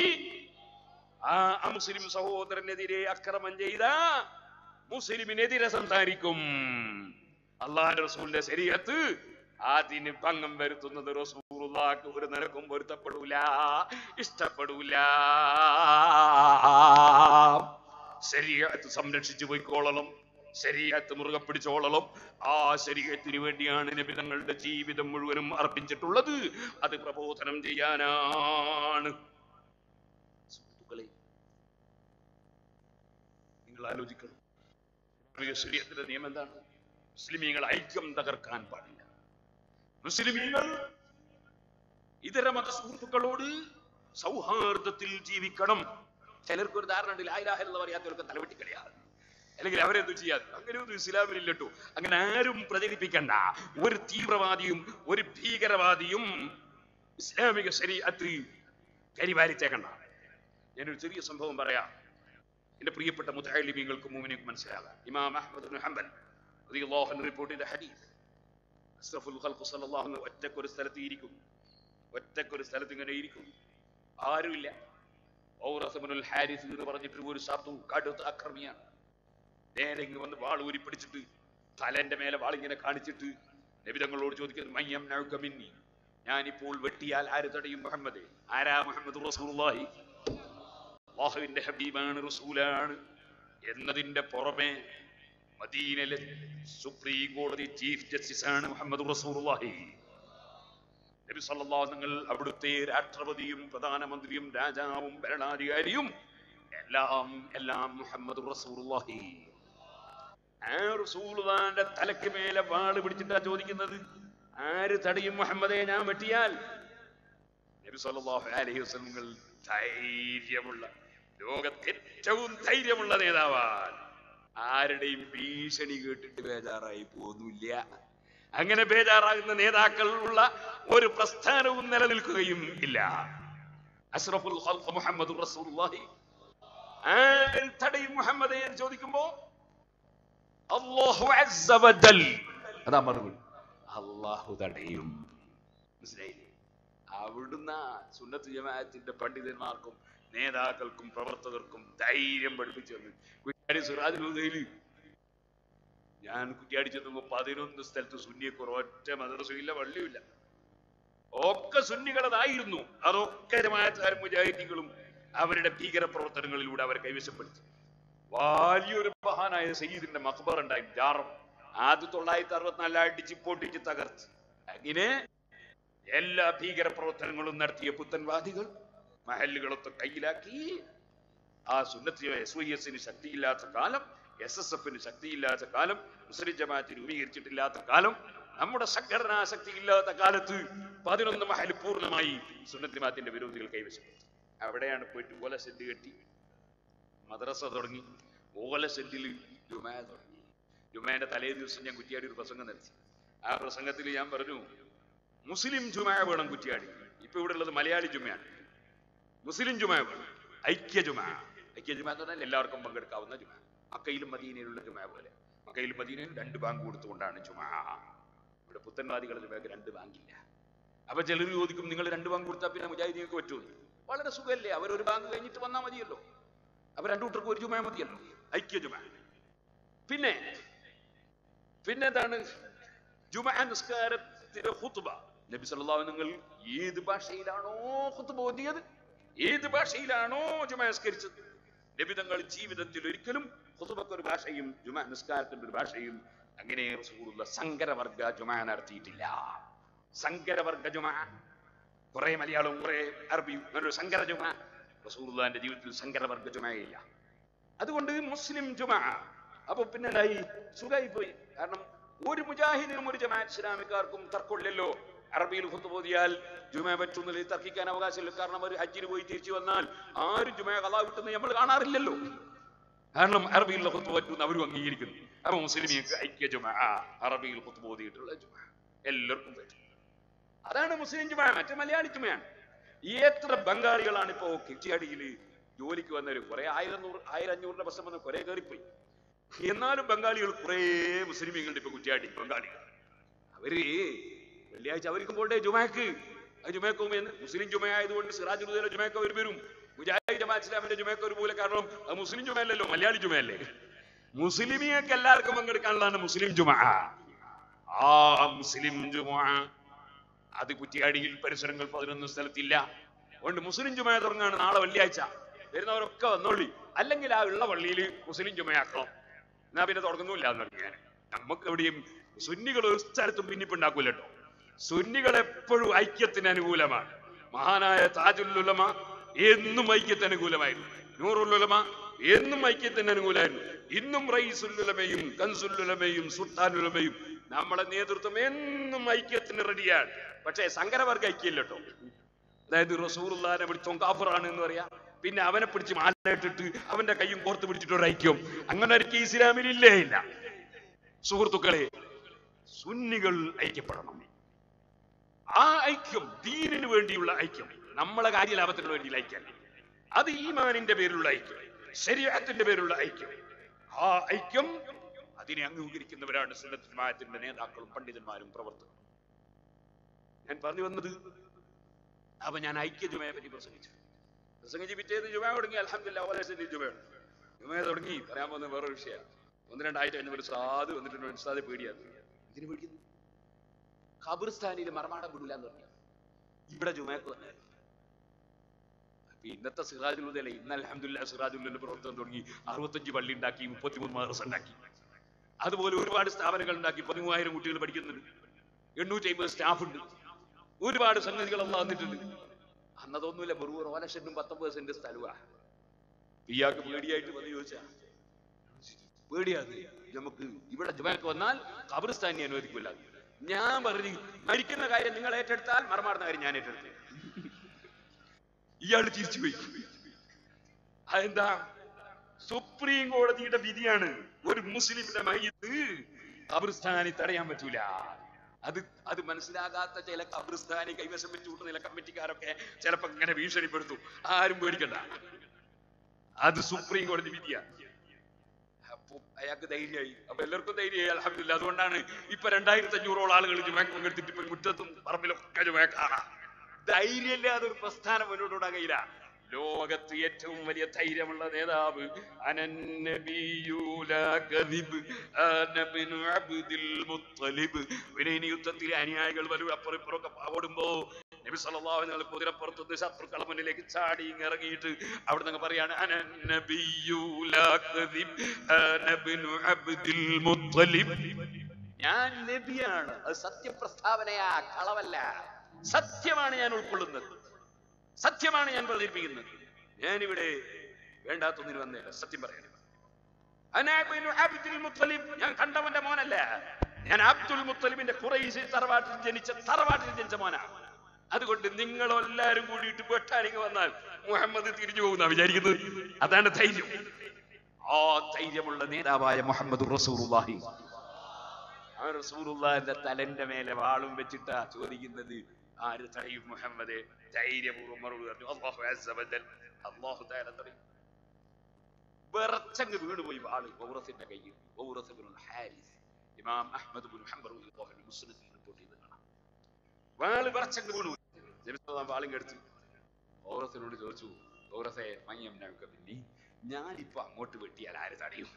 ആ അമുസ്ലിം സഹോദരനെതിരെ അക്രമം ചെയ്ത മുസ്ലിമിനെതിരെ സംസാരിക്കും. അള്ളാഹിന്റെ റസൂലിന്റെ ശരീരത്ത്. അതിന് ഭംഗം വരുത്തുന്നത് റസൂലുള്ളാഹിക്ക് ഒരു നിരക്കും പൊരുത്തപ്പെടൂല. ഇഷ്ടപ്പെടൂല. ശരീരത്ത് സംരക്ഷിച്ചു പോയിക്കോളണം. ശരീരത്ത് മുറുകെ പിടിച്ചോളണം. ആ ശരീരത്തിന് വേണ്ടിയാണ് നബി തങ്ങളുടെ ജീവിതം മുഴുവനും അർപ്പിച്ചിട്ടുള്ളത്. അത് പ്രബോധനം ചെയ്യാനാണ്. നിങ്ങൾ ആലോചിക്കണം. ശരീരത്തിന്റെ നിയമം എന്താണ്? മുസ്ലിമീങ്ങൾ ഐക്യം തകർക്കാൻ പാടില്ല. മുസ്ലിമീങ്ങൾ ഇതര മത സുഹൃത്തുക്കളോട് സൗഹാർദ്ദത്തിൽ ജീവിക്കണം. ചിലർക്ക് ഒരു ധാരണ ഉണ്ട് ലായിലാഹെന്ന് പറയാത്തവർക്ക് തലവെട്ടിക്കളിയാണ്. അല്ലെങ്കിൽ അവരെന്തു ചെയ്യാതെ അങ്ങനെ ഒന്നും ഇസ്ലാമിലില്ലട്ടോ അങ്ങനെ ആരും പ്രചരിപ്പിക്കണ്ട. ഒരു തീവ്രവാദിയും ഒരു ഭീകരവാദിയും ഇസ്ലാമിക ശരീരത്തിൽ കരിവാരിച്ചേക്കണ്ട. ഞാനൊരു ചെറിയ സംഭവം പറയാം. എന്റെ പ്രിയപ്പെട്ട മുത്തലിമീങ്ങൾക്ക് മുമ്പിനേക്ക് മനസ്സിലാകാം. ഇമാം അഹ്മദ് ബിൻ ഹംബൽ അൻഹു ഹദീസ്. അസ്റഫുൽ ഖൽഖു സല്ലല്ലാഹു അലൈഹി ഒറ്റക്കൊരു സ്ഥലത്ത് ഇരിക്കും. ഒറ്റക്കൊരു സ്ഥലത്ത് ഇങ്ങനെ ഇരിക്കും. ആരുമില്ല. ഔറസബനുൽ ഹാരിസ് എന്ന് പറഞ്ഞിട്ട് ഒരു സാധു കടുത്ത അക്രമിയാണ്. നേരെ ഇങ്ങ് വന്ന് വാൾ ഊരി പിടിച്ചിട്ട് തലന്റെ മേലെ വാളിങ്ങനെ കാണിച്ചിട്ട് നബിതങ്ങളോട് ചോദിക്കുന്നത് മയ്യം നഴുക്കമിന്നി ഞാനിപ്പോൾ വെട്ടിയാൽ ആര് തടയും മുഹമ്മദ്? ആരാ മുഹമ്മദ് റസൂലുള്ളാഹി? അള്ളാഹുവിന്റെ ഹബീബാണ് റസൂലാണ്. എന്നതിന്റെ പുറമെ മദീനയിലെ സുപ്രീം കോടതി ചീഫ് ജസ്റ്റിസ് ആണ് മുഹമ്മദ് റസൂലുള്ളാഹി. നബി സല്ലല്ലാഹു തങ്ങൾ അവിടുത്തെ രാഷ്ട്രപതിയും പ്രധാനമന്ത്രിയും രാജാവും ഭരണാധികാരിയും എല്ലാം എല്ലാം മുഹമ്മദ് റസൂലുള്ളാഹി. ആ റസൂലുള്ളാന്റെ തലക്ക് മേലെ വാൾ പിടിച്ചിട്ടാ ചോദിക്കുന്നത്? ആര് തടിയും മുഹമ്മദെ? ഞാൻ വെട്ടിയാൽ. നബി സല്ലല്ലാഹു അലൈഹി വസല്ലം ധൈര്യമുള്ള ലോകത്തെ ഏറ്റവും ധൈര്യമുള്ള നേതാവാൻ ആരുടെയും ഭീഷണി കേട്ടിട്ട് ബേജാറായി പോകുന്നില്ല. അങ്ങനെ ബേജാറാകുന്ന നേതാക്കൾ ഉള്ള ഒരു പ്രസ്ഥാനവും നിലനിൽക്കുകയും ഇല്ല. അഷ്റഫുൽ മുഹമ്മദ് റസൂലുള്ളാഹി. തടയും മുഹമ്മദെ എന്ന് ചോദിക്കുമ്പോ അല്ലാഹു അസ്സ അതാ മറുപടി. അല്ലാഹു തടയും. മനസ്സിലായില്ലേ? അവിടുന്ന് സുന്നത്ത് ജമാഅത്തിന്റെ പണ്ഡിതന്മാർക്കും നേതാക്കൾക്കും പ്രവർത്തകർക്കും ധൈര്യം പഠിപ്പിച്ചു തന്നു. കുറ്റാടി സുറാജുലയിൽ ഞാൻ കുറ്റിയാടി ചെന്നുമ്പോ പതിനൊന്ന് സ്ഥലത്ത് സുന്നിയൊക്കെ ഒറ്റ മദ്രസയില്ല പള്ളിയുമില്ല ഒക്കെ സുന്നികളതായിരുന്നു. അതൊക്കെ മുജാഹിദികളും അവരുടെ ഭീകര പ്രവർത്തനങ്ങളിലൂടെ അവർ കൈവശപ്പെടുത്തി. വലിയൊരു മഹാനായ സയ്യിദിന്റെ മക്ബർ ഉണ്ടായി ജാറം. ആയിരത്തി തൊള്ളായിരത്തി അറുപത്തിനാല് അടിച്ച് പൊട്ടിച്ച് തകർത്ത്. അങ്ങനെ എല്ലാ ഭീകര പ്രവർത്തനങ്ങളും നടത്തിയ പുത്തൻവാദികൾ മഹലുകളൊക്കെ കയ്യിലാക്കി. ആ സുന്നത്ത് എസ് വൈ എസിന് ശക്തിയില്ലാത്ത കാലം എസ് എസ് എഫിന് ശക്തിയില്ലാത്ത കാലം മുസ്ലിം ജമാഅത്ത് രൂപീകരിച്ചിട്ടില്ലാത്ത കാലം നമ്മുടെ സംഘടനാ ശക്തി ഇല്ലാത്ത കാലത്ത് പതിനൊന്ന് മഹൽ പൂർണമായി സുന്നത്തിമാത്തിന്റെ വിരോധികൾ കൈവശപ്പെടുത്തി. അവിടെയാണ് പോയിട്ട് ഓല സെന്റ് കെട്ടി മദ്രസ തുടങ്ങി ഓല സെന്റിൽ ജുമായ തുടങ്ങി. ജുമാന്റെ തലേ ദിവസം ഞാൻ കുറ്റിയാടി ഒരു പ്രസംഗം നടത്തി. ആ പ്രസംഗത്തിൽ ഞാൻ പറഞ്ഞു മുസ്ലിം ജുമായ വേണം കുറ്റിയാടി. ഇപ്പൊ ഇവിടെ ഉള്ളത് മലയാളി ജുമയാണ് മുസ്ലിം ജുമായ വേണം ഐക്യ ജുമാ ഐക്യ ജുമാ എന്ന് പറഞ്ഞാൽ എല്ലാവർക്കും പങ്കെടുക്കാവുന്ന ജുമാ. മക്കയിലും മദീനയിലുള്ള ജുമാ പോലെ. മക്കയിലും മദീനയിലും രണ്ട് ബാങ്ക് കൊടുത്തുകൊണ്ടാണ് ജുമാ. ഇവിടെ പുത്തൻവാദികളുടെ ജുമാക്ക് രണ്ട് ബാങ്കില്ല. അപ്പൊ ചിലർ ചോദിക്കും നിങ്ങൾ രണ്ട് ബാങ്ക് കൊടുത്താൽ പിന്നെ മുജാഹിദീനൊക്കെ പറ്റുമെന്ന് വളരെ സുഖമല്ലേ? അവർ ഒരു ബാങ്ക് കഴിഞ്ഞിട്ട് വന്നാൽ മതിയല്ലോ. അപ്പൊ രണ്ടു കൂട്ടർക്ക് ഒരു ജുമാ മതിയല്ലോ. ഐക്യ ജുമാ. പിന്നെ പിന്നെ എന്താണ് ജുമാ നിസ്കാരത്തിന്റെ ഹുത്തുബ നബി സല്ലല്ലാഹു നിങ്ങൾ ഏത് ഭാഷയിലാണോ ഹുത്തുബ ഓതിയത്? ഏത് ഭാഷയിലാണോ ജുമാ നിസ്കരിച്ചത്? നബി തങ്ങൾ ജീവിതത്തിൽ ഒരിക്കലും ഹുസുബക്ക് ഒരു ഭാഷയും ജുമാ നിസ്കാരത്തിന്റെ ഒരു ഭാഷയും അങ്ങനെ റസൂലുള്ള സങ്കരവർഗ ജുമാ നടത്തിയിട്ടില്ല. സങ്കരവർഗ ജുമാ. കുറെ മലയാളവും കുറെ അറബിയും ഒരു സങ്കര ജുമാ. റസൂലുള്ളാന്റെ ജീവിതത്തിൽ സങ്കരവർഗ ജുമായില്ല. അതുകൊണ്ട് മുസ്ലിം ജുമാ. അപ്പൊ പിന്നെ എന്തായി സുഖമായി പോയി കാരണം ഒരു മുജാഹിദിനും ഒരു ജമാഅത്ത് ഇസ്ലാമിക്കാർക്കും തർക്കമില്ലല്ലോ. അറബിയിൽ ഖുത്ബോദിയാൽ ജുമ പറ്റുന്നില്ല തർക്കിക്കാൻ അവകാശമില്ല. കാരണം അവർ ഹജ്ജിന് പോയി തിരിച്ചു വന്നാൽ ആരും ജുമ കഥാ കിട്ടുന്നത് നമ്മൾ കാണാറില്ലല്ലോ. കാരണം അറബിയിലുള്ള ഹുത്ത് പറ്റുന്ന അവരും അംഗീകരിക്കുന്നു. അപ്പൊ മുസ്ലിമിയക്ക് ഐക്യ ജുമ അറബിയിൽ ഹുത്ത് ഓതിയിട്ടുള്ള ജുമ. എല്ലാവർക്കും പറ്റും. അതാണ് മുസ്ലിം ജുമ മറ്റേ മലയാളി ജുമയാണ് എത്ര ബംഗാളികളാണ് ഇപ്പോ കിച്ചിയടിയിൽ ജോലിക്ക് വന്നവര്? കുറെ ആയിരം നൂറ് ആയിരം അഞ്ഞൂറിന്റെ പ്രശ്നം വന്ന് കുറെ കയറിപ്പോയി. എന്നാലും ബംഗാളികൾ കുറെ മുസ്ലിമീങ്ങളുണ്ട് ഇപ്പൊ കുറ്റിയാടി ബംഗാളികൾ. അവർ വെള്ളിയാഴ്ച അവർക്കും പോട്ടെ ജുമാക്ക് ജുമേക്കും എന്ന് മുസ്ലിം ജുമ ആയതുകൊണ്ട് സിറാജ് ജുമേക്ക് അവർ വരും. മുജാഹിദ് ജമാഅത്ത് ഇസ്ലാമിന്റെ ജുമേക്ക ഒരു പോലെ കാരണം അത് മുസ്ലിം ജുമയല്ലല്ലോ മലയാളി ജുമയല്ലേ മുസ്ലിമിയൊക്കെ എല്ലാവർക്കും പങ്കെടുക്കാനുള്ളതാണ് മുസ്ലിം ജുമ. ആ മുസ്ലിം ജുമ അത് കുറ്റിയാടിയിൽ പരിസരങ്ങൾ പതിനൊന്ന് സ്ഥലത്തില്ല. അതുകൊണ്ട് മുസ്ലിം ജുമ തുടങ്ങാണ് നാളെ വെള്ളിയാഴ്ച. വരുന്നവരൊക്കെ വന്നോളി. അല്ലെങ്കിൽ ആ ഉള്ള പള്ളിയിൽ മുസ്ലിം ജുമയാക്കണം എന്നാ പിന്നെ തുടങ്ങുന്നില്ല എന്ന് ഞാൻ. നമുക്ക് എവിടെയും സുന്നികൾ ഒരു സ്ഥലത്തും ഭിന്നിപ്പുണ്ടാക്കൂല കേട്ടോ. സുന്നികൾ എപ്പോഴും ഐക്യത്തിന് അനുകൂലമാണ്. മഹാനായ താജുല്ലുലമ എന്നും ഐക്യത്തിന് അനുകൂലമായിരുന്നു. നൂറുല്ലുലമ എന്നും ഐക്യത്തിന് അനുകൂലമായിരുന്നു. ഇന്നും റൈസുല്ലുലമയും കൻസുല്ലുലമയും സുൽത്താനുലമയും നമ്മളെ നേതൃത്വം എന്നും ഐക്യത്തിന് റെഡിയാണ്. പക്ഷേ സങ്കരവർഗ ഐക്യമില്ല കേട്ടോ അതായത് റസൂറുല്ലാനെ പിടിച്ചോ കാഫറാണ് എന്ന് പറയാ. പിന്നെ അവനെ പിടിച്ച് മാലയിട്ടിട്ട് അവന്റെ കൈയും കോർത്ത് പിടിച്ചിട്ട് ഒരു ഐക്യം. അങ്ങനെ ഒരു ഇസ്ലാമിൽ ഇല്ലേ ഇല്ല. സുഹൃത്തുക്കളെ സുന്നികൾ ഐക്യപ്പെടണം. ആ ഐക്യം ദീനിന് വേണ്ടിയുള്ള ഐക്യം. നമ്മളെ കാര്യലാഭത്തിന് വേണ്ടിയുള്ള ഐക്യം. അത് ഈമാനിന്റെ പേരിലുള്ള ഐക്യം. ശരീരത്തിന്റെ പേരിലുള്ള ഐക്യം. ആ ഐക്യം അതിനെ അംഗീകരിക്കുന്നവരാണ് സുന്നത്ത് നേതാക്കളും പണ്ഡിതന്മാരും പ്രവർത്തകരും. ഞാൻ പറഞ്ഞു വന്നത് അപ്പൊ ഞാൻ ഐക്യ ജുമയെ പറ്റി പ്രസംഗിച്ചു. പ്രസംഗിച്ച് പിറ്റേന്ന് ജുമ തുടങ്ങി. അലഹമില്ല ജുമയുണ്ട് ജുമയാണ്. ജുമ തുടങ്ങി. പറയാൻ പോകുന്ന വേറെ വിഷയമാണ്. ഒന്ന് രണ്ടായിട്ട് എന്നെ ഒരു സാധു വന്നിട്ടുണ്ട്. സാധു പേടിയാണ്. ഇതിന് പേടിക്കുന്നു? ഖബർസ്ഥാനിൽ മർമാടം വിടില്ല എന്ന് പറഞ്ഞു. ഇവിടെ ജുമാക്ക് വന്നായിരുന്നു. ഇന്നത്തെ സിറാജുൽ സിറാജുലുദല ഇന്ന് അലഹമില്ല സിറാജുൽ പ്രവർത്തനം തുടങ്ങി. അറുപത്തഞ്ച് പള്ളി ഉണ്ടാക്കി മുപ്പത്തിമൂന്ന് മദ്രസ ഉണ്ടാക്കി. അതുപോലെ ഒരുപാട് സ്ഥാപനങ്ങൾ ഉണ്ടാക്കി. പതിമൂവായിരം കുട്ടികൾ പഠിക്കുന്നുണ്ട്. എണ്ണൂറ്റി അമ്പത് സ്റ്റാഫ് ഉണ്ട്. ഒരുപാട് സംഗതികൾ വന്നിട്ടുണ്ട് അന്നതൊന്നുമില്ല വെറും ഓല സെന്റും പത്തൊമ്പത് സെന്റ് സ്ഥലവാ. ഇയാൾക്ക് പേടിയായിട്ട് വന്ന് ചോദിച്ചാ പേടിയാ നമുക്ക് ഇവിടെ ജുമാക്ക് വന്നാൽ ഖബർസ്ഥാനി അനുവദിക്കില്ല. ഞാൻ പറഞ്ഞു മരിക്കുന്ന കാര്യം നിങ്ങൾ ഏറ്റെടുത്താൽ മറമാടുന്ന കാര്യം ഞാൻ ഏറ്റെടുത്തു. ഇയാൾ തിരിച്ചുപോയി അതെന്താ? സുപ്രീം കോടതിയുടെ വിധിയാണ് ഒരു മുസ്ലിമിന്റെ മയ്യത്ത് കബ്രിസ്ഥാനി തടയാൻ പറ്റൂല. അത് അത് മനസ്സിലാകാത്ത ചില കബ്രിസ്ഥാനി കൈവശം വെച്ചു കൂട്ടുന്ന ചില കമ്മിറ്റിക്കാരൊക്കെ ചിലപ്പോ ഇങ്ങനെ ഭീഷണിപ്പെടുത്തും. ആരും പേടിക്കണ്ട. അത് സുപ്രീം കോടതി വിധിയാ. അപ്പൊ അയാൾക്ക് ധൈര്യമായി. അപ്പൊ എല്ലാവർക്കും ധൈര്യമായി. അലഹമില്ല അതുകൊണ്ടാണ് ഇപ്പൊ രണ്ടായിരത്തി അഞ്ഞൂറോളം ആളുകൾ ജുമാ പങ്കെടുത്തിട്ട് ഇപ്പൊ മുറ്റത്തും പറമ്പിലൊക്കെ ജുമാ കാണാം. ധൈര്യമില്ലാതെ ഒരു പ്രസ്ഥാനം മുന്നോട്ട് കഴിയില്ല ലോകത്ത് ഏറ്റവും വലിയ ധൈര്യമുള്ള നേതാവ് യുദ്ധത്തിലെ അനുയായികൾ വരും അപ്പുറം ഇപ്പുറമൊക്കെ ഓടുമ്പോ നബി സല്ലല്ലാഹു അലൈഹി വസല്ലം കുതിരപ്പുറത്തുനിന്ന് ശത്രുക്കളെ മുന്നിലേക്ക് ചാടി ഇറങ്ങിയിട്ട് അവിടെ നിന്ന് പറയാണ് ലാ കദിബ് അനബ്നു അബ്ദുൽ മുത്തലിബ്. ഞാൻ നബിയാണ് അത് സത്യപ്രസ്താവനയാ കളവല്ല. സത്യമാണ് ഞാൻ ഉൾക്കൊള്ളുന്നത്. സത്യമാണ് ഞാൻ പ്രചരിപ്പിക്കുന്നത് ഞാനിവിടെ വേണ്ടാത്തൊന്നിന് വന്നേല സത്യം അനാബിനു അബ്ദുൽ ഞാൻ കണ്ടവന്റെ മോനല്ല. ഞാൻ അബ്ദുൽ മുത്തലിബിന്റെ കുറേശ്ശി തറവാട്ടിൽ ജനിച്ച തറവാട്ടിൽ ജനിച്ച മോനാണ്. അതുകൊണ്ട് നിങ്ങൾ എല്ലാവരും കൂടിയിട്ട് വെട്ടാനിങ്ങ് വന്നാൽ മുഹമ്മദ് തിരിഞ്ഞു പോകുന്ന വിചാരിക്കുന്നത്. അതാണ് ധൈര്യം. ആ ധൈര്യമുള്ള നേതാവായ മുഹമ്മദ് റസൂറുല്ലാഹി ആ റസൂറുല്ലാന്റെ തലന്റെ മേലെ വാളും വെച്ചിട്ടാ ചോദിക്കുന്നത്. ആര് തടയും മുഹമ്മദ്? ധൈര്യപൂർവം മറുപടി പറഞ്ഞു. അള്ളാഹു അള്ളാഹു തആല തടയും. വിറച്ചങ്ങ് വീണുപോയി വാൾ ഔറസിന്റെ കയ്യിൽ. ബിനുൽ ഹാരിസ്. ഇമാം അഹമ്മദ് ബിൻ ഹംബർ അൻഹു റിപ്പോർട്ട് ചെയ്ത്. കാണാം വാൾ വിറച്ചങ്ങ് വീണു. ജനസഭ വാളും കടിച്ചു പൗറത്തിനോട് ചോദിച്ചു പൗറത്തെ മയ്യം ഞങ്ങൾക്ക് പിന്നെ. ഞാനിപ്പോ അങ്ങോട്ട് വെട്ടിയാൽ ആര് തടയും?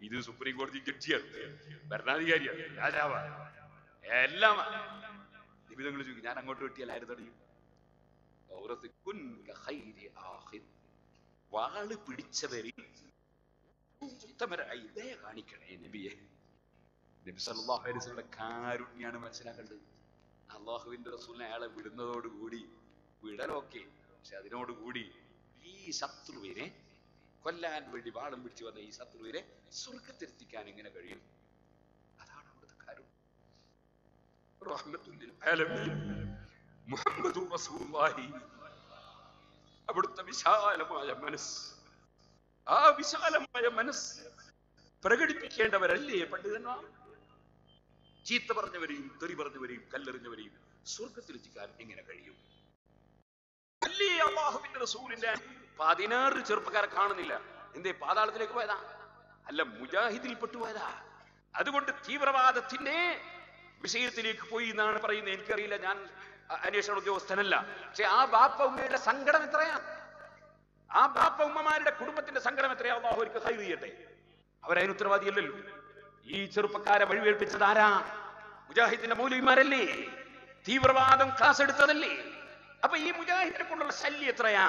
ഇത് സുപ്രീം കോടതി ജഡ്ജിയാണ്. ഭരണാധികാരിയാണ്. രാജാവാണ് എല്ലാം നിബിധങ്ങൾ ചോദിക്കും ഞാൻ അങ്ങോട്ട് വെട്ടിയാൽ ആര് തടയും? പൗരത്ത് കുൻ. വാൾ പിടിച്ചവരിൽ കാണിക്കണേ നബിയെ. നബി സല്ലല്ലാഹു അലൈഹി വസല്ലം കാരുണ്യാണ് മനസ്സിലാക്കേണ്ടത്. അള്ളാഹുവിന്റെ റസൂലിനെ അയാളെ വിടുന്നതോടുകൂടി വിടലൊക്കെ പക്ഷെ അതിനോടുകൂടി ഈ ശത്രുവിനെ കൊല്ലാൻ വേണ്ടി വാളം പിടിച്ചു വന്ന ഈ ശത്രുവിനെ സ്വർഗത്തിരുത്തിക്കാൻ എങ്ങനെ കഴിയും? അതാണ് അവിടുത്തെ കാര്യം. അവിടുത്തെ വിശാലമായ മനസ്സ്. ആ വിശാലമായ മനസ്സ് പ്രകടിപ്പിക്കേണ്ടവരല്ലേ പണ്ഡിതന്മാർ? ചീത്ത പറഞ്ഞവരെയും തെറി പറഞ്ഞവരെയും കല്ലെറിഞ്ഞവരെയും സ്വർഗത്തിലെത്തിക്കാൻ എങ്ങനെ കഴിയും? അല്ലേ അള്ളാഹുവിന്റെ റസൂലിന്റെ പതിനാറ് ചെറുപ്പക്കാരെ കാണുന്നില്ല. എന്തേ പാതാളത്തിലേക്ക് പോയതാ? അല്ല മുജാഹിദിൽ പെട്ടുപോയതാ. അതുകൊണ്ട് തീവ്രവാദത്തിന്റെ വിഷയത്തിലേക്ക് പോയി എന്നാണ് പറയുന്നത്. എനിക്കറിയില്ല ഞാൻ അന്വേഷണ ഉദ്യോഗസ്ഥനല്ല. പക്ഷെ ആ ബാപ്പ ഉമ്മയുടെ സങ്കടം എത്രയാ? ആ ബാപ്പ ഉമ്മമാരുടെ കുടുംബത്തിന്റെ സങ്കടം എത്രയാ? അള്ളാഹു അവർക്ക് ഹൈർ ചെയ്യട്ടെ. അവരതിന് ഉത്തരവാദിയല്ലല്ലോ. ഈ ചെറുപ്പക്കാരെ വഴിവേൽപ്പിച്ചത് ആരാ? മുജാഹിദിന്റെ മൗലവിമാരല്ലേ? തീവ്രവാദം ക്ലാസ് എടുത്തതല്ലേ? അപ്പൊ ഈ മുജാഹിദിനെ കൊണ്ടുള്ള ശല്യം എത്രയാ?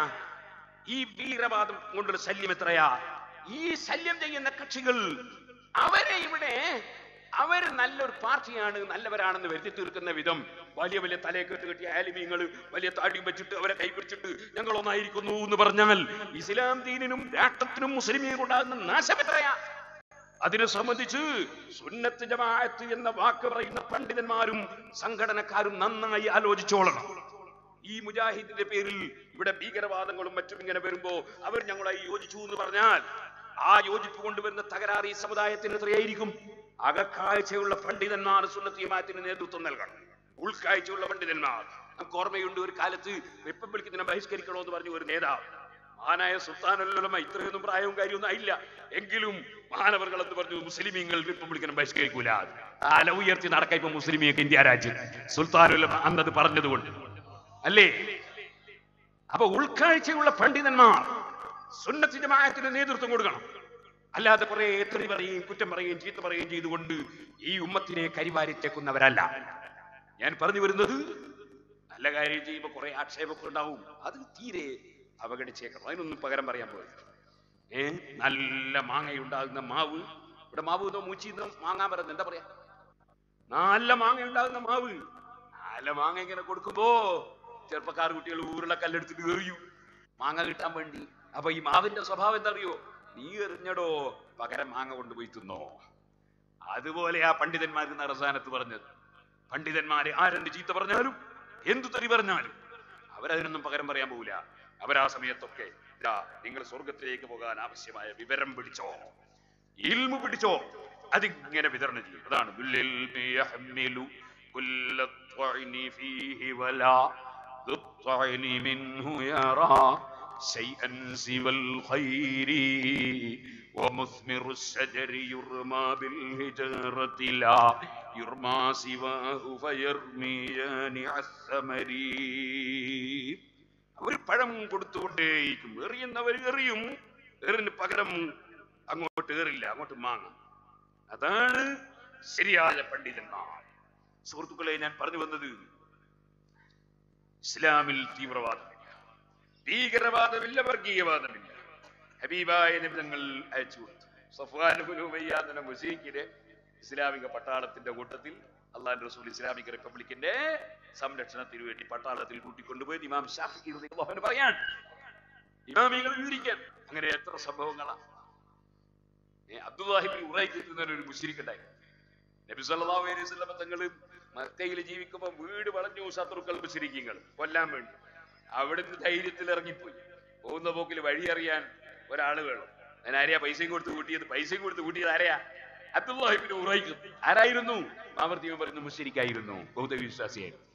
ഈ ഭീകരവാദം കൊണ്ടുള്ള ശല്യം എത്രയാ? ഈ ശല്യം ചെയ്യുന്ന കക്ഷികൾ അവരെ ഇവിടെ അവർ നല്ലൊരു പാർട്ടിയാണ് നല്ലവരാണെന്ന് വരുത്തി തീർക്കുന്ന വിധം വലിയ വലിയ തലയെക്കെട്ട് കെട്ടിയ ആലിമീങ്ങൾ വലിയ താടിയും വെച്ചിട്ട് അവരെ കൈപിടിച്ചിട്ട് ഞങ്ങൾ ഒന്നായിരിക്കുന്നു എന്ന് പറഞ്ഞാൽ ഇസ്ലാം ദീനിനും രാഷ്ട്രത്തിനും മുസ്ലിമീനും ഉണ്ടാകുന്ന നാശം എത്രയാ? അതിനെ സംബന്ധിച്ച് സുന്നത്ത് ജമാഅത്ത് എന്ന വാക്ക് പറയുന്ന പണ്ഡിതന്മാരും സംഘടനക്കാരും നന്നായി ആലോചിച്ചോളണം. ഈ മുജാഹിദിന്റെ പേരിൽ ഇവിടെ ഭീകരവാദങ്ങളും മറ്റും ഇങ്ങനെ വരുമ്പോ അവർ ഞങ്ങളായി യോജിച്ചു എന്ന് പറഞ്ഞാൽ ആ യോജിപ്പ് കൊണ്ടുവരുന്ന തകരാറ് ഈ സമുദായത്തിന് എത്രയായിരിക്കും? അകക്കാഴ്ചയുള്ള പണ്ഡിതന്മാർ സുന്നത്തിയമായത്തിന് നേതൃത്വം നൽകണം. ഉൾക്കാഴ്ചയുള്ള പണ്ഡിതന്മാർ. നമുക്ക് ഓർമ്മയുണ്ട് ഒരു കാലത്ത് റിപ്പബ്ലിക് ദിനം ബഹിഷ്കരിക്കണോ എന്ന് പറഞ്ഞു ഒരു നേതാവ് മഹാനായ സുൽത്താനുല്ലമ ഇത്രയൊന്നും പ്രായവും കാര്യമൊന്നും ആയില്ല. എങ്കിലും മാനവർകൾ എന്ന് പറഞ്ഞു മുസ്ലിമീങ്ങൾ റിപ്പബ്ലിക്കനും ബഹിഷ്കരിക്കൂല. തല ഉയർത്തി നടക്ക ഇപ്പൊ മുസ്ലിമീങ്ങൾക്ക് ഇന്ത്യ രാജ്യം. സുൽത്താനുല്ലമ അന്നത് പറഞ്ഞതുകൊണ്ട്. അല്ലേ? അപ്പൊ ഉൾക്കാഴ്ചയുള്ള പണ്ഡിതന്മാർ സുന്നത്തി ജമാഅത്തിന് നേതൃത്വം കൊടുക്കണം. അല്ലാതെ കുറെ തെറി പറയുകയും കുറ്റം പറയുകയും ചീത്ത പറയുകയും ചെയ്തുകൊണ്ട് ഈ ഉമ്മത്തിനെ കരിവാരിത്തേക്കുന്നവരല്ല ഞാൻ പറഞ്ഞു വരുന്നത് നല്ല കാര്യം ചെയ്യുമ്പോൾ കുറെ ആക്ഷേപമൊക്കെ ഉണ്ടാവും അത് തീരെ അവഗണിച്ചേക്കണം. അതിനൊന്നും പകരം പറയാൻ പോയത് ഏ? നല്ല മാങ്ങയുണ്ടാകുന്ന മാവ്. ഇവിടെ മാവ് ഇതോ മൂച്ചി മാങ്ങാൻ പറയുന്നത്. എന്താ പറയാ? നല്ല മാങ്ങയുണ്ടാകുന്ന മാവ്. നല്ല മാങ്ങ ഇങ്ങനെ കൊടുക്കുമ്പോ ചെറുപ്പക്കാർ കുട്ടികൾ ഊരുള്ള കല്ലെടുത്തിട്ട് എറിയും. മാങ്ങ കിട്ടാൻ വേണ്ടി. അപ്പൊ ഈ മാവിന്റെ സ്വഭാവം എന്താ അറിയോ നീ എറിഞ്ഞടോ പകരം മാങ്ങ കൊണ്ടുപോയി തിന്നോ. അതുപോലെ ആ പണ്ഡിതന്മാർക്ക് നറസാനത്ത് പറഞ്ഞത്. പണ്ഡിതന്മാരെ ആരെന്ത് ചീത്ത പറഞ്ഞാലും എന്തു തെറി പറഞ്ഞാലും അവരതിനൊന്നും പകരം പറയാൻ പോകില്ല അവരാ സമയത്തൊക്കെ ദാ, നിങ്ങൾ സ്വർഗത്തിലേക്ക് പോകാൻ ആവശ്യമായ വിവരം പിടിച്ചോ ഇൽമു പിടിച്ചോ അതിങ്ങനെ വിതരണം ചെയ്യും അതാണ് ബിൽഇൽമി യഹ്മിലു കുല്ല الطعن فيه ولا ذو الطعن منه يرى شيئا سوى الخير ومثمر الشجر يرمى بالهجرة لا يرمى سواه فيرمي جانع الثمر അവർ പഴം കൊടുത്തുകൊണ്ടേയിരിക്കും. എറിയുന്നവർ എറിയും. എറിന് പകരം അങ്ങോട്ട് ഏറില്ല അങ്ങോട്ട് മാങ്ങും. അതാണ് ശരിയായ പണ്ഡിതന്മാർ. സുഹൃത്തുക്കളെ ഞാൻ പറഞ്ഞു വന്നത് ഇസ്ലാമിൽ തീവ്രവാദമില്ല. ഭീകരവാദമില്ല വർഗീയവാദമില്ല. ഹബീബായ നിബിതങ്ങൾ അയച്ചു കൊടുത്തു. സഫ്വാനുബുലുമയ്യാന്ന മുസീഖിന്റെ ഇസ്ലാമിക പട്ടാളത്തിന്റെ കൂട്ടത്തിൽ അള്ളാഹു റസൂൽ ഇസ്ലാമിക റിപ്പബ്ലിക്കിന്റെ സംരക്ഷണത്തിന് വേണ്ടി പട്ടാളത്തിൽ കൂട്ടിക്കൊണ്ടുപോയി ഇമാം ഷാഫി പറയാൻ ഇമാമികൾ വിവരിക്കാൻ അങ്ങനെ എത്ര സംഭവങ്ങളാണ് ഏ, അബ്ദുല്ലാഹിബിൻ ഉറൈഖ് എത്തുന്ന നബി സല്ലല്ലാഹു അലൈഹി തങ്ങൾ മക്കയിൽ ജീവിക്കുമ്പോൾ വീട് വളഞ്ഞു ശത്രുക്കൾ മുസ്ലിങ്ങൾ കൊല്ലാൻ വേണ്ടി. അവിടുന്ന് ധൈര്യത്തിൽ ഇറങ്ങിപ്പോയി. പോകുന്ന പോക്കിൽ വഴി അറിയാൻ ഒരാൾ വേണം. ഞാൻ ആരെയാ പൈസയും കൊടുത്ത് കൂട്ടിയത്? പൈസയും കൊടുത്ത് കൂട്ടിയത് ആരെയാ? അബ്ദുല്ലാഹിബിൻ ഉറയ്ക്കും ആരായിരുന്നു? ആവർത്തിയും പറയുന്നു മുസ്ലിക്കായിരുന്നു ബൗദ്ധ വിശ്വാസിയായിരുന്നു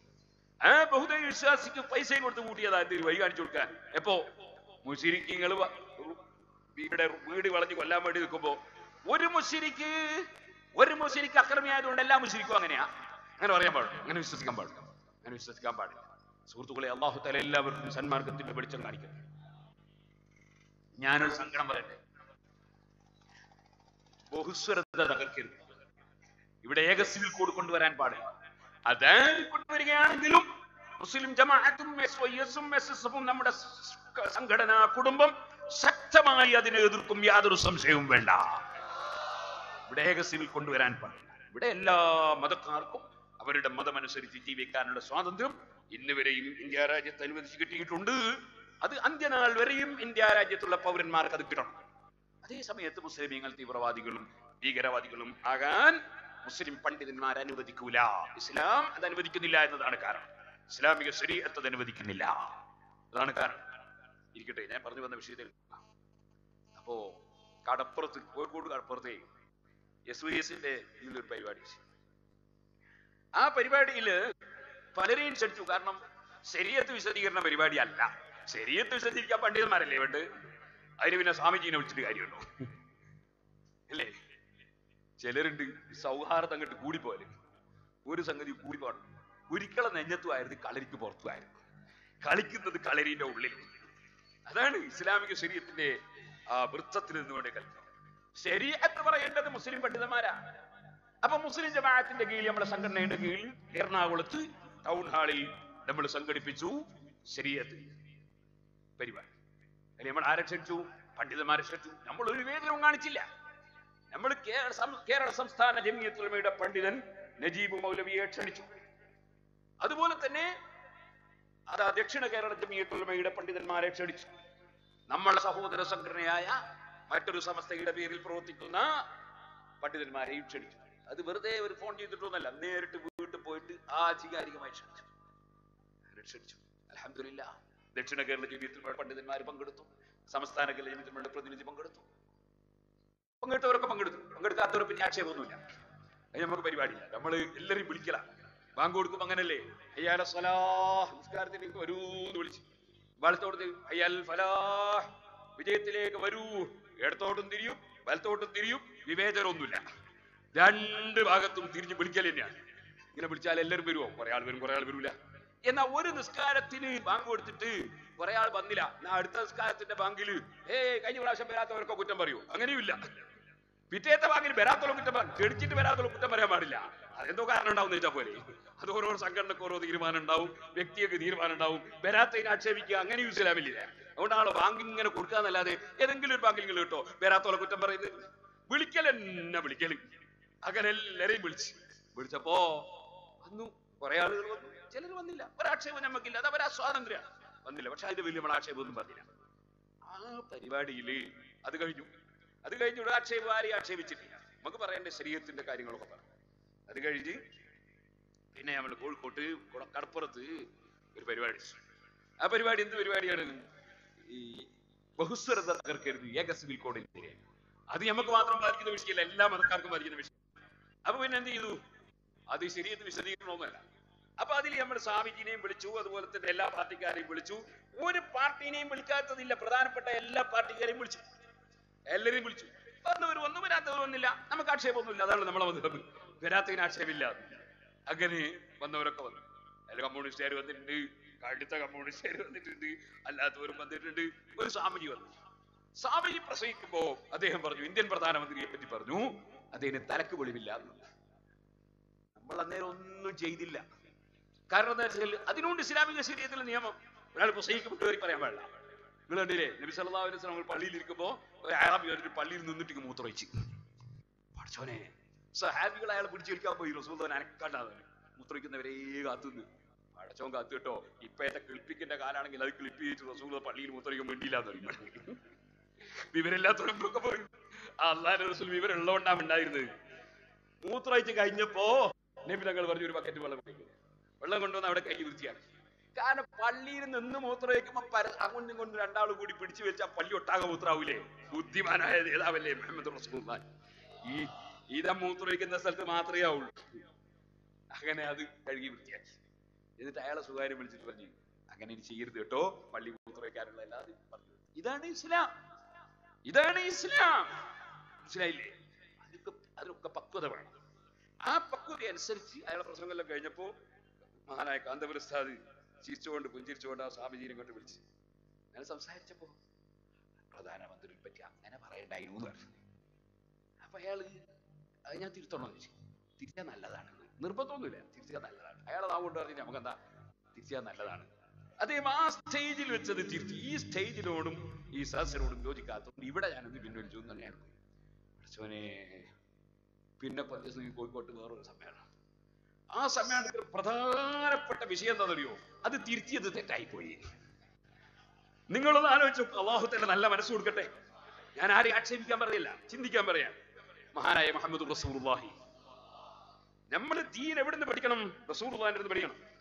ആ ബഹുദ വിശ്വാസിക്ക് പൈസയും കൊടുത്ത് കൂട്ടിയതാ എന്തൊരു വഴി കാണിച്ചു കൊടുക്കാൻ? എപ്പോ? മുസിരിക്കിങ്ങൾ വീട് വീട് വളഞ്ഞ് കൊല്ലാൻ വേണ്ടി നിൽക്കുമ്പോ ഒരു മുസിരിക്ക് ഒരു മുസ്ലിക്ക് അക്രമിയായതുകൊണ്ട് എല്ലാ മുസിരിക്കും അങ്ങനെയാ? അങ്ങനെ പറയാൻ പാടില്ല. അങ്ങനെ വിശ്വസിക്കാൻ പാടില്ല. അങ്ങനെ വിശ്വസിക്കാൻ പാടില്ല. സുഹൃത്തുക്കളെ അള്ളാഹു തല എല്ലാവർക്കും സന്മാർഗത്തിന്റെ വെളിച്ചം കാണിക്കും ഞാനൊരു സങ്കടം പറയട്ടെ. ബഹുസ്വരത തകർക്കരുത്. ഇവിടെ ഏക സിവിൽ കോഡ് കൊണ്ടുവരാൻ പാടില്ല. അത് കൊണ്ടുവരികയാണെങ്കിലും മുസ്ലിം ജമാഅത്തും എസ് വൈ എസും എസ് എസ് എഫും നമ്മുടെ സംഘടനാ കുടുംബം ശക്തമായി അതിനെ എതിർക്കും യാതൊരു സംശയവും വേണ്ട. ഇവിടെ ഏക സിവിൽ കൊണ്ടുവരാൻ പാടില്ല. ഇവിടെ എല്ലാ മതക്കാർക്കും അവരുടെ മതമനുസരിച്ച് ജീവിക്കാനുള്ള സ്വാതന്ത്ര്യം ഇന്ന് വരെയും ഇന്ത്യ രാജ്യത്ത് അനുവദിച്ച് കിട്ടിയിട്ടുണ്ട്. അത് അന്ത്യനാൾ വരെയും ഇന്ത്യ രാജ്യത്തുള്ള പൗരന്മാർക്ക് അത് കിട്ടണം. അതേ സമയത്ത് മുസ്ലിമീങ്ങൾ തീവ്രവാദികളും ഭീകരവാദികളും ആകാൻ മുസ്ലിം പണ്ഡിതന്മാർ അനുവദിക്കൂല ഇസ്ലാം അത് അനുവദിക്കുന്നില്ല എന്നതാണ് കാരണം. ഇസ്ലാമിക ശരീരത്ത് അനുവദിക്കുന്നില്ല. അതാണ് കാരണം. ഇരിക്കട്ടെ ഞാൻ പറഞ്ഞു വന്ന വിഷയത്തിൽ. അപ്പോ കടപ്പുറത്ത് കോഴിക്കോട് കടപ്പുറത്തെ എസ് വി എസിന്റെ ഇതിലൊരു പരിപാടി. ആ പരിപാടിയിൽ പലരെയും ക്ഷണിച്ചു. കാരണം ശരീരത്ത് വിശദീകരണ പരിപാടി അല്ല ശരീരത്ത് വിശദീകരിക്കാൻ പണ്ഡിതന്മാരല്ലേ വേണ്ട അതിന് പിന്നെ സ്വാമിജീനെ വിളിച്ചിട്ട് കാര്യമുണ്ടോ? അല്ലേ? ചിലരുണ്ട് സൗഹാർദ്ദം അങ്ങോട്ട് കൂടിപ്പോലെ ഒരു സംഗതി കൂടി പോകണം. ഒരിക്കലും നെഞ്ഞത്തുമായിരുന്നു കളരിക്ക് പുറത്തുമായിരുന്നു കളിക്കുന്നത് കളരിന്റെ ഉള്ളിൽ. അതാണ് ഇസ്ലാമിക ശരീരത്തിന്റെ ആ വൃത്തത്തിൽ നിന്നുകൊണ്ട് കളിക്കുന്നത് ശരീരത്ത് പറയേണ്ടത് മുസ്ലിം പണ്ഡിതന്മാരാണ് അപ്പൊ മുസ്ലിം ജമാഅത്തിന്റെ കീഴിൽ നമ്മുടെ സംഘടനയുടെ കീഴിൽ എറണാകുളത്ത് ടൗൺ ഹാളിൽ നമ്മൾ സംഘടിപ്പിച്ചു ശരിയത്ത് പരിപാടി. നമ്മൾ ആരെ ക്ഷണിച്ചു? പണ്ഡിതന്മാരെ ക്ഷണിച്ചു. നമ്മൾ ഒരു വേദനവും കാണിച്ചില്ല. നമ്മൾ കേരള സംസ്ഥാന ജമിയത്തുലമയുടെ പണ്ഡിതൻ നജീബ് മൗലവിയെ ക്ഷണിച്ചു. അതുപോലെ തന്നെ അതാ ദക്ഷിണ കേരള ജമിയത്തുലമയുടെ പണ്ഡിതന്മാരെ ക്ഷണിച്ചു. നമ്മളെ സഹോദര സംഘടനയായ മറ്റൊരു സംസ്ഥയുടെ പേരിൽ പ്രവർത്തിക്കുന്ന പണ്ഡിതന്മാരെയും ക്ഷണിച്ചു. അത് വെറുതെ ഒരു ഫോൺ ചെയ്തിട്ടൊന്നല്ല നേരിട്ട് വീട്ടിൽ പോയിട്ട് ആധികാരികമായി ക്ഷണിച്ചു. ക്ഷണിച്ചു. അലഹമില്ല ദക്ഷിണ കേരള ജമിയത്തിലുള്ള പണ്ഡിതന്മാർ പങ്കെടുത്തു. സംസ്ഥാന കേരള ജമിയത്തിലുള്ള പ്രതിനിധി പങ്കെടുത്തു. പങ്കെടുത്തവരൊക്കെ പങ്കെടുത്തു. പങ്കെടുക്കാത്തവർ പിന്നെ ആക്ഷേപമൊന്നുമില്ല. അത് നമുക്ക് പരിപാടിയില്ല. നമ്മൾ എല്ലാവരും വിളിക്കല. ബാങ്ക് കൊടുക്കും അങ്ങനല്ലേ? അയ്യാല സലാഹ് നിസ്കാരത്തിലേക്ക് വരൂ എന്ന് വിളിച്ചു. വലത്തോട്ട് അയ്യാൽ ഫലാഹ് വിജയത്തിലേക്ക് വരൂ. ഇടത്തോട്ടും തിരിയും വലത്തോട്ടും തിരിയും. വിവേചനമൊന്നുമില്ല. രണ്ട് ഭാഗത്തും തിരിഞ്ഞ് വിളിക്കൽ തന്നെയാണ്. ഇങ്ങനെ വിളിച്ചാൽ എല്ലാവരും വരുമോ കുറെ ആൾ വരും കുറെ ആൾ വരൂല. എന്നാ ഒരു നിസ്കാരത്തിന് ബാങ്ക് കൊടുത്തിട്ട് കുറെ ആൾ വന്നില്ല. അടുത്ത സംസ്കാരത്തിന്റെ ബാങ്കിൽ ഏയ് കഴിഞ്ഞ പ്രാവശ്യം വരാത്തവരൊക്കെ കുറ്റം പറയൂ. അങ്ങനെയുമില്ല. പിറ്റേത്തെ ബാങ്കിൽ വരാത്തോളം കുറ്റം ക്ഷണിച്ചിട്ട് വരാത്തോളം കുറ്റം പറയാൻ പാടില്ല. അതെന്തോ കാരണം ഉണ്ടാവും വെച്ചാൽ പോലെ. അത് ഓരോ സംഘടനക്ക് ഓരോ തീരുമാനം ഉണ്ടാവും. വ്യക്തിയൊക്കെ തീരുമാനം ഉണ്ടാവും. വരാത്തതിനെ ആക്ഷേപിക്കുക അങ്ങനെ യൂസ് ചെയ്യാമില്ലേ അതുകൊണ്ടാണ് ബാങ്കിങ് ഇങ്ങനെ കൊടുക്കാന്നല്ലാതെ ഏതെങ്കിലും ഒരു ബാങ്കിൽ നിങ്ങൾ കേട്ടോ വരാത്തോളം കുറ്റം പറയുന്നത്. വിളിക്കൽ എന്നെ വിളിക്കൽ. അങ്ങനെ എല്ലാരെയും വിളിച്ച്. വിളിച്ചപ്പോ വന്നു കുറെ ആളുകൾ വന്നു. ചിലർ വന്നില്ല. ഒരാക്ഷേപം നമുക്കില്ല അത് അവരാ വന്നില്ല. പക്ഷെ അതിന്റെ വലിയ നമ്മൾ ആക്ഷേപമൊന്നും പറഞ്ഞില്ല ആ പരിപാടിയിൽ അത് കഴിഞ്ഞു. അത് കഴിഞ്ഞു ഒരു ആക്ഷേപം ആരെയും ആക്ഷേപിച്ചിട്ടില്ല. നമുക്ക് പറയേണ്ട ശരീരത്തിന്റെ കാര്യങ്ങളൊക്കെ പറഞ്ഞു അത് കഴിഞ്ഞ് പിന്നെ നമ്മൾ കോഴിക്കോട്ട് കടപ്പുറത്ത് ഒരു പരിപാടി. ആ പരിപാടി എന്ത് പരിപാടിയാണ്? ഈ ബഹുസ്വരത തകർക്കരുത് ഏക സിവിൽ കോഡിനെതിരെ അത് നമുക്ക് മാത്രം ബാധിക്കുന്ന വിഷയമല്ല. എല്ലാ മതക്കാർക്കും ബാധിക്കുന്ന വിഷയം. അപ്പൊ പിന്നെ എന്ത് ചെയ്തു? അത് ശരിയെന്ന് വിശദീകരണമൊന്നുമല്ല. അപ്പൊ അതിൽ നമ്മൾ സ്വാമിജിനെയും വിളിച്ചു അതുപോലെ തന്നെ എല്ലാ പാർട്ടിക്കാരെയും വിളിച്ചു. ഒരു പാർട്ടിനെയും വിളിക്കാത്തതില്ല. പ്രധാനപ്പെട്ട എല്ലാ പാർട്ടിക്കാരെയും വിളിച്ചു. എല്ലാവരെയും വിളിച്ചു. വന്നവർ വന്നു വരാത്തവർ വന്നില്ല. നമുക്ക് ആക്ഷേപമൊന്നുമില്ല. അതാണ് നമ്മളെ വന്നത് വരാത്തതിന് ആക്ഷേപമില്ല. അങ്ങനെ വന്നവരൊക്കെ വന്നു. അതിൽ കമ്മ്യൂണിസ്റ്റുകാർ വന്നിട്ടുണ്ട്. കടുത്ത കമ്മ്യൂണിസ്റ്റുകാർ വന്നിട്ടുണ്ട്. അല്ലാത്തവരും വന്നിട്ടുണ്ട്. ഒരു സ്വാമിജി വന്നു. സ്വാമിജി പ്രസംഗിക്കുമ്പോ അദ്ദേഹം പറഞ്ഞു ഇന്ത്യൻ പ്രധാനമന്ത്രിയെ പറ്റി പറഞ്ഞു. അദ്ദേഹത്തിന് തലക്ക് വെളിവില്ല. നമ്മൾ അന്നേരം ഒന്നും ചെയ്തില്ല. കാരണം എന്താ വെച്ചാൽ അതിനുകൊണ്ട് ഇസ്ലാമിക ശരീരത്തിലെ നിയമം. ഒരാൾ പ്രസംഗിക്കപ്പെട്ടു കയറി പറയാൻ പാടില്ല. നിങ്ങൾ കണ്ടില്ലേ നബി സല്ലല്ലാഹു അലൈഹി വസല്ലം പള്ളിയിൽ ഇരിക്കുമ്പോൾ ഒരു അറാബി ഒരു പള്ളിയിൽ നിന്നിട്ട് മൂത്ര മൂത്രമൊഴിച്ച്. പഠിച്ചോനെ സഹാബികൾ അയാളെ പിടിച്ചു വലിക്കാൻ പോയി. റസൂൽ അനക്കാണ്ടാതെ മൂത്രമൊഴിക്കുന്നവരെ കാത്തുനിന്ന്. പഠിച്ചോൻ കാത്തു കേട്ടോ. ഇപ്പോഴത്തെ ക്ലിപ്പിക്കിന്റെ കാലാണെങ്കിൽ അത് ക്ലിപ്പ് ചെയ്തിട്ട് റസൂൽ പള്ളിയിൽ മൂത്രമൊഴിക്കാൻ വേണ്ടിയില്ല എന്ന് വിവരമില്ലാത്തവരൊക്കെ പോയി. അള്ളാഹ് റസൂൽ വിവരം ഉള്ളതുകൊണ്ടാണ് ഉണ്ടായിരുന്നത്. മൂത്രമൊഴിച്ച് കഴിഞ്ഞപ്പോ നബി തങ്ങൾ പറഞ്ഞു ഒരു ബക്കറ്റ് വെള്ളം കുടിക്കുക വെള്ളം കൊണ്ടുവന്ന് അവിടെ കൈ വൃത്തിയാക്കി കാരണം പള്ളിയിൽ നിന്ന് മൂത്രമൊഴിക്കുമ്പോ പര അങ്ങോട്ടും കൊണ്ട് രണ്ടാളും കൂടി പിടിച്ചു വെച്ചാൽ പള്ളി ഒട്ടാകെ മൂത്രാവൂലേ? ബുദ്ധിമാനായ നേതാവല്ലേ മുഹമ്മദ് റസൂലുള്ളാഹി. ഈ ഇത മൂത്രമൊഴിക്കുന്ന സ്ഥലത്ത് മാത്രമേ ആവുള്ളൂ. അങ്ങനെ അത് കഴുകി വൃത്തിയാക്കി. എന്നിട്ട് അയാളെ സുഖാര്യം വിളിച്ചിട്ട് പറഞ്ഞു അങ്ങനെ ഇനി ചെയ്യരുത് കേട്ടോ. പള്ളി മൂത്രമൊഴിക്കാനുള്ള എല്ലാതും പറഞ്ഞു. ഇതാണ് ഇസ്ലാം. ഇതാണ് ഇസ്ലാം. മനസ്സിലായില്ലേ? അതൊക്കെ അതിനൊക്കെ പക്വത വേണം. ആ പക്വത അനുസരിച്ച് അയാളെ പ്രസംഗമെല്ലാം കഴിഞ്ഞപ്പോ മഹാനായ കാന്തപുരസ്ഥാതി ചിരിച്ചുകൊണ്ട് പുഞ്ചിരിച്ചുകൊണ്ട് ആ സ്വാമിജീനെ കൊണ്ട് വിളിച്ച് ഞാൻ സംസാരിച്ചപ്പോ പ്രധാനമന്ത്രിയെ പറ്റി അങ്ങനെ പറയണ്ടായിരുന്നു അപ്പൊ അയാൾ അത് ഞാൻ തിരുത്തണോ ചോദിച്ചു. തിരിച്ചാൽ നല്ലതാണ് നിർബന്ധമൊന്നുമില്ല. തിരിച്ചാൽ നല്ലതാണ്. അയാളെ നാം കൊണ്ട് പറഞ്ഞു നമുക്ക് എന്താ തിരിച്ചാൽ നല്ലതാണ്. അദ്ദേഹം ആ സ്റ്റേജിൽ വെച്ചത് തിരിച്ചു ഈ സ്റ്റേജിനോടും ഈ സദസ്സിനോടും യോജിക്കാത്തതുകൊണ്ട് ഇവിടെ ഞാനത് പിൻവലിച്ചു എന്ന് തന്നെയാണ്. പിന്നെ കുറച്ച് കോഴിക്കോട്ട് വേറൊരു സമ്മേളനം ആ സമ്മേളനത്തിൽ പ്രധാനപ്പെട്ട വിഷയം എന്താണെന്നറിയോ? അത് തിരുത്തിയത് തെറ്റായിപ്പോയി. നിങ്ങളൊന്ന് ആലോചിച്ചു അള്ളാഹു തന്നെ നല്ല മനസ്സ് കൊടുക്കട്ടെ. ഞാൻ ആരെയും ആക്ഷേപിക്കാൻ പറയില്ല ചിന്തിക്കാൻ പറയാം. മഹാനായ മുഹമ്മദ് റസൂലുള്ളാഹി. നമ്മൾ ദീൻ എവിടെ നിന്ന് പഠിക്കണം? റസൂലുള്ളാഹിന്റെ അടുത്ത് പഠിക്കണം.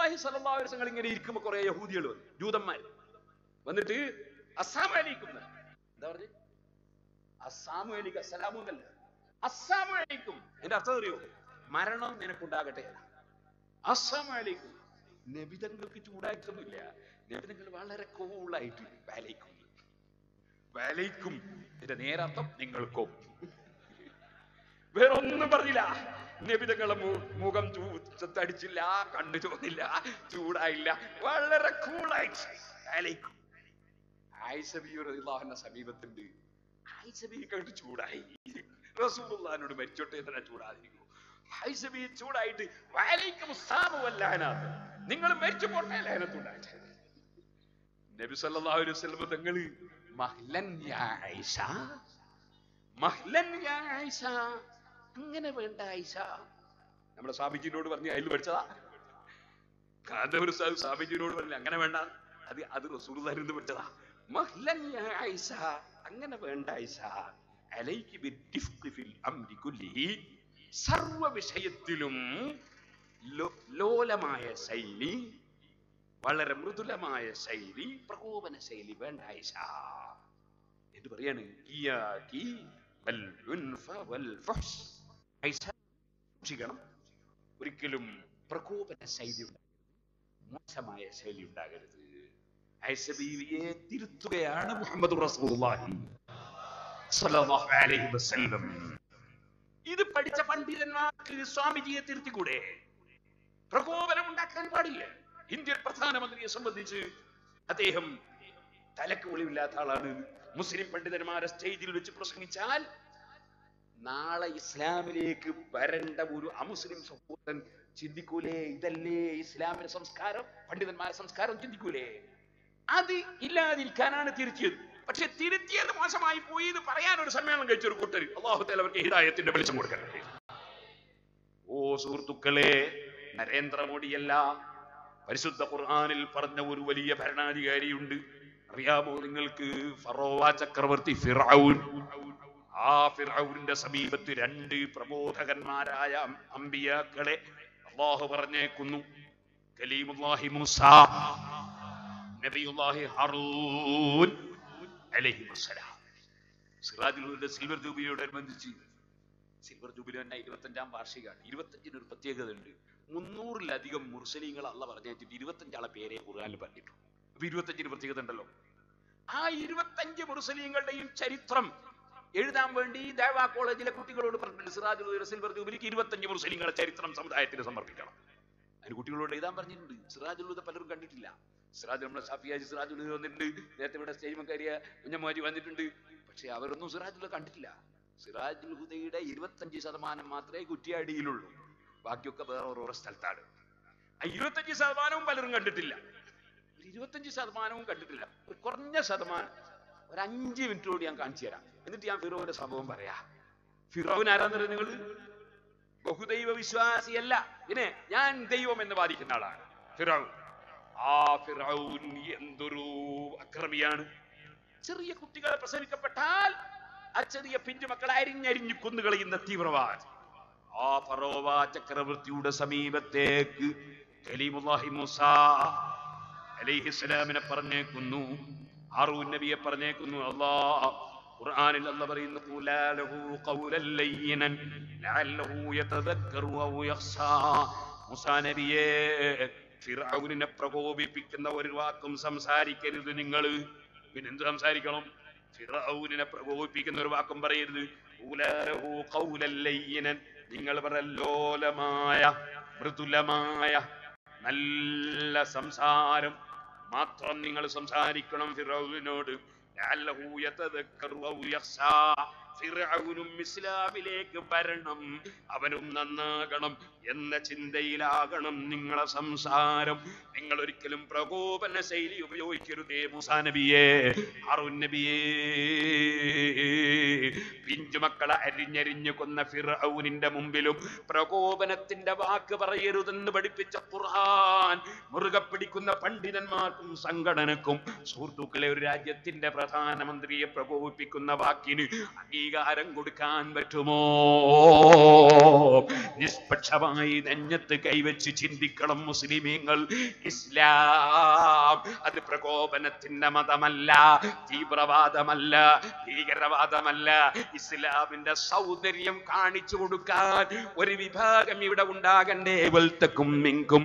അലൈഹി വസല്ലം ഇങ്ങനെ ഇരിക്കുമ്പോൾ കുറെ യഹൂദികൾ വന്നു ജൂതന്മാർ. വന്നിട്ട് അസ്സാമു അലൈക്കും എന്താ പറഞ്ഞു? അസാമു അലൈക്കും അസ്സലാമു എന്നല്ല അസ്സാമു അലൈക്കും. എന്റെ അർത്ഥം അറിയോ? മരണം നിനക്കുണ്ടാകട്ടെ. അസ്സാമു അലൈക്കും. നബിതങ്ങൾക്ക് ചൂടായിട്ടൊന്നുമില്ല. നബിതങ്ങൾ വളരെ കൂളായിട്ട് വലയ്ക്കും. വലയ്ക്കും. എന്റെ നേരർത്ഥം നിങ്ങൾക്കും. വേറൊന്നും പറഞ്ഞില്ല. നബിതങ്ങളെ മുഖം തടിച്ചില്ല കണ്ണു ചോന്നില്ല ചൂടായില്ല. വളരെ കൂളായിട്ട് വലയ്ക്കും. ആയിഷബിയുടെ സമീപത്തുണ്ട്. ആയിഷബി കണ്ട് ചൂടായി. റസൂലുള്ളാഹിനോട് മരിച്ചോട്ടെ തന്നെ ചൂടാതിരിക്കുന്നു ആയിഷബി ചൂടായിട്ട് വാലൈക്കും സാമുവല്ലാനാഥ് നിങ്ങൾ മരിച്ചു പോട്ടെ ലേനത്തുണ്ടായിട്ട് നബി സല്ലല്ലാഹു അലൈഹി വസല്ലം തങ്ങൾ മഹ്ലൻ യാ ആയിഷ മഹ്ലൻ യാ ആയിഷ അങ്ങനെ വേണ്ട ആയിഷ നമ്മുടെ സ്വാമിജിനോട് പറഞ്ഞ് അതിൽ പഠിച്ചതാ. കാന്തപുര സാഹിബ് സ്വാമിജിനോട് പറഞ്ഞു അങ്ങനെ വേണ്ട. അത് അത് റസൂലുള്ളാഹിന്ന് പഠിച്ചതാ. മഹ്ലൻ യാ ആയിഷ അങ്ങനെ വേണ്ട ആയിഷ അലൈക്ക് ഫിൽ അംരി കുല്ലിഹി സർവ വിഷയത്തിലും ലോലമായ ശൈലി വളരെ മൃദുലമായ ശൈലി പ്രകോപന ശൈലി വേണ്ട എന്ന് പറയാണ്? ഒരിക്കലും പ്രകോപന ശൈലി. മോശമായ ശൈലി ഉണ്ടാകരുത്. ആയിഷ ബീവിയെ തിരുത്തുകയാണ് മുഹമ്മദ് റസൂലുള്ളാഹി സ്വല്ലല്ലാഹു അലൈഹി വസല്ലം. ഇത് പഠിച്ച പണ്ഡിതന്മാർക്ക് സ്വാമിജിയെ തിരുത്തിക്കൂടെ? പ്രകോപനം ഉണ്ടാക്കാൻ പാടില്ല. ഇന്ത്യൻ പ്രധാനമന്ത്രിയെ സംബന്ധിച്ച് അദ്ദേഹം തലക്ക് ഒളിവില്ലാത്ത ആളാണ്. മുസ്ലിം പണ്ഡിതന്മാരെ സ്റ്റേജിൽ വെച്ച് പ്രസംഗിച്ചാൽ നാളെ ഇസ്ലാമിലേക്ക് വരേണ്ട ഒരു അമുസ്ലിം സഹോദരൻ ചിന്തിക്കൂലേ? ഇതല്ലേ ഇസ്ലാമിന്റെ സംസ്കാരം? പണ്ഡിതന്മാരുടെ സംസ്കാരം ചിന്തിക്കൂലേ? അത് ഇല്ലാതിരിക്കാനാണ് തിരുത്തിയത്. പക്ഷെ തിരുത്തിയത് മോശമായി പോയി എന്ന് പറയാൻ ഒരു സമ്മേളനം കഴിച്ച ഒരു കൂട്ടർ അള്ളാഹുത്തേൽ അവർക്ക് ഹിദായത്തിന്റെ വെളിച്ചം കൊടുക്കട്ടെ. ഓ സുഹൃത്തുക്കളെ നരേന്ദ്രമോദിയല്ല പരിശുദ്ധ ഖുർആനിൽ പറഞ്ഞ ഒരു വലിയ ഭരണാധികാരിയുണ്ട്. അറിയാമോ നിങ്ങൾക്ക്? ഫറോവ ചക്രവർത്തി ഫിർഔൻ ആ ഫിറൌന്റെ സമീപത്ത് രണ്ട് പ്രബോധകന്മാരായ അമ്പിയാക്കളെ അള്ളാഹു പറഞ്ഞേക്കുന്നു. കലീമുല്ലാഹി മൂസ നബിയുല്ലാഹി ഹറൂൻ. അലൈഹി വസ്സലാം സിറാജുലുടെ സിൽവർ ജൂബിലിയോടനുബന്ധിച്ച് സിൽവർ ജൂബിലി തന്നെ ഇരുപത്തഞ്ചാം വാർഷികമാണ്. ഇരുപത്തഞ്ചിന് ഒരു പ്രത്യേകത ഉണ്ട് മുന്നൂറിലധികം മുർസലീങ്ങൾ അല്ല പറഞ്ഞിട്ട് ഇരുപത്തഞ്ചാളെ പേരെ ഖുർആനിൽ പറഞ്ഞിട്ടുണ്ട്. അപ്പൊ ഇരുപത്തഞ്ചിന് പ്രത്യേകത ഉണ്ടല്ലോ. ആ ഇരുപത്തഞ്ച് മുർസലീങ്ങളുടെയും ചരിത്രം എഴുതാൻ വേണ്ടി ദേവാ കോളേജിലെ കുട്ടികളോട് പറഞ്ഞിട്ടുണ്ട്. സിറാജുൽ സിൽവർ ജൂബിലിക്ക് ഇരുപത്തഞ്ച് മുർസലീങ്ങളുടെ ചരിത്രം സമുദായത്തിന് സമർപ്പിക്കണം. അതിന് കുട്ടികളോട് എഴുതാൻ പറഞ്ഞിട്ടുണ്ട്. സിറാജുൽ പലരും കണ്ടിട്ടില്ല. സിറാജുൽ നമ്മളെ ഷാഫിയാജി സിറാജുൽ ഹുദ വന്നിട്ടുണ്ട്. നേരത്തെ ഇവിടെ സ്റ്റേജ് കയറിയ കുഞ്ഞമ്മാരി വന്നിട്ടുണ്ട്. പക്ഷെ അവരൊന്നും സിറാജുൽ കണ്ടിട്ടില്ല. സിറാജുൽ ഹുദയുടെ ഇരുപത്തഞ്ച് ശതമാനം മാത്രമേ കുറ്റിയാടിയിലുള്ളൂ. ബാക്കിയൊക്കെ വേറെ ഓരോരോ സ്ഥലത്താണ്. ആ ഇരുപത്തഞ്ച് ശതമാനവും പലരും കണ്ടിട്ടില്ല. ഒരു ഇരുപത്തഞ്ച് ശതമാനവും കണ്ടിട്ടില്ല. ഒരു കുറഞ്ഞ ശതമാനം ഒരു അഞ്ച് കൂടി ഞാൻ കാണിച്ചു തരാം. എന്നിട്ട് ഞാൻ ഫിറോവിന്റെ സംഭവം പറയാ. ഫിറോവിൻ ആരാന്നറിയ നിങ്ങൾ ബഹുദൈവ വിശ്വാസിയല്ല. പിന്നെ ഞാൻ ദൈവം എന്ന് വാദിക്കുന്ന ആളാണ്. ഫിറൌൻ ആ ഫിറൌൻ എന്തൊരു അക്രമിയാണ്. ചെറിയ കുട്ടികൾ പ്രസവിക്കപ്പെട്ടാൽ ആ ചെറിയ പിഞ്ചുമക്കളെ അരിഞ്ഞരിഞ്ഞു കൊന്നുകളയുന്ന തീവ്രവാദി. ആ ഫറോവ ചക്രവർത്തിയുടെ സമീപത്തേക്ക് കലീമുല്ലാഹി മൂസ അലൈഹിസ്സലാമിനെ പറഞ്ഞേക്കുന്നു. ഹാറൂൻ നബിയെ പറഞ്ഞേക്കുന്നു. അള്ളാ ഖുർആനിൽ അല്ല പറയുന്നു "ഖൂലാ ലഹു ലയ്യനൻ ലയ്യിനൻ ലഅല്ലഹു യതദക്കറു ഔ യഖ്സാ. മൂസ നബിയെ ഫിർഔനിനെ പ്രകോപിപ്പിക്കുന്ന ഒരു വാക്കും സംസാരിക്കരുത് നിങ്ങൾ. പിന്നെന്ത് സംസാരിക്കണം? ഫിറാവുനെ പ്രകോപിപ്പിക്കുന്ന ഒരു വാക്കും പറയരുത്. "ഖൂലാ ലഹു ലൈനൻ നിങ്ങൾ പറല്ലോലമായ മൃദുലമായ നല്ല സംസാരം മാത്രം നിങ്ങൾ സംസാരിക്കണം യഖ്ശാ. ഫിർഔനും ഇസ്ലാമിലേക്ക് വരണം. അവനും നന്നാകണം. എന്ന ചിന്തയിലാകണം നിങ്ങളെ സംസാരം. നിങ്ങൾ ഒരിക്കലും പ്രകോപന ശൈലി ഉപയോഗിക്കരുതേ മൂസാ നബിയെ ഹാറൂൻ നബിയേ. പിഞ്ചുമക്കളെ അരിഞ്ഞരിഞ്ഞു കൊന്ന ഫിർഔനിന്റെ മുമ്പിലും പ്രകോപനത്തിന്റെ വാക്ക് പറയരുതെന്ന് പഠിപ്പിച്ച ഖുർആൻ മുറുകെ പിടിക്കുന്ന പണ്ഡിതന്മാർക്കും സംഘടനക്കും സുഹൃത്തുക്കളെ ഒരു രാജ്യത്തിന്റെ പ്രധാനമന്ത്രിയെ പ്രകോപിപ്പിക്കുന്ന വാക്കിന് അംഗീകാരം കൊടുക്കാൻ പറ്റുമോ? നിഷ്പക്ഷമായി നെഞ്ഞത്ത് കൈവച്ച് ചിന്തിക്കണം മുസ്ലിമീങ്ങൾ. ഇസ്ലാം അത് പ്രകോപനത്തിന്റെ മതമല്ല തീവ്രവാദമല്ല ഭീകരവാദമല്ല. ഇസ്ലാമിന്റെ സൗന്ദര്യം കാണിച്ചു കൊടുക്കാൻ ഒരു വിഭാഗം ഇവിടെ ഉണ്ടാകണ്ടേ. വെൽത്തക്കും മിങ്കും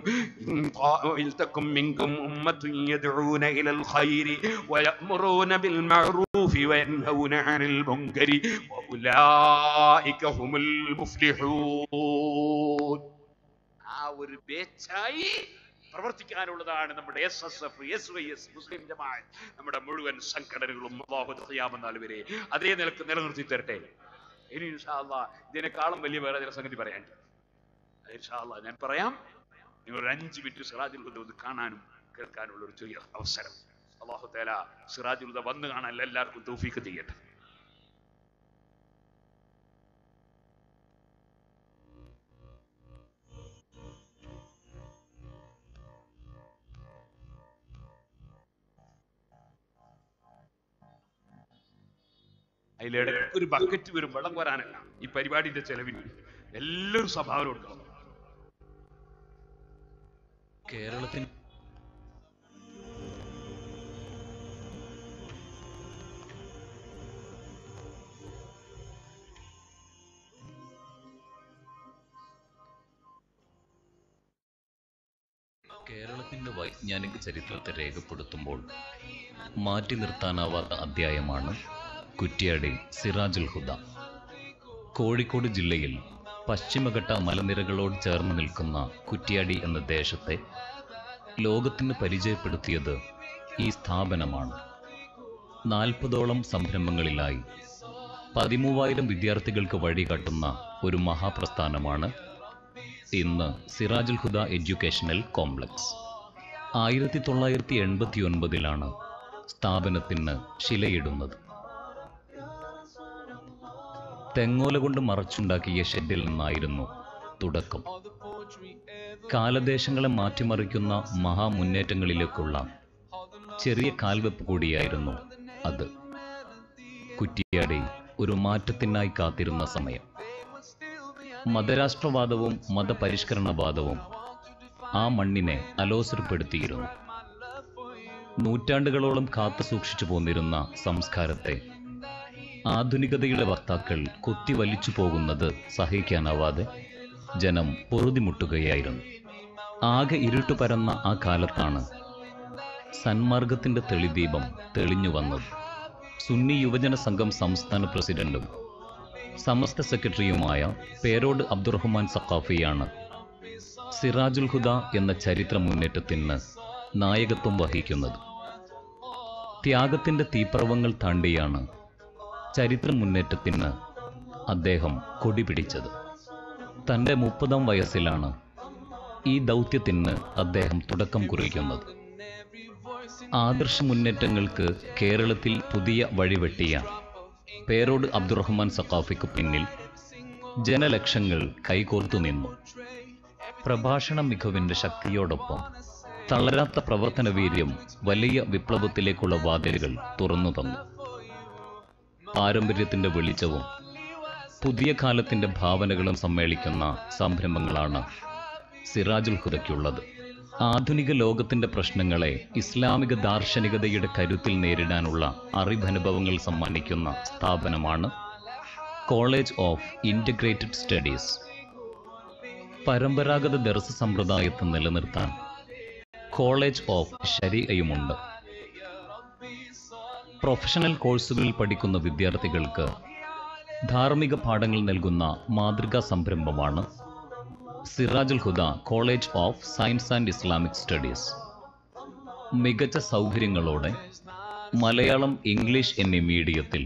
വെൽത്തക്കും മിങ്കും ഉമ്മത്തുൻ യദ്ഊന ഇലൽ ഖൈരി വയഅ്മുറൂന ബിൽ മഅറൂഫി വയൻഹൗന അനിൽ മുൻകരി വഉലൈക ഹുമുൽ മുഫ്ലിഹൂൻ. ആ ഒരു ബേച്ചായി പ്രവർത്തിക്കാനുള്ളതാണ് നമ്മുടെ S S F S Y S Muslim Jamaath നമ്മുടെ മുഴുവൻ സംഘടനകളും വരെ അതേ നിലയ്ക്ക് നിലനിർത്തി തരട്ടെ. ഇനി അല്ലാഹ് ഇതിനേക്കാളും വലിയ വേറെ ചില സംഗതി അത് ഇൻഷാ അല്ലാഹ് ഞാൻ പറയാം. നിങ്ങൾ ഒരു അഞ്ച് മിനിറ്റ് സിറാജുൽ ഒന്ന് കാണാനും കേൾക്കാനുള്ള ഒരു ചെറിയ അവസരം. അള്ളാഹു തേല സിറാജുൽ വന്ന് കാണാൻ എല്ലാവർക്കും തൗഫീക്ക് ചെയ്യട്ടെ. അതിലിടെ ഒരു ബക്കറ്റ് വരും വെള്ളം കോരാനല്ല ഈ പരിപാടിന്റെ ചെലവിന്. എല്ലാവരും സംഭാവന കൊടുക്കണം. കേരളത്തിന് കേരളത്തിന്റെ വൈജ്ഞാനിക ചരിത്രത്തെ രേഖപ്പെടുത്തുമ്പോൾ മാറ്റി നിർത്താനാവാത്ത അധ്യായമാണ് കുറ്റ്യാടി സിറാജുൽ ഹുദ. കോഴിക്കോട് ജില്ലയിൽ പശ്ചിമഘട്ട മലനിരകളോട് ചേർന്ന് നിൽക്കുന്ന കുറ്റ്യാടി എന്ന ദേശത്തെ ലോകത്തിന് പരിചയപ്പെടുത്തിയത് ഈ സ്ഥാപനമാണ്. നാൽപ്പതോളം സംരംഭങ്ങളിലായി പതിമൂവായിരം വിദ്യാർത്ഥികൾക്ക് വഴികാട്ടുന്ന ഒരു മഹാപ്രസ്ഥാനമാണ് ഇന്ന് സിറാജുൽ ഹുദ എഡ്യൂക്കേഷണൽ കോംപ്ലക്സ്. ആയിരത്തി തൊള്ളായിരത്തി എൺപത്തി ഒൻപതിലാണ് സ്ഥാപനത്തിന് ശിലയിടുന്നത്. തെങ്ങോല കൊണ്ട് മറച്ചുണ്ടാക്കിയ ഷെഡിൽ നിന്നായിരുന്നു തുടക്കം. കാലദേശങ്ങളെ മാറ്റിമറിക്കുന്ന മഹാമുന്നേറ്റങ്ങളിലേക്കുള്ള ചെറിയ കാൽവെപ്പ് കൂടിയായിരുന്നു അത്. കുറ്റിയാടി ഒരു മാറ്റത്തിനായി കാത്തിരുന്ന സമയം. മതരാഷ്ട്രവാദവും മതപരിഷ്കരണവാദവും ആ മണ്ണിനെ അലോസരപ്പെടുത്തിയിരുന്നു. നൂറ്റാണ്ടുകളോളം കാത്തു സൂക്ഷിച്ചു പോന്നിരുന്ന സംസ്കാരത്തെ ആധുനികതയുടെ വക്താക്കൾ കൊത്തിവലിച്ചു പോകുന്നത് സഹിക്കാനാവാതെ ജനം പൊറുതിമുട്ടുകയായിരുന്നു. ആകെ ഇരുട്ടു പരന്ന ആ കാലത്താണ് സന്മാർഗത്തിന്റെ തെളിദീപം തെളിഞ്ഞു വന്നത്. സുന്നി യുവജന സംഘം സംസ്ഥാന പ്രസിഡന്റും സമസ്ത സെക്രട്ടറിയുമായ പേരോട് അബ്ദുറഹ്മാൻ സഖാഫിയാണ് സിറാജുൽ ഹുദ എന്ന ചരിത്ര മുന്നേറ്റത്തിന് നായകത്വം വഹിക്കുന്നത്. ത്യാഗത്തിന്റെ തീപ്രവങ്ങൾ താണ്ടിയാണ് ചരിത്ര മുന്നേറ്റത്തിന് അദ്ദേഹം കൊടിപിടിച്ചത് തന്റെ മുപ്പതാം വയസ്സിലാണ് ഈ ദൗത്യത്തിന് അദ്ദേഹം തുടക്കം കുറിക്കുന്നത്. ആദർശ മുന്നേറ്റങ്ങൾക്ക് കേരളത്തിൽ പുതിയ വഴിവെട്ടിയ പേരോട് അബ്ദുറഹ്മാൻ സഖാഫിക്ക് പിന്നിൽ ജനലക്ഷങ്ങൾ കൈകോർത്തു നിന്നു. പ്രഭാഷണ മികവിന്റെ ശക്തിയോടൊപ്പം തളരാത്ത പ്രവർത്തന വീര്യം വലിയ വിപ്ലവത്തിലേക്കുള്ള വാതിലുകൾ തുറന്നു തന്നു. പാരമ്പര്യത്തിന്റെ വെളിച്ചവും പുതിയ കാലത്തിന്റെ ഭാവനകളും സമ്മേളിക്കുന്ന സംരംഭങ്ങളാണ് സിറാജുൽ ഹുദയ്ക്കുള്ളത്. ആധുനിക ലോകത്തിന്റെ പ്രശ്നങ്ങളെ ഇസ്ലാമിക ദാർശനികതയുടെ കരുത്തിൽ നേരിടാനുള്ള അറിവനുഭവങ്ങൾ സമ്മാനിക്കുന്ന സ്ഥാപനമാണ് കോളേജ് ഓഫ് ഇന്റഗ്രേറ്റഡ് സ്റ്റഡീസ്. പരമ്പരാഗത ദർശ സമ്പ്രദായത്തെ നിലനിർത്താൻ കോളേജ് ഓഫ് ശരീഅയുമുണ്ട് പ്രൊഫഷണൽ കോഴ്സുകളിൽ പഠിക്കുന്ന വിദ്യാർത്ഥികൾക്ക് ധാർമ്മിക പാഠങ്ങൾ നൽകുന്ന മാതൃകാ സംരംഭമാണ് Sirajul Huda college of science and Islamic studies. മികച്ച സൗകര്യങ്ങളോടെ മലയാളം ഇംഗ്ലീഷ് എന്നീ മീഡിയത്തിൽ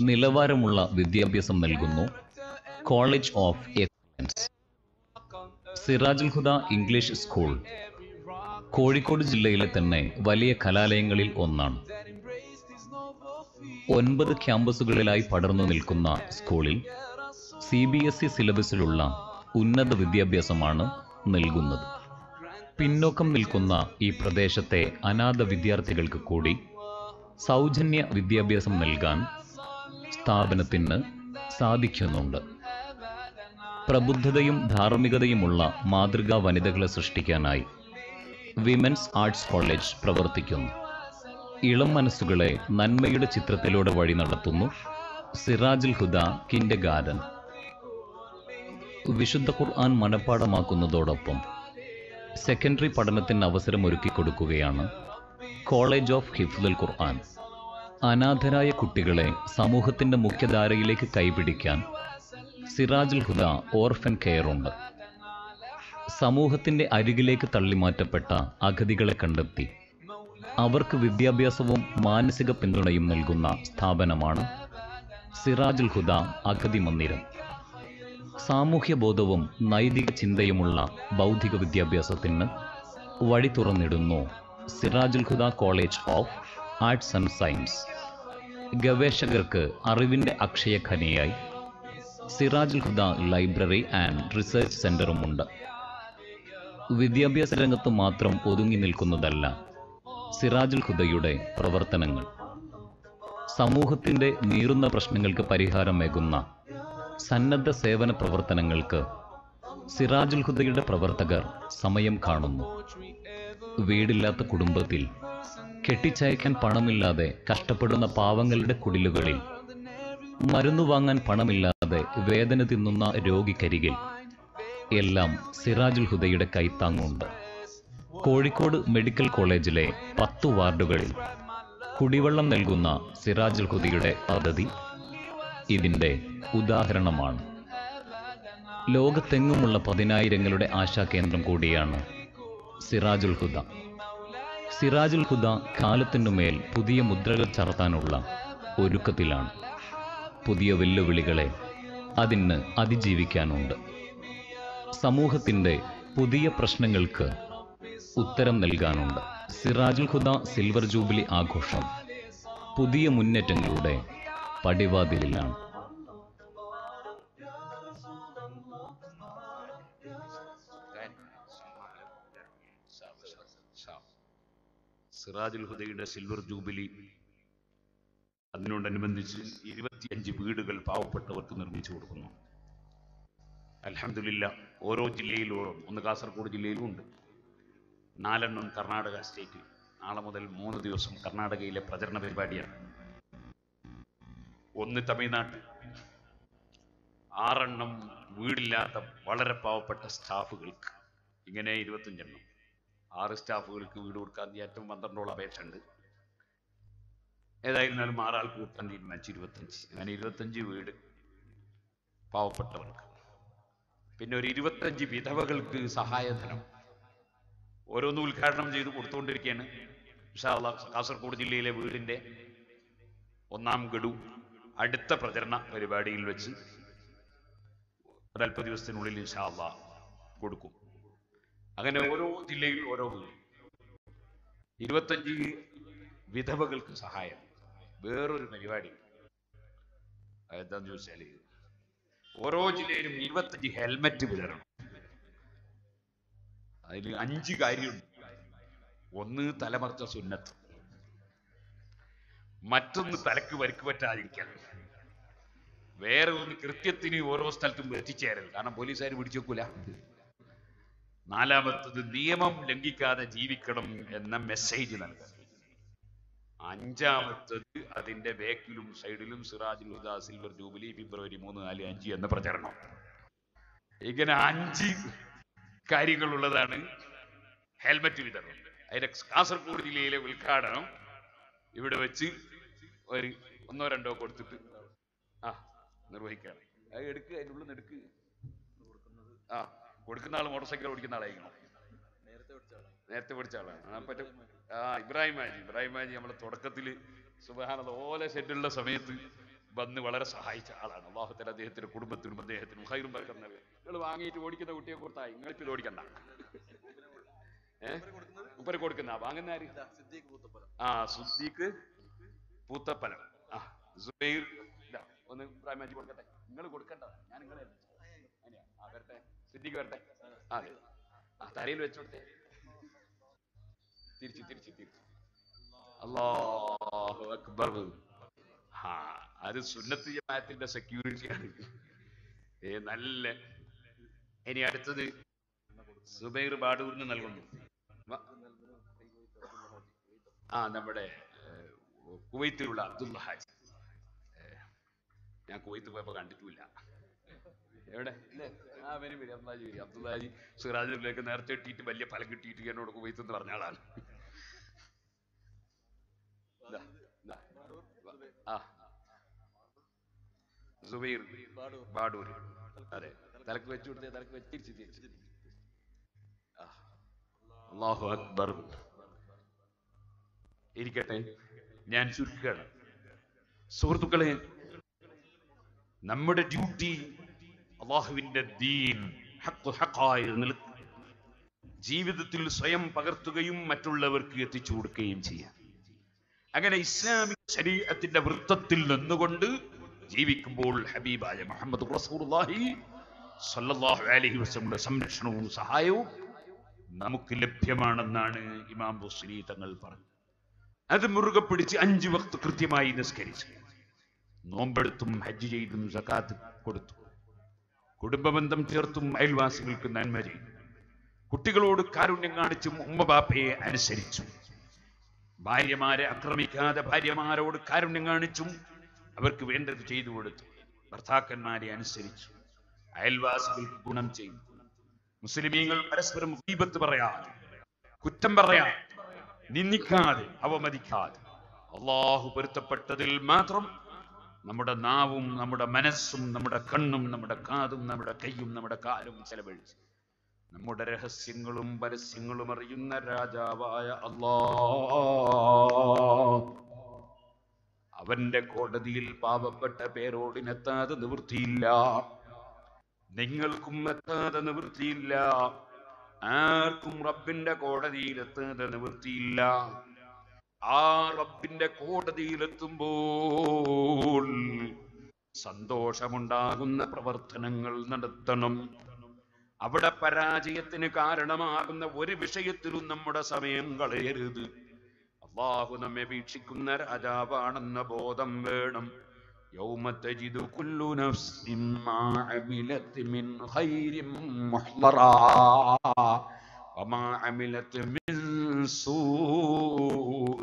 നിലവാരമുള്ള വിദ്യാഭ്യാസം നൽകുന്നു college of excellence. Sirajul Huda English school Kozhikode ജില്ലയിലെ തന്നെ വലിയ കലാലയങ്ങളിൽ ഒന്നാണ്. ഒൻപത് ക്യാമ്പസുകളിലായി പടർന്നു നിൽക്കുന്ന സ്കൂളിൽ സി ബി എസ് ഇ സിലബസിലുള്ള ഉന്നത വിദ്യാഭ്യാസമാണ് നൽകുന്നത്. പിന്നോക്കം നിൽക്കുന്ന ഈ പ്രദേശത്തെ അനാഥ വിദ്യാർത്ഥികൾക്ക് കൂടി സൗജന്യ വിദ്യാഭ്യാസം നൽകാൻ സ്ഥാപനത്തിന് സാധിക്കുന്നുണ്ട്. പ്രബുദ്ധതയും ധാർമ്മികതയുമുള്ള മാതൃകാ വനിതകളെ സൃഷ്ടിക്കാനായി വിമൻസ് ആർട്സ് കോളേജ് പ്രവർത്തിക്കുന്നു. ഇളം മനസ്സുകളെ നന്മയുടെ ചിത്രത്തിലൂടെ വഴി നടത്തുന്നു സിറാജുൽ ഹുദ കിന്റെ ഗാരൻ വിശുദ്ധ ഖുർആൻ മനഃപ്പാടമാക്കുന്നതോടൊപ്പം സെക്കൻഡറി പഠനത്തിന് അവസരം ഒരുക്കി കൊടുക്കുകയാണ് കോളേജ് ഓഫ് ഹിഫ്ദുൽ ഖുർആൻ. അനാഥരായ കുട്ടികളെ സമൂഹത്തിന്റെ മുഖ്യധാരയിലേക്ക് കൈപിടിക്കാൻ സിറാജുൽ ഹുദ ഓർഫൻ കെയർ ഉണ്ട് സമൂഹത്തിന്റെ അരികിലേക്ക് തള്ളിമാറ്റപ്പെട്ട അഗതികളെ കണ്ടെത്തി അവർക്ക് വിദ്യാഭ്യാസവും മാനസിക പിന്തുണയും നൽകുന്ന സ്ഥാപനമാണ് സിറാജുൽ ഹുദ അഗതി മന്ദിരം. സാമൂഹ്യ ബോധവും നൈതിക ചിന്തയുമുള്ള ബൗദ്ധിക വിദ്യാഭ്യാസത്തിന് വഴി തുറന്നിടുന്നു Sirajul Huda college of arts and science. ഗവേഷകർക്ക് അറിവിന്റെ അക്ഷയഖനിയായി Sirajul Huda library and research സെന്ററുമുണ്ട്. വിദ്യാഭ്യാസ രംഗത്ത് മാത്രം ഒതുങ്ങി നിൽക്കുന്നതല്ല സിറാജുൽ ഹുദയുടെ പ്രവർത്തനങ്ങൾ. സമൂഹത്തിന്റെ നീറുന്ന പ്രശ്നങ്ങൾക്ക് പരിഹാരമേകുന്ന സന്നദ്ധ സേവന പ്രവർത്തനങ്ങൾക്ക് സിറാജുൽ ഹുദയുടെ പ്രവർത്തകർ സമയം കാണുന്നു. വീടില്ലാത്ത കുടുംബത്തിൽ കെട്ടിച്ചയക്കാൻ പണമില്ലാതെ കഷ്ടപ്പെടുന്ന പാവങ്ങളുടെ കുടിലുകളിൽ മരുന്ന് വാങ്ങാൻ പണമില്ലാതെ വേദന തിന്നുന്ന രോഗിക്കരികിൽ എല്ലാം സിറാജുൽ ഹുദയുടെ കൈത്താങ്ങുണ്ട്. കോഴിക്കോട് മെഡിക്കൽ കോളേജിലെ പത്തു വാർഡുകളിൽ കുടിവെള്ളം നൽകുന്ന സിറാജുൽ ഹുദിയുടെ പദ്ധതി ഇതിന്റെ ഉദാഹരണമാണ്. ലോകത്തെങ്ങുമുള്ള പതിനായിരങ്ങളുടെ ആശാകേന്ദ്രം കൂടിയാണ് സിറാജുൽ ഹുദ. സിറാജുൽ ഹുദ കാലത്തിനു മേൽ പുതിയ മുദ്രകൾ ചർത്താനുള്ള ഒരുക്കത്തിലാണ്. പുതിയ വെല്ലുവിളികളെ അതിന് അതിജീവിക്കാനുണ്ട്. സമൂഹത്തിന്റെ പുതിയ പ്രശ്നങ്ങൾക്ക് ഉത്തരം നൽകാനുണ്ട്. സിറാജുൽ ഹുദ സിൽവർ ജൂബിലി ആഘോഷം പുതിയ മുന്നേറ്റങ്ങളുടെ പടിവാതിലിലാണ്. സിറാജുൽ ഹുദയുടെ സിൽവർ ജൂബിലി അതിനോടനുബന്ധിച്ച് ഇരുപത്തിയഞ്ച് വീടുകൾ പാവപ്പെട്ടവർക്ക് നിർമ്മിച്ചു കൊടുക്കുന്നു. അലഹമില്ല ഓരോ ജില്ലയിലും ഒന്ന് കാസർഗോഡ് ജില്ലയിലും ഉണ്ട്. നാലെണ്ണം കർണാടക സ്റ്റേറ്റിൽ. നാളെ മുതൽ മൂന്ന് ദിവസം കർണാടകയിലെ പ്രചരണ പരിപാടിയാണ്. ഒന്ന് തമിഴ്നാട്ടിൽ ആറെണ്ണം വീടില്ലാത്ത വളരെ പാവപ്പെട്ട സ്റ്റാഫുകൾക്ക്. ഇങ്ങനെ ഇരുപത്തഞ്ചെണ്ണം. ആറ് സ്റ്റാഫുകൾക്ക് വീട് കൊടുക്കാൻ ഏറ്റവും പന്ത്രണ്ടോളം അപേക്ഷ ഉണ്ട് ഏതായിരുന്നാലും ആറാൾക്ക് കൂട്ടാൻ തീരുമാനിച്ചു ഇരുപത്തഞ്ച്. അങ്ങനെ ഇരുപത്തഞ്ച് വീട് പാവപ്പെട്ടവർക്ക്. പിന്നെ ഒരു ഇരുപത്തഞ്ച് വിധവകൾക്ക് സഹായധനം. ഓരോന്ന് ഉദ്ഘാടനം ചെയ്ത് കൊടുത്തുകൊണ്ടിരിക്കുകയാണ് ഇൻഷാ അള്ളാഹ് കാസർഗോഡ് ജില്ലയിലെ വീടിന്റെ ഒന്നാം ഗഡു അടുത്ത പ്രചരണ പരിപാടിയിൽ വെച്ച് ഒരല്പ ദിവസത്തിനുള്ളിൽ ഇൻഷാ അള്ളാഹ് കൊടുക്കും. അങ്ങനെ ഓരോ ജില്ലയിൽ ഓരോ വീട്. ഇരുപത്തഞ്ച് വിധവകൾക്ക് സഹായം. വേറൊരു പരിപാടി. എന്താന്ന് ചോദിച്ചാൽ ഓരോ ജില്ലയിലും ഇരുപത്തഞ്ച് ഹെൽമെറ്റ് വിതരണം. അതിൽ അഞ്ച് കാര്യമുണ്ട്. ഒന്ന് തലമറച്ച സുന്നത്ത്. മറ്റൊന്ന് തലക്ക് വരിക്ക് പറ്റാതിരിക്കൽ. വേറെ ഒന്ന് കൃത്യത്തിന് ഓരോ സ്ഥലത്തും എത്തിച്ചേരൽ. കാരണം പോലീസുകാർ പിടിച്ചു വെക്കൂല നാലാമത്തത് നിയമം ലംഘിക്കാതെ ജീവിക്കണം എന്ന മെസ്സേജ് നൽകുക അഞ്ചാമത്തത് അതിന്റെ ബേക്കിലും സൈഡിലും സിറാജുൽ ഹുദ സിൽവർ ജൂബിലി ഫെബ്രുവരി മൂന്ന് നാല് അഞ്ച് എന്ന പ്രചരണം. ഇങ്ങനെ അഞ്ച് കാര്യങ്ങളുള്ളതാണ്. ഹെൽമറ്റ് വിതരണം. അതിന്റെ കാസർഗോഡ് ജില്ലയിലെ ഉദ്ഘാടനം ഇവിടെ വെച്ച് ഒരു ഒന്നോ രണ്ടോ കൊടുത്തിട്ട് ആ നിർവഹിക്കുകയാണ്. അത് എടുക്കുക അതിന്റെ ഉള്ളിൽ എടുക്കുക ആ കൊടുക്കുന്ന ആൾ മോട്ടോർ സൈക്കിൾ ഓടിക്കുന്ന ആളായിരിക്കണം നേരത്തെ പഠിച്ച ആളാണ്. ആ പറ്റും ആ ഇബ്രാഹിം ഹാജി. ഇബ്രാഹിം ഹാജി നമ്മളെ തുടക്കത്തിൽ സുബഹാനത ഓല ഷെഡുള്ള സമയത്ത് വന്ന് വളരെ സഹായിച്ച ആളാണ്. അള്ളാഹുത്തല അദ്ദേഹത്തിന്റെ കുടുംബത്തിനും അദ്ദേഹത്തിനും ഹൈറും പറക്കുന്നത് നിങ്ങൾ വാങ്ങിയിട്ട് ഓടിക്കുന്ന കുട്ടിയെ കൊടുത്തായി നിങ്ങൾ ഇത് ഓടിക്കണ്ട ഉപ്പര് കൊടുക്കുന്ന. വാങ്ങുന്ന ആര്? ആ സുദ്ദീഖ് പൂത്തപ്പലം ആ സുബൈർ ഒന്ന് ഇബ്രാഹിം കൊടുക്കട്ടെ. നിങ്ങൾ കൊടുക്കണ്ട. ഞാൻ നിങ്ങളെ? ആ വരട്ടെ. സിദ്ദീഖ് വരട്ടെ. അതെ. ആ തലയിൽ വെച്ചോട്ടെ. തിരിച്ച് തിരിച്ച് തിരിച്ച്. അല്ലാഹു അക്ബർ. ആ അത് സുന്നത്ത് ജമാഅത്തിന്റെ സെക്യൂരിറ്റിയാണ് ഏ നല്ല ഇനി അടുത്തത് സുബൈർ ബാഡൂരിന് നൽകുന്നു. ആ നമ്മുടെ കുവൈത്തിലുള്ള അബ്ദുള്ള ഹാജി. ഞാൻ കുവൈത്ത് പോയപ്പോ കണ്ടിട്ടില്ല. എവിടെ? ആ വരും വരും. അബ്ദുല്ലാജി വരും. അബ്ദുല്ലാജി സിറാജിലേക്ക് നേരത്തെ ഇട്ടിട്ട് വലിയ ഫലം കിട്ടിയിട്ട് എന്നോട് കുവൈത്ത് എന്ന് പറഞ്ഞ ആളാണ്. ആ. സുബൈർ ബാഡൂർ. അതെ. തലക്ക് വെച്ചു കൊടുത്തേ തലക്ക് വെച്ച് തിരിച്ച്. അല്ലാഹു അക്ബർ. ഇരിക്കട്ടെ. ഞാൻ ചുരുക്കുകയാണ്. സുഹൃത്തുക്കളെ നമ്മുടെ ഡ്യൂട്ടി അള്ളാഹുവിന്റെ ദീൻ ജീവിതത്തിൽ സ്വയം പകർത്തുകയും മറ്റുള്ളവർക്ക് എത്തിച്ചു കൊടുക്കുകയും ചെയ്യാം. അങ്ങനെ ഇസ്ലാമിക ശരീരത്തിന്റെ വൃത്തത്തിൽ നിന്നുകൊണ്ട് ജീവിക്കുമ്പോൾ ഹബീബായ മുഹമ്മദ് റസൂലുള്ളാഹി സ്വല്ലല്ലാഹു അലൈഹി വസല്ലമയുടെ സംരക്ഷണവും സഹായവും നമുക്ക് ലഭ്യമാണെന്നാണ് ഇമാം ബുസ്രി തങ്ങൾ പറഞ്ഞത്. അത് മുറുകെ പിടിച്ച് അഞ്ച് വക്ത് കൃത്യമായി നിസ്കരിച്ചു നോമ്പെടുത്തും ഹജ്ജ് ചെയ്തും സക്കാത്ത് കൊടുത്തു. കുടുംബബന്ധം ചേർത്തും അയൽവാസികൾക്ക് നന്മ ചെയ്തു. കുട്ടികളോട് കാരുണ്യം കാണിച്ചും ഉമ്മബാപ്പയെ അനുസരിച്ചു. ഭാര്യമാരെ ആക്രമിക്കാതെ ഭാര്യമാരോട് കാരുണ്യം കാണിച്ചും അവർക്ക് വേണ്ടത് ചെയ്തു കൊടുത്തു. ഭർത്താക്കന്മാരെ അനുസരിച്ചു. അയൽവാസികൾക്ക് ഗുണം ചെയ്യും. മുസ്ലിമീങ്ങൾ പരസ്പരം ദീപത്ത് പറയാതെ കുറ്റം പറയാ നിന്ദിക്കാതെ അവമതിക്കാതെ. അള്ളാഹു പൊരുത്തപ്പെട്ടതിൽ മാത്രം നമ്മുടെ നാവും നമ്മുടെ മനസ്സും നമ്മുടെ കണ്ണും നമ്മുടെ കാതും നമ്മുടെ കൈയും നമ്മുടെ കാലും ചെലവഴിച്ച് നമ്മുടെ രഹസ്യങ്ങളും പരസ്യങ്ങളും അറിയുന്ന രാജാവായ അള്ളാ അവന്റെ കോടതിയിൽ പാവപ്പെട്ട പേരോടിനെത്താതെ നിവൃത്തിയില്ല. നിങ്ങൾക്കും എത്താതെ നിവൃത്തിയില്ല. ആർക്കും റബ്ബിന്റെ കോടതിയിൽ എത്താതെ നിവൃത്തിയില്ല. ആ റബ്ബിന്റെ കോടതിയിലെത്തുമ്പോൾ സന്തോഷമുണ്ടാകുന്ന പ്രവർത്തനങ്ങൾ നടത്തണം. അവിടെ പരാജയത്തിന് കാരണമാകുന്ന ഒരു വിഷയത്തിലും നമ്മുടെ സമയം കളയരുത്. അള്ളാഹു നമ്മെ വീക്ഷിക്കുന്ന രാജാവാണെന്ന ബോധം വേണം. يوم تجد كل نفس ما عملت من خير محضرا وما عملت من سوء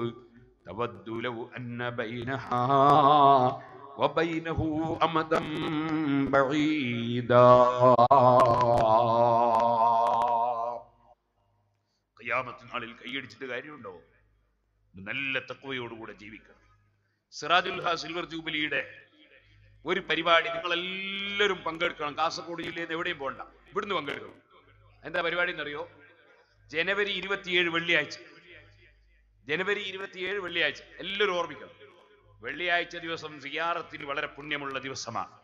تود لو أن بينها وبينه أمدا بعيدا ഖിയാമത്ത് നാളിൽ കൈയടിച്ചിട്ട് കാര്യമുണ്ടോ നല്ല തക്വയോടുകൂടെ ജീവിക്കണം സിറാജുൽ ഹ സിൽവർ ജൂബിലിയുടെ ഒരു പരിപാടി നിങ്ങൾ എല്ലാവരും പങ്കെടുക്കണം. കാസർഗോഡ് ജില്ലയിൽ നിന്ന് എവിടെയും പോകണ്ട. ഇവിടുന്ന് പങ്കെടുക്കണം. എന്താ പരിപാടി എന്നറിയോ? ജനുവരി ഇരുപത്തിയേഴ് വെള്ളിയാഴ്ച. ജനുവരി ഇരുപത്തിയേഴ് വെള്ളിയാഴ്ച. എല്ലാവരും ഓർമ്മിക്കണം. വെള്ളിയാഴ്ച ദിവസം സിയാറത്തിന് വളരെ പുണ്യമുള്ള ദിവസമാണ്.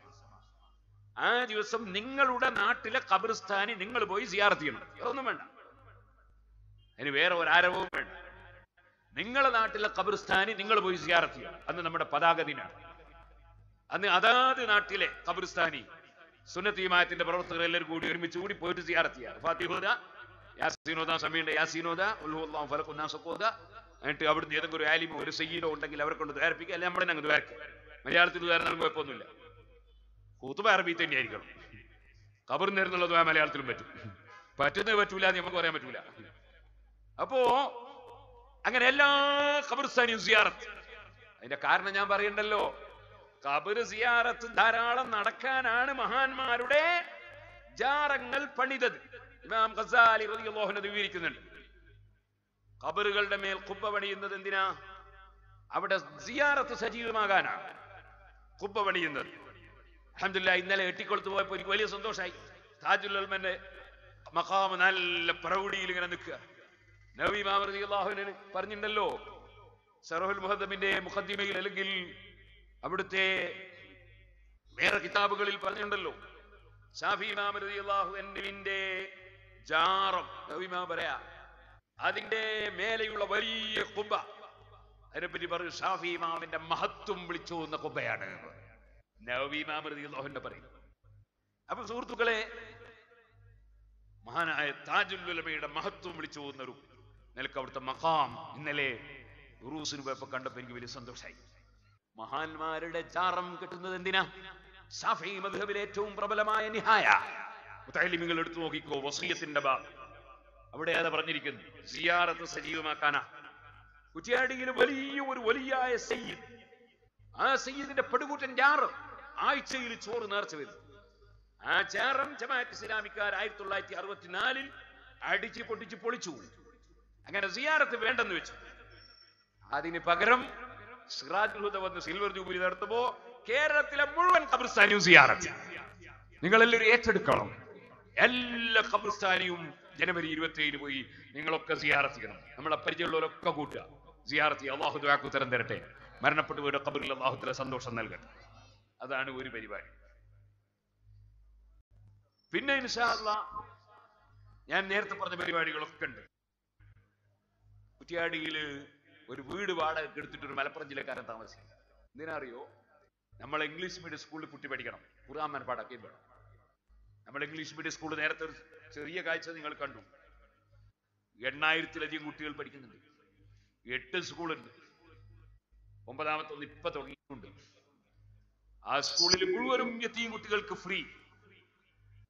ആ ദിവസം നിങ്ങളുടെ നാട്ടിലെ കബർസ്ഥാനി നിങ്ങൾ പോയി സിയാറത്ത് ചെയ്യണം. ഒന്നും വേണ്ട. അതിന് വേറെ ഒരു ആരവവും വേണ്ട. നിങ്ങളുടെ നാട്ടിലെ കബർസ്ഥാനി നിങ്ങൾ പോയി സിയാറത്ത് ചെയ്യണം. അന്ന് നമ്മുടെ പതാക ദിനാണ്. അന്ന് അതാത് നാട്ടിലെ ഖബർസ്ഥാനി സുന്നത്തീമായത്തിന്റെ പ്രവർത്തകർ എല്ലാവരും കൂടി ഒരുമിച്ച് കൂടി പോയിട്ട് സിയാറത്ത് ഫാത്തിഹോദ യാസീനോദ സമീണ്ട യാസീനോദ ഉൽഹുല്ലാഹു ഫലഖു നാസഖോദ എന്നിട്ട് അവിടുന്ന് ഏതെങ്കിലും ഒരു ആലിമോ ഒരു സയ്യിദോ ഉണ്ടെങ്കിൽ അവരെ കൊണ്ട് ദ്വാരപ്പിക്കുക. അല്ലെങ്കിൽ നമ്മുടെ അങ്ങ് ദ്വാരക്കുക മലയാളത്തിൽ ദ്വാരം കുഴപ്പമൊന്നുമില്ല കൂത്തുപ അറബി തന്നെയായിരിക്കണം. നേരുന്നുള്ളത് ആ മലയാളത്തിലും പറ്റും. പറ്റുന്നേ പറ്റൂല എന്ന് നമുക്ക് പറയാൻ പറ്റൂല. അപ്പോ അങ്ങനെ എല്ലാ ഖബർസ്ഥാനിയും സിയാറത്ത്. അതിന്റെ കാരണം ഞാൻ പറയണ്ടല്ലോ. ഖബർ സിയാറത്ത് ധാരാളം നടക്കാനാണ് മഹാന്മാരുടെ ജാറങ്ങൾ പണിതത്. ഇമാം ഖസാലി അൻഹു വിവരിക്കുന്നുണ്ട്. ഖബറുകളുടെ മേൽ കുബ്ബ പണിയുന്നത് എന്തിനാ? അവിടെ സിയാറത്ത് സജീവമാകാനാണ് കുബ്ബ പണിയുന്നത്. അൽഹംദുലില്ലാ ഇന്നലെ എട്ടിക്കൊളുത്ത് പോയപ്പോൾ എനിക്ക് വലിയ സന്തോഷമായി താജുൽ മഖാമ നല്ല പ്രൗഢിയിൽ ഇങ്ങനെ നിൽക്കുക. നബി മാമർദി അള്ളാഹുവിന് പറഞ്ഞിട്ടുണ്ടല്ലോ സറഹുൽ മുഹദ്ദമിന്റെ മുഖദ്ദിമയിൽ അല്ലെങ്കിൽ അവിടുത്തെ വേറെ കിതാബുകളിൽ പറഞ്ഞിട്ടുണ്ടല്ലോ. ഷാഫി ജാറം. നബിമാ പറയാ അതിന്റെ മേലെയുള്ള വലിയ കുബ അതിനെപ്പറ്റി പറഞ്ഞു ഷാഫി ഇമാമിന്റെ മഹത്വം വിളിച്ചു എന്ന കുബയാണ് നബി മാമർദി അള്ളാഹുവിന്റെ പറയും. അപ്പൊ സുഹൃത്തുക്കളെ മഹാനായ താജുൽ ഉലമയുടെ മഹത്വം വിളിച്ചു പോകുന്നൊരു നിലയ്ക്ക് അവിടുത്തെ മഖാം ഇന്നലെ ഉറൂസിന് പോയപ്പോ കണ്ടപ്പോ എനിക്ക് വലിയ സന്തോഷമായി മഹാന്മാരുടെ ചാറം കിട്ടുന്നത് എന്തിനാ? ഷാഫി മധുബിൽ ഏറ്റവും പ്രബലമായ നിഹായ. മുത്തലിമികൾ എടുത്തു നോക്കിക്കോ വസീയത്തിന്റെ ബാ അവിടെ അത് പറഞ്ഞിരിക്കുന്നു സിയാറത്ത് സജീവമാക്കാനാ. കുറ്റിയാടിയിൽ വലിയ ഒരു വലിയായ സയ്യിദ്. ആ സയ്യിദിന്റെ പടുകൂറ്റൻ ചാറ് ആഴ്ചയിൽ ചോറ് നേർച്ച വരുന്നു ആ ചാറം ജമാഅത്ത് ഇസ്ലാമിക്കാർ ആയിരത്തി തൊള്ളായിരത്തി അറുപത്തിനാലിൽ അടിച്ച് പൊട്ടിച്ച് പൊളിച്ചു. അങ്ങനെ സിയാറത്ത് വേണ്ടെന്ന് വെച്ചു. അതിന് പകരം സിറാജുൽ ഹുദ വന്ന് സിൽവർ ജൂബിലി നടത്തുമ്പോ കേരളത്തിലെ മുഴുവൻ ഖബർസ്ഥാനിയും സിയാറത്ത് നിങ്ങളെല്ലാവരും ഏറ്റെടുക്കണം. എല്ലാ ഖബർസ്ഥാനിയും ജനുവരി ഇരുപത്തി ഏഴിന് പോയി നിങ്ങളൊക്കെ സിയാറത്ത് ചെയ്യണം. നമ്മളെ പരിചയമുള്ളവരൊക്കെ കൂട്ടുക. സിയാറത്ത്. അള്ളാഹു ദുരാക്കുത്തരം തരട്ടെ. മരണപ്പെട്ടു പോയ ഖബറിൽ അള്ളാഹുത്തിലെ സന്തോഷം നൽകട്ടെ. അതാണ് ഒരു പരിപാടി. പിന്നെ ഇൻഷാല്ല ഞാൻ നേരത്തെ പറഞ്ഞ പരിപാടികളൊക്കെ ഉണ്ട്. കുറ്റിയാടിയിൽ ഒരു വീട് വാടകയ്ക്ക് എടുത്തിട്ട് ഒരു മലപ്പുറം ജില്ലക്കാരൻ താമസിക്കുക എന്തിനാ അറിയോ നമ്മൾ ഇംഗ്ലീഷ് മീഡിയം സ്കൂളിൽ കുട്ടി പഠിക്കണം. ഖുർആൻ മനപ്പാടാക്കുകയും വേണം. നമ്മൾ ഇംഗ്ലീഷ് മീഡിയം സ്കൂൾ നേരത്തെ ഒരു ചെറിയ കാഴ്ച നിങ്ങൾ കണ്ടു. എണ്ണായിരത്തിലധികം കുട്ടികൾ പഠിക്കുന്നുണ്ട്. എട്ട് സ്കൂളുണ്ട്. ഒമ്പതാമത്തെ ഒന്ന് ഇപ്പൊ തുടങ്ങിയിട്ടുണ്ട്. ആ സ്കൂളിൽ മുഴുവനും എത്തിയും കുട്ടികൾക്ക് ഫ്രീ.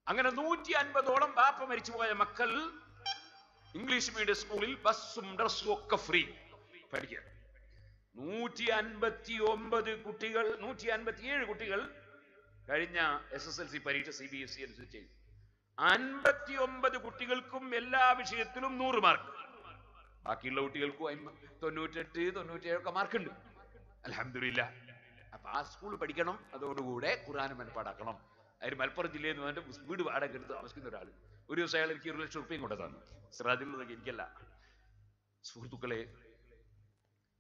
അങ്ങനെ നൂറ്റി അൻപതോളം ബാപ്പ മരിച്ചുപോയ മക്കൾ ഇംഗ്ലീഷ് മീഡിയം സ്കൂളിൽ ബസ്സും ഡ്രസ്സും ഒക്കെ ഫ്രീ. പഠിക്കാൻ നൂറ്റി അൻപത്തി ഒമ്പത് കുട്ടികൾ നൂറ്റി അൻപത്തി ഏഴ് കുട്ടികൾ കഴിഞ്ഞ എസ് എസ് എൽ സി പരീക്ഷ സി ബി എസ് സി അനുസരിച്ച് അൻപത്തി ഒമ്പത് കുട്ടികൾക്കും എല്ലാ വിഷയത്തിലും നൂറ് മാർക്ക് ബാക്കിയുള്ള കുട്ടികൾക്കും തൊണ്ണൂറ്റെട്ട് തൊണ്ണൂറ്റേഴൊക്കെ മാർക്കുണ്ട് അലഹമില്ല അപ്പൊ ആ സ്കൂൾ പഠിക്കണം അതോടുകൂടെ ഖുറാൻ മനപ്പാടാക്കണം. അതിന് മലപ്പുറം ജില്ലയിൽ നിന്ന് വന്നിട്ട് വീട് വാടക എടുത്ത് താമസിക്കുന്ന ഒരാൾ ഒരു ദിവസം അയാൾ എനിക്ക് ഒരു ലക്ഷം റുപ്യയും കൊണ്ടു തന്നു സിറാജുള്ളതൊക്കെ എനിക്കല്ല. സുഹൃത്തുക്കളെ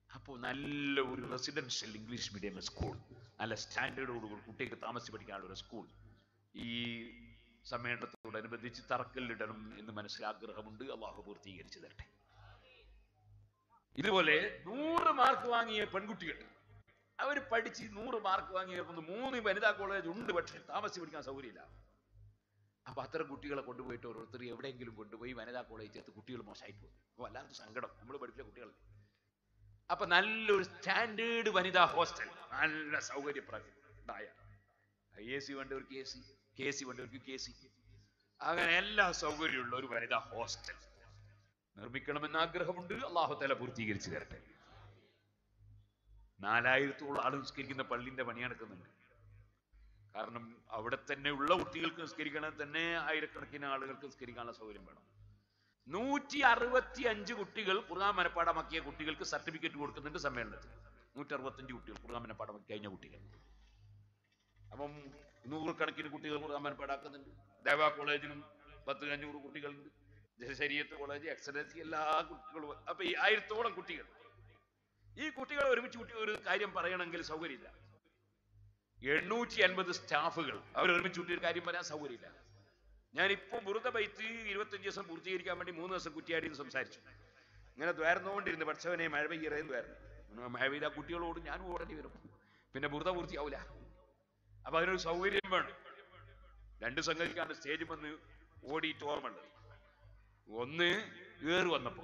അപ്പോൾ നല്ല ഒരു റെസിഡൻഷ്യൽ ഇംഗ്ലീഷ് മീഡിയം സ്കൂൾ നല്ല സ്റ്റാൻഡേർഡോടുകൂടി കുട്ടികൾക്ക് താമസിച്ച് പഠിക്കാനുള്ള ഒരു സ്കൂൾ ഈ സമ്മേളനത്തോടനുബന്ധിച്ച് തറക്കല്ലിടണം എന്ന് മനസ്സിൽ ആഗ്രഹമുണ്ട് അള്ളാഹു പൂർത്തീകരിച്ചു തരട്ടെ. ഇതുപോലെ നൂറ് മാർക്ക് വാങ്ങിയ പെൺകുട്ടികൾ. അവർ പഠിച്ച് നൂറ് മാർക്ക് വാങ്ങിയ മൂന്ന് വനിതാ കോളേജ് ഉണ്ട്. പക്ഷേ താമസിച്ച് പഠിക്കാൻ സൗകര്യമില്ല. അപ്പൊ അത്തരം കുട്ടികളെ കൊണ്ടുപോയിട്ട് ഓരോരുത്തർ എവിടെയെങ്കിലും കൊണ്ടുപോയി വനിതാ കോളേജ് ചേർത്ത് കുട്ടികൾ മോശമായി പോകും അപ്പൊ വല്ലാത്ത സങ്കടം. നമ്മൾ പഠിപ്പിച്ച കുട്ടികൾ അപ്പൊ നല്ലൊരു സ്റ്റാൻഡേർഡ് വനിതാ ഹോസ്റ്റൽ. നല്ല സൗകര്യപ്രദമായ എ സി കെ സി വേണ്ടവർക്ക് കെ സി. അങ്ങനെ എല്ലാ സൗകര്യമുള്ള ഒരു വനിതാ ഹോസ്റ്റൽ. നിർമ്മിക്കണമെന്ന് ആഗ്രഹമുണ്ട്. അള്ളാഹു തല പൂർത്തീകരിച്ചു തരട്ടെ. നാലായിരത്തോളം ആൾ നിസ്കരിക്കുന്ന പള്ളിന്റെ പണി നടക്കുന്നുണ്ട്. കാരണം അവിടെ തന്നെ ഉള്ള കുട്ടികൾക്ക് നിസ്കരിക്കണമെങ്കിൽ തന്നെ ആയിരക്കണക്കിന് ആളുകൾക്ക് നിസ്കരിക്കാനുള്ള സൗകര്യം വേണം. നൂറ്റി അറുപത്തി അഞ്ച് കുട്ടികൾ ഖുർആൻ മനപ്പാടമാക്കിയ കുട്ടികൾക്ക് സർട്ടിഫിക്കറ്റ് കൊടുക്കുന്നുണ്ട് സമ്മേളനത്തിൽ. നൂറ്റി അറുപത്തഞ്ച് കുട്ടികൾ ഖുർആൻ മനപ്പാടമാക്കി കഴിഞ്ഞ കുട്ടികൾ. അപ്പം നൂറുകണക്കിന് കുട്ടികൾ ഖുർആൻ മനപ്പാടാക്കുന്നുണ്ട് ദേവ കോളേജിലും പത്ത് അഞ്ഞൂറ് കുട്ടികളുണ്ട്. ശരീരത്ത് കോളേജ് എക്സലൻസി എല്ലാ കുട്ടികളും അപ്പൊ ഈ ആയിരത്തോളം കുട്ടികൾ. ഈ കുട്ടികളെ ഒരുമിച്ച് കുട്ടി ഒരു കാര്യം പറയണമെങ്കിൽ സൗകര്യമില്ല. എണ്ണൂറ്റി അൻപത് സ്റ്റാഫുകൾ. അവർ ഒരുമിച്ച് കൂട്ടി ഒരു കാര്യം പറയാൻ സൗകര്യമില്ല. ഞാനിപ്പോ വെറുതെ ബൈത്ത് ഇരുപത്തഞ്ച് ദിവസം പൂർത്തീകരിക്കാൻ വേണ്ടി മൂന്ന് ദിവസം കുറ്റിയാടിയിൽ സംസാരിച്ചു. ഇങ്ങനെ ദ്വാരന്നുകൊണ്ടിരുന്നു പഠിച്ചവനെ മഴ പെയ്യറേന്ന് ദ്വാരണം മഴ പെയ്ത കുട്ടികളോട് ഞാനും ഓടേണ്ടി വരും. പിന്നെ ബുറുദ പൂർത്തിയാവൂല. അപ്പൊ അതിനൊരു സൗകര്യം വേണം. രണ്ട് സംഗതിക്കാണ് സ്റ്റേജ് വന്ന് ഓടിയിട്ട് ഓർമ്മയുണ്ട് ഒന്ന് ഏറ് വന്നപ്പോ.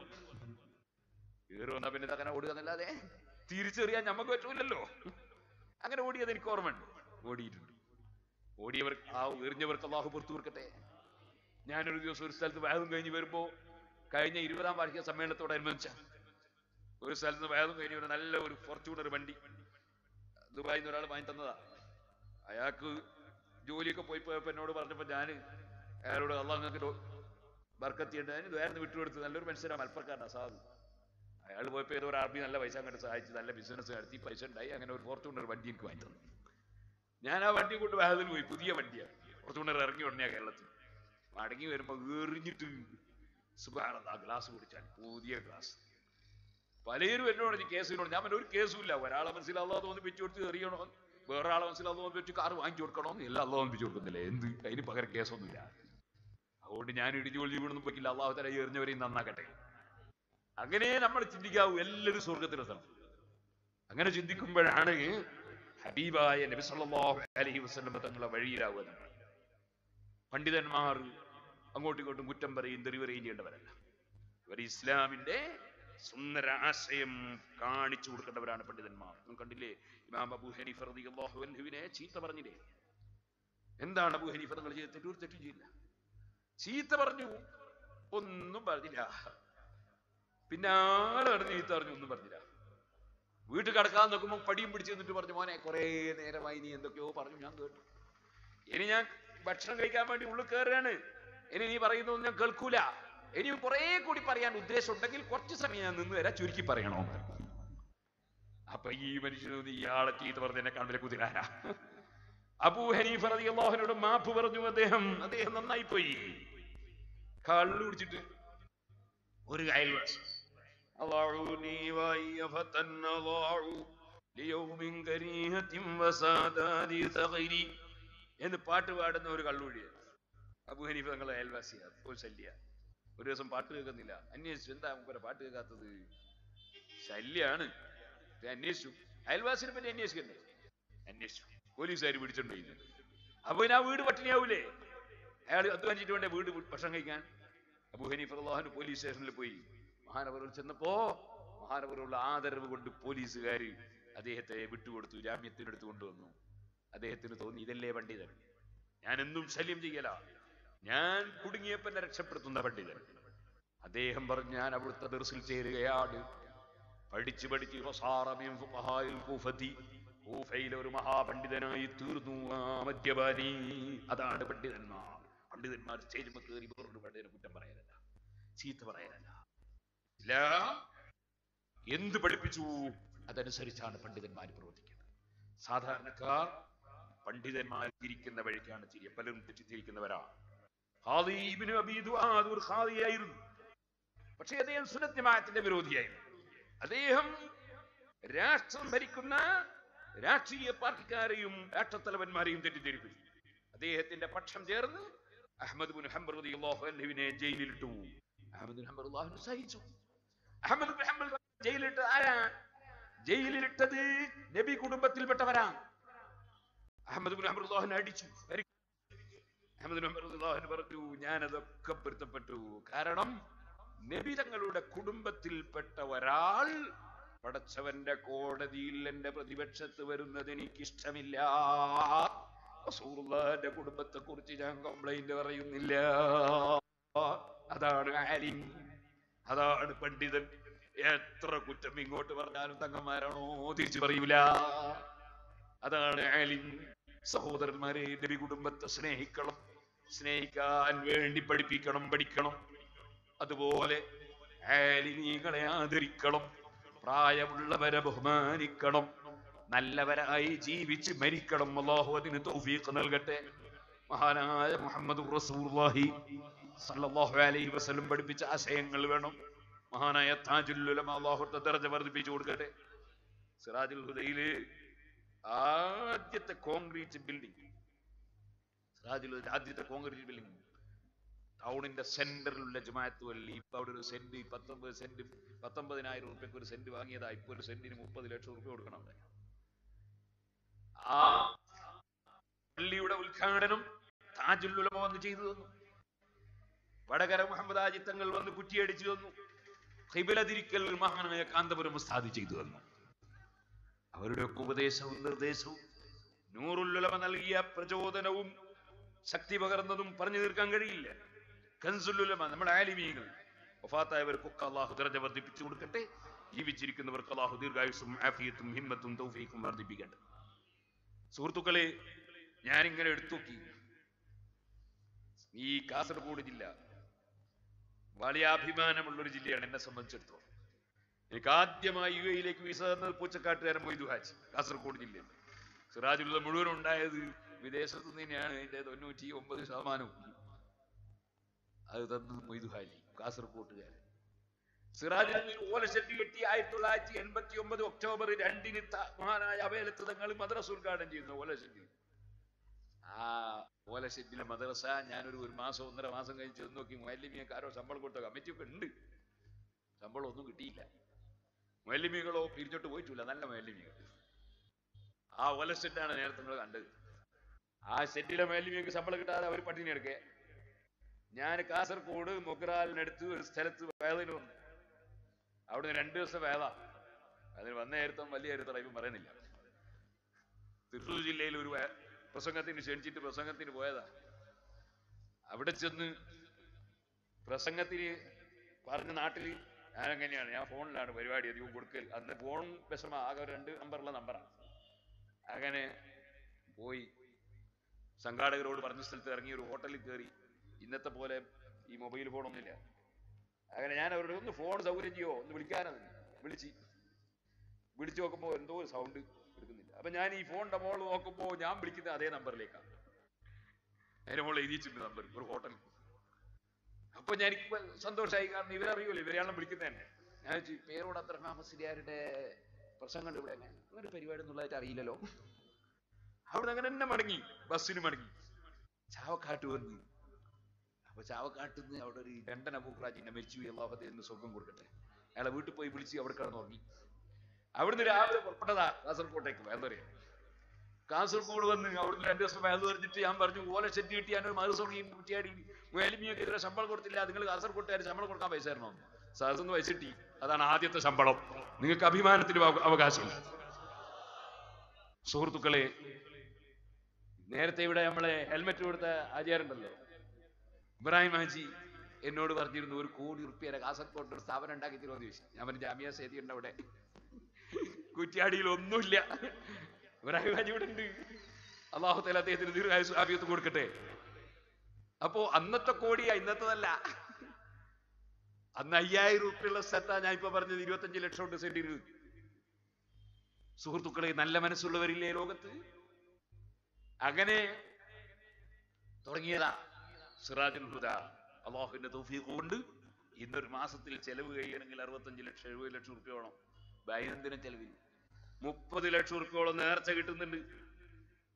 ഏറ് വന്നാ പിന്നെ അങ്ങനെ ഓടുക എന്നല്ലാതെ തിരിച്ചറിയാൻ നമുക്ക് പറ്റൂലല്ലോ. അങ്ങനെ ഓടിയത് എനിക്ക് ഓർമ്മയുണ്ട് ഓടിയിട്ടുണ്ട്. ഓടിയവർ ആ എറിഞ്ഞവർക്ക് അള്ളാഹു പുറത്തു കൊടുക്കട്ടെ. ഞാനൊരു ദിവസം ഒരു സ്ഥലത്ത് വേദം കഴിഞ്ഞ് വരുമ്പോ കഴിഞ്ഞ ഇരുപതാം വാർഷിക സമ്മേളനത്തോടനുബന്ധിച്ച ഒരു സ്ഥലത്ത് വേദം കഴിഞ്ഞ് ഒരു നല്ല ഒരു ഫോർച്യൂണർ വണ്ടി. ദുബായിൽ നിന്ന് ഒരാൾ വാങ്ങി തന്നതാ. അയാൾക്ക് ജോലിയൊക്കെ പോയി പോയപ്പോൾ എന്നോട് പറഞ്ഞപ്പോൾ ഞാൻ അയാളോട് അള്ളാഹ് നിങ്ങൾക്ക് ബർക്കത്തിയുണ്ട് അതിന് വേറെ വിട്ടുകൊടുത്ത് നല്ലൊരു മനുഷ്യരാ മലപ്പുറക്കാരനാ സാധു അയാൾ പോയപ്പോൾ ഏതോ ഒരു ആർമി നല്ല പൈസ അങ്ങോട്ട് സഹായിച്ച് നല്ല ബിസിനസ് നടത്തി പൈസ ഉണ്ടായി അങ്ങനെ ഒരു ഫോർച്യൂണർ വണ്ടി എനിക്ക് വാങ്ങി തന്നു. ഞാൻ ആ വണ്ടി കൊണ്ട് വാഹനത്തിൽ പോയി. പുതിയ വണ്ടിയാണ് ഫോർച്യൂണർ ഇറങ്ങി ഉടനെയാണ് കേരളത്തിൽ. മടങ്ങി വരുമ്പോ എറിഞ്ഞിട്ട് ആ ഗ്ലാസ് കുടിച്ചാൽ പുതിയ ഗ്ലാസ്. പലരും എന്നോട് കേസിനോട് ഞാൻ ഒരു കേസും ഇല്ല. ഒരാളെ ഒന്ന് തോന്നിപ്പിച്ചു കൊടുത്ത് എറിയണോ? വേറെ ആളെ മനസ്സിലാവുക തോന്നിപ്പിച്ച് കാർ വാങ്ങിച്ചു കൊടുക്കണോ എല്ലാം അള്ളാഹ് തോന്നിപ്പിച്ചു കൊടുക്കുന്നില്ല. എന്ത്? അതിന് പകരം കേസൊന്നുമില്ല. അതുകൊണ്ട് ഞാൻ ഇടിച്ചു കൊള്ളി വീണൊന്നും പറ്റില്ല അള്ളാഹു തല എറിഞ്ഞവരെയും നന്നാക്കട്ടെ. അങ്ങനെ നമ്മൾ ചിന്തിക്കാവൂ. എല്ലാവരും സ്വർഗത്തിലെത്തണം അങ്ങനെ ചിന്തിക്കുമ്പോഴാണ് ഹബീബായ നബി സല്ലല്ലാഹു അലൈഹി വസല്ലം തങ്ങളെ വഴിയിലാവുക. പണ്ഡിതന്മാർ അങ്ങോട്ടും ഇങ്ങോട്ടും കുറ്റം പറയും തെറി പറയും ചെയ്യേണ്ടവരല്ല. ഇവർ ഇസ്ലാമിന്റെ സുന്ദര ആശയം കാണിച്ചു കൊടുക്കേണ്ടവരാണ് പണ്ഡിതന്മാർ. നിങ്ങൾ കണ്ടില്ലേ? ഇമാം അബു റളിയല്ലാഹു അൻഹുവിനെ ചീത്ത പറഞ്ഞില്ലേ? എന്താണ് അബു ഹനീഫ നിങ്ങൾ ചെയ്ത് തെറ്റൂർ തെറ്റു ചെയ്യില്ല. ചീത്ത പറഞ്ഞു ഒന്നും പറഞ്ഞില്ല. പിന്നാലെ നടന്ന് ചീത്ത പറഞ്ഞു ഒന്നും പറഞ്ഞില്ല. വീട്ടിൽ കിടക്കാൻ നോക്കുമ്പോൾ പടിയും പിടിച്ച് നിന്നിട്ട് പറഞ്ഞു മോനെ കുറേ നേരമായി നീ എന്തൊക്കെയോ പറഞ്ഞു. ഞാൻ കേട്ടു. ഇനി ഞാൻ ഭക്ഷണം കഴിക്കാൻ വേണ്ടി ഉള്ളിൽ കയറുകയാണ്. ഇനി നീ പറയുന്നൊന്നും ഞാൻ കേൾക്കൂല. ഇനിയും കുറേ കൂടി പറയാൻ ഉദ്ദേശമുണ്ടെങ്കിൽ കുറച്ച് സമയം ഞാൻ നിന്ന് വരാ ചുരുക്കി പറയണോ? അപ്പൊ ഈ മനുഷ്യനൊന്ന് ഇയാളെ ചീത്ത പറഞ്ഞ് എന്നെ കണ്ണിലെ കുതിരാനാ. അബൂ ഹനീഫ് റതി അള്ളാഹുനോട് മാപ്പ് പറഞ്ഞു അദ്ദേഹം. അദ്ദേഹം നന്നായി പോയി. കള്ളു കുടിച്ചിട്ട് ഒരു അയൽവാസി എന്ന് പാട്ട് പാടുന്ന ഒരു കള്ളുകൂടിയ അബു ഹനീഫ് തങ്ങളെ അയൽവാസിയാ ഒരു ശല്യ. ഒരു ദിവസം പാട്ട് കേൾക്കുന്നില്ല. അന്വേഷിച്ചു എന്താ മുമ്പ് പാട്ട് കേൾക്കാത്തത്? ശല്യാണ്. അന്വേഷിച്ചു. അയൽവാസിനെ പറ്റി അന്വേഷിക്കണ്ടേ? അന്വേഷിച്ചു. പോലീസുകാർ പിടിച്ചോണ്ട് അപ്പൊ പിന്നെ ആ വീട് പട്ടിണിയാവൂലേ? അയാൾ അധ്വാനിച്ചിട്ട് വേണ്ട വീട് ഭക്ഷണം കഴിക്കാൻ? അബു ഹനീഫ് പോലീസ് സ്റ്റേഷനിൽ പോയി. മഹാനവറിൽ ചെന്നപ്പോ മഹാനവറുള്ള ആദരവ് കൊണ്ട് പോലീസുകാർ അദ്ദേഹത്തെ വിട്ടുകൊടുത്തു ജാമ്യത്തിനെടുത്ത് കൊണ്ടുവന്നു. അദ്ദേഹത്തിന് തോന്നി ഇതല്ലേ പണ്ഡിതൻ. ഞാൻ എന്നും ശല്യം ചെയ്യല. ഞാൻ കുടുങ്ങിയപ്പോ എന്നെ രക്ഷപ്പെടുത്തുന്ന പണ്ഡിതൻ. അദ്ദേഹം പറഞ്ഞു ഞാൻ അവിടുത്തെ ദർസിൽ ചേരുകയാണ്. പഠിച്ചു പഠിച്ച് ഒരു മഹാപണ്ഡിതനായി തീർന്നു മദ്യപാനി. അതാണ് പണ്ഡിതന്മാർ. പണ്ഡിതന്മാർ സ്റ്റേജ് കയറി വേറൊരു പണ്ഡിതനെ കുറ്റം പറയാനല്ല ചീത്ത പറയാനല്ല ഇല്ല. എന്ത് പഠിപ്പിച്ചു? അതനുസരിച്ചാണ് പണ്ഡിതന്മാർ പ്രവർത്തിക്കുന്നത്. സാധാരണക്കാർ പണ്ഡിതന്മാർ തിരിക്കുന്ന വഴിക്കാണ് തിരിയ പലരും തെറ്റിദ്ധരിക്കുന്നവരാണ് ഖാദി ഇബ്നു അബീ ദുആദ് ഒരു ഖാദിയായിരുന്നു പക്ഷേ അദ്ദേഹം സുനത്യമായത്തിന്റെ വിരോധിയായിരുന്നു. അദ്ദേഹം രാഷ്ട്രം ഭരിക്കുന്ന രാഷ്ട്രീയ പാർട്ടിക്കാരെയും രാഷ്ട്രത്തലവന്മാരെയും തെറ്റിദ്ധരിപ്പിച്ചു. അദ്ദേഹത്തിന്റെ പക്ഷം ചേർന്ന് അഹമ്മദ് ബിൻ ഹംബർ അൻഹുവിനെ ജയിലിലിട്ടു. അഹമ്മദ് ഹംബർ സഹിച്ചു. അഹമ്മദ് ബിൻ ആരാ? ജയിലിലിട്ടത് നബി കുടുംബത്തിൽപ്പെട്ടവരാ അഹമ്മദ് ബുൻ ഹംബർ അടിച്ചു അഹമ്മദ് പറഞ്ഞു ഞാനതൊക്കെ പൊരുത്തപ്പെട്ടു. കാരണം നബി തങ്ങളുടെ കുടുംബത്തിൽപ്പെട്ട ഒരാൾ പടച്ചവന്റെ കോടതിയിൽ എന്റെ പ്രതിപക്ഷത്ത് വരുന്നത് എനിക്കിഷ്ടമില്ല. റസൂലുള്ളാഹിന്റെ കുടുംബത്തെ കുറിച്ച് ഞാൻ കംപ്ലൈന്റ് പറയുന്നില്ല. അതാണ് ആലിം. അതാണ് പണ്ഡിതൻ. എത്ര കുറ്റം ഇങ്ങോട്ട് പറഞ്ഞാലും തങ്ങന്മാരാണോ തിരിച്ചു പറയൂല. അതാണ് ആലിം. സഹോദരന്മാരെ നബി കുടുംബത്തെ സ്നേഹിക്കണം. സ്നേഹിക്കാൻ വേണ്ടി പഠിപ്പിക്കണം പഠിക്കണം. അതുപോലെ ആലിനീകളെ ആദരിക്കണം പ്രായമുള്ളവരെ ബഹുമാനിക്കണം നല്ലവരായി ജീവിച്ച് മരിക്കണം. അള്ളാഹു അതിന് തൗഫീഖ് നൽകട്ടെ. മഹാനായ മുഹമ്മദ് റസൂലുള്ളാഹി സല്ലല്ലാഹു അലൈഹി വസല്ലം പഠിപ്പിച്ച ആശയങ്ങൾ വേണം. മഹാനായ താജുൽ ഉലമ അള്ളാഹു ദർജ വർദ്ധിപ്പിച്ചു കൊടുക്കട്ടെ. സിറാജുൽ ഹുദയിൽ ആദ്യത്തെ കോൺക്രീറ്റ് ബിൽഡിംഗ് സിറാജുൽ ആദ്യത്തെ കോൺക്രീറ്റ് ബിൽഡിംഗ്. ടൗണിന്റെ സെന്ററിലുള്ള ജമാഅത്ത് പള്ളി ഇപ്പൊ അവിടെ ഒരു സെന്റ് പത്തൊമ്പത് സെന്റ് പത്തൊമ്പതിനായിരം റുപ്യക്ക് ഒരു സെന്റ് വാങ്ങിയതാ. ഇപ്പൊ ഒരു സെന്റിന് മുപ്പത് ലക്ഷം റുപ്യ കൊടുക്കണം അവിടെ ആ പള്ളിയുടെ ഉദ്ഘാടനം താജുൽ ഉലമ വന്ന് ചെയ്തു തന്നു. വടകര മുഹമ്മദ് ആജിത്തങ്ങൾ വന്ന് കുറ്റിയടിച്ചു തന്നു. ഹിബിലതിരിക്കൽ മഹാനായ കാന്തപുരം ഉസ്താദ് ചെയ്തു തന്നു. അവരുടെ ഉപദേശവും നിർദ്ദേശവും നൂറുല്ലുലമ നൽകിയ പ്രചോദനവും ശക്തി പറഞ്ഞു തീർക്കാൻ കഴിയില്ല. കൻസുല്ലുലമ നമ്മുടെ ആലിമീകൾ വഫാത്തായവർക്കൊക്കെ അള്ളാഹു ദർജ വർദ്ധിപ്പിച്ചു കൊടുക്കട്ടെ. ജീവിച്ചിരിക്കുന്നവർക്ക് അള്ളാഹു ദീർഘായുസും ആഫിയത്തും ഹിമ്മത്തും തൗഫീഖും വർദ്ധിപ്പിക്കട്ടെ. സുഹൃത്തുക്കളെ ഞാനിങ്ങനെ എടുത്തു നോക്കി ഈ കാസർഗോഡ് ജില്ല വലിയ അഭിമാനമുള്ള ഒരു ജില്ലയാണ് എന്നെ സംബന്ധിച്ചിടത്തോളം. എനിക്ക് ആദ്യമായി യു എയിലേക്ക് വിസ തന്നത് പൂച്ചക്കാട്ടുകാരൻ മൊയ്തു കാസർഗോഡ് ജില്ലയിൽ സിറാജുള്ള മുഴുവൻ ഉണ്ടായത് വിദേശത്തു തന്നെയാണ് ഇതിന്റെ തൊണ്ണൂറ്റി ഒമ്പത് ശതമാനവും. അത് തന്നത് മൊയ്തുഹാലി കാസർകോട്ടുകാരൻ. സിറാജ് ഓലശെട്ടി കെട്ടി ആയിരത്തി തൊള്ളായിരത്തി എൺപത്തി ഒമ്പത് ഒക്ടോബർ രണ്ടിന് മഹാനായ അവേലത്ത് തങ്ങൾ മദ്രസ ഉദ്ഘാടനം ചെയ്യുന്നു ഓലശെട്ടി ആ ഓലശെട്ടിലെ മദ്രസ ഞാനൊരു ഒരു മാസം ഒന്നര മാസം കഴിഞ്ഞ് ചെന്ന് നോക്കി മൊയല്ലിമിയക്കാരോ ശമ്പളം കൊടുത്ത കമ്മിറ്റിയൊക്കെ ഉണ്ട്. ശമ്പളം ഒന്നും കിട്ടിയില്ല. മൊയല്ലിമികളോ പിരിച്ചോട്ട് പോയിട്ടില്ല നല്ല മൊയല്ലിമികൾ ആ ഓലശെട്ടാണ് നേരത്തെ നിങ്ങൾ കണ്ടത്. ആ സെറ്റിലെ മൊയല്ലിമിക്ക് ശമ്പളം കിട്ടാതെ അവർ പട്ടിണി എടുക്കേ ഞാൻ കാസർഗോഡ് മൊഗ്രാലിനടുത്ത് ഒരു സ്ഥലത്ത് വേദന വന്നു. അവിടുന്ന് രണ്ടു ദിവസം വേദ അതിന് വന്ന ഏരുത്തം വലിയ നേരത്തെ ഇപ്പം പറയുന്നില്ല. തൃശ്ശൂർ ജില്ലയിൽ ഒരു പ്രസംഗത്തിന് ക്ഷണിച്ചിട്ട് പ്രസംഗത്തിന് പോയതാ. അവിടെ ചെന്ന് പ്രസംഗത്തിന് പറഞ്ഞ നാട്ടിൽ ഞാൻ എങ്ങനെയാണ് ഞാൻ ഫോണിലാണ് പരിപാടി അധികം കൊടുക്കൽ അന്ന് ഫോൺ വിഷമ ആകെ രണ്ട് നമ്പറുള്ള നമ്പറാണ് അങ്ങനെ പോയി. സംഘാടകരോട് പറഞ്ഞ സ്ഥലത്ത് ഇറങ്ങി ഒരു ഹോട്ടലിൽ കയറി ഇന്നത്തെ പോലെ ഈ മൊബൈൽ ഫോണൊന്നുമില്ല. അങ്ങനെ ഞാൻ അവരോട് ഒന്ന് ഫോൺ സൗകര്യം ചെയ്യോ? ഒന്ന് വിളിക്കാനത്. വിളിച്ച്. വിളിച്ചു നോക്കുമ്പോൾ എന്തോ ഒരു സൗണ്ട് എടുക്കുന്നില്ല. അപ്പൊ ഞാൻ ഈ ഫോണിന്റെ മോൾ നോക്കുമ്പോൾ ഞാൻ വിളിക്കുന്ന അതേ നമ്പറിലേക്കാണ് അതിന്റെ മോൾ എഴുതിയിട്ടുണ്ട് നമ്പർ ഒരു ഹോട്ടൽ. അപ്പൊ ഞാൻ എനിക്ക് സന്തോഷമായി കാരണം ഇവരറിയുമല്ലോ ഇവരെയാണ് വിളിക്കുന്നത് തന്നെ. ഞാൻ പേരോട് അത്ര താമസിയാരുടെ പ്രസംഗം ഉണ്ട് ഇവിടെ. അങ്ങനെ ഒരു പരിപാടി എന്നുള്ളതായിട്ട് അറിയില്ലല്ലോ. അവിടെ അങ്ങനെ തന്നെ മടങ്ങി. ബസ്സിന് മടങ്ങി. ചാവക്കാട്ട് വന്ന്. അപ്പൊ ചാവക്കാട്ടിൽ നിന്ന് അവിടെ ഒരു രണ്ടൻ പൂക്രാജിനെ മരിച്ചു അള്ളാഹത്തെ എന്ന് സ്വർഗം കൊടുക്കട്ടെ. അയാളെ വീട്ടിൽ പോയി വിളിച്ച് അവിടെ കിടന്നുറങ്ങി. അവിടുന്ന് രാവിലെ പുറപ്പെട്ടതാ കാസർകോട്ടേക്ക് വേന്തറിയാം കാസർഗോഡ് വന്ന് അവിടുന്ന് രണ്ടു ദിവസം വേദന പറഞ്ഞിട്ട് ഞാൻ പറഞ്ഞു ഓല ചെത്തി കിട്ടി ഞാൻ മറുസോണിയും കുറ്റിയാടി വേലിമിയൊക്കെ ഇത്ര ശമ്പളം കൊടുത്തില്ല. നിങ്ങൾ കാസർകോട്ടുകാർ ശമ്പളം കൊടുക്കാൻ പൈസ തരണോ? സഹസൊന്ന് വെച്ചിട്ടി അതാണ് ആദ്യത്തെ ശമ്പളം. നിങ്ങൾക്ക് അഭിമാനത്തിന് അവകാശം. സുഹൃത്തുക്കളെ നേരത്തെ ഇവിടെ നമ്മളെ ഹെൽമെറ്റ് കൊടുത്ത ആചാരുണ്ടല്ലോ ഇബ്രാഹിം ഹാജി എന്നോട് പറഞ്ഞിരുന്നു ഒരു കോടി റുപ്യയുടെ കാസർകോട്ട് ഒരു സ്ഥാപനം ഉണ്ടാക്കി തരുമെന്ന് ചോദിച്ചു. ഞാൻ പറഞ്ഞു ജാമ്യ സേതി ഉണ്ട് അവിടെ. കുറ്റ്യാടിയിൽ ഒന്നുമില്ല. ഇബ്രാഹിം ഹാജി ഇവിടെ ഉണ്ട്. അള്ളാഹു തല അദ്ദേഹത്തിന് ദീർഘായുസ് ആഫിയത്ത് കൊടുക്കട്ടെ. അപ്പോ അന്നത്തെ കോടിയാ ഇന്നത്തതല്ല. അന്ന് അയ്യായിരം റുപ്യുള്ള സ്ഥലത്താ ഞാൻ ഇപ്പൊ പറഞ്ഞത് ഇരുപത്തഞ്ച് ലക്ഷം ഉണ്ട് സെന്റിന് സുഹൃത്തുക്കളെ നല്ല മനസ്സുള്ളവരില്ലേ ലോകത്ത്? അങ്ങനെ തുടങ്ങിയതാ സിറാജുൽ ഹുദ. അള്ളാഹുവിന്റെ തൗഫീഖ് കൊണ്ട് ഇന്നൊരു മാസത്തിൽ ചെലവ് കഴിയണമെങ്കിൽ അറുപത്തഞ്ച് ലക്ഷം എഴുപത് ലക്ഷം റുപ്യ വേണം. ദൈനംദിന ചെലവിൽ. മുപ്പത് ലക്ഷം റുപ്യോളം നേർച്ച കിട്ടുന്നുണ്ട്.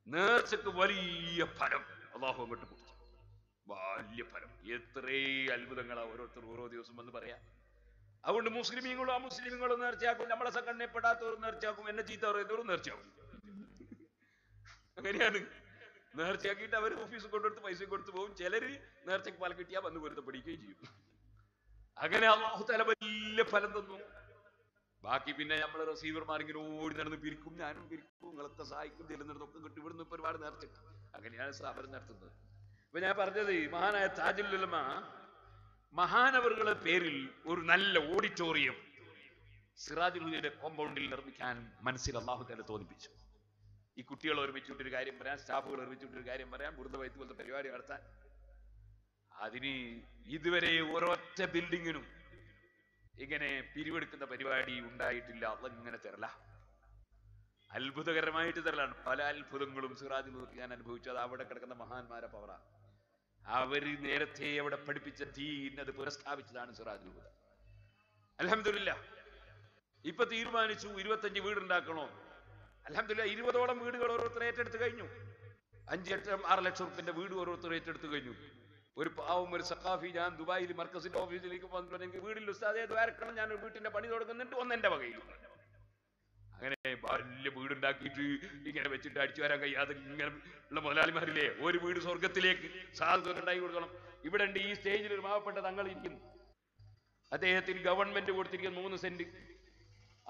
നേർച്ചക്ക് വലിയ ഫലം അള്ളാഹു അങ്ങോട്ട് വലിയ ഫലം. എത്രേ അത്ഭുതങ്ങളാ ഓരോരുത്തർ ഓരോ ദിവസം വന്ന് പറയാം. അതുകൊണ്ട് മുസ്ലിമീങ്ങളും ആ മുസ്ലിമീങ്ങളും നേർച്ചയാക്കും. നമ്മളെ സംഘടനപ്പെടാത്തവരും നേർച്ചയാക്കും. എന്നെ ചീത്ത പറയുന്നവരും നേർച്ചയാക്കും അങ്ങനെയാണ്. നേർച്ചയാക്കിയിട്ട് അവർ ഓഫീസ് കൊണ്ടെടുത്ത് പൈസ കൊടുത്തു പോകും ചിലര് നേർച്ചയ്ക്ക് പാൽ കിട്ടിയാൽ വന്ന് പൊരുത്തപ്പെടുകയും ചെയ്യും. അങ്ങനെ അള്ളാഹു വലിയ ഫലം തന്നു. ബാക്കി പിന്നെ നമ്മൾ റിസീവർമാർ ഇങ്ങനെ ഓടി നടന്ന് പിരിക്കും. ഞാനും പിരിക്കും. നിങ്ങളൊക്കെ സഹായിക്കും. തിരുന്നിടത്തൊക്കെ കിട്ടും. ഇവിടുന്ന് ഇപ്പൊ ഒരുപാട് നേർച്ചിട്ട് അങ്ങനെയാണ് സ്ഥാപനം നടത്തുന്നത്. അപ്പൊ ഞാൻ പറഞ്ഞത് മഹാനായ താജുലുലമ മഹാനവറുകളെ പേരിൽ ഒരു നല്ല ഓഡിറ്റോറിയം സിറാജുലിയുടെ കോമ്പൗണ്ടിൽ നിർമ്മിക്കാൻ മനസ്സിൽ അള്ളാഹു തന്നെ തോന്നിപ്പിച്ചു. ഈ കുട്ടികൾ ഒരുമിച്ചിട്ടൊരു കാര്യം പറയാൻ സ്റ്റാഫുകൾ ഒരുമിച്ചിട്ടൊരു കാര്യം പറയാൻ വൃദ്ധ വൈദ്യ പോലത്തെ പരിപാടി നടത്താൻ. അതിന് ഇതുവരെ ഒരൊറ്റ ബിൽഡിങ്ങിനും ഇങ്ങനെ പിരിവെടുക്കുന്ന പരിപാടി ഉണ്ടായിട്ടില്ല. അതങ്ങനെ തരല. അത്ഭുതകരമായിട്ട് തരലാണ്. പല അത്ഭുതങ്ങളും സിറാജിൽ ഞാൻ അനുഭവിച്ചു. അത് അവിടെ കിടക്കുന്ന മഹാന്മാരെ പവറ. അവർ നേരത്തെ അവിടെ പഠിപ്പിച്ച അത് പുനഃസ്ഥാപിച്ചതാണ് സിറാജ് ഹുദ അലഹമില്ല ഇപ്പൊ തീരുമാനിച്ചു ഇരുപത്തഞ്ച് വീടുണ്ടാക്കണോ? അലഹമില്ല ഇരുപതോളം വീടുകൾ ഓരോരുത്തർ ഏറ്റെടുത്ത് കഴിഞ്ഞു. അഞ്ച് ലക്ഷം ആറ് ലക്ഷം റുപ്യന്റെ വീട് ഓരോരുത്തർ ഏറ്റെടുത്ത് കഴിഞ്ഞു. ഒരു പാവം ഒരു സഖാഫി ഞാൻ ദുബായിൽ മർക്കസിന്റെ ഓഫീസിലേക്ക് വന്നിട്ടുണ്ട്. എനിക്ക് വീടിൽ ഉസ്താദേ ദ്വാരക്കണം ഞാൻ വീട്ടിന്റെ പണി തുടങ്ങുന്നുണ്ട് ഒന്ന് എന്റെ വകയിൽ അങ്ങനെ വലിയ വീടുണ്ടാക്കിയിട്ട് ഇങ്ങനെ വെച്ചിട്ട് അടിച്ചു വരാൻ കഴിയാതെ ഇങ്ങനെ ഉള്ള മുതലാളിമാരില്ലേ ഒരു വീട് സ്വർഗത്തിലേക്ക് സാധനം ഉണ്ടാക്കി കൊടുക്കണം. ഇവിടെ ഉണ്ട് ഈ സ്റ്റേജിൽ ഒരു മാവപ്പെട്ട തങ്ങൾ ഇരിക്കുന്നു അദ്ദേഹത്തിന് ഗവൺമെന്റ് കൊടുത്തിരിക്കുന്ന മൂന്ന് സെന്റ്.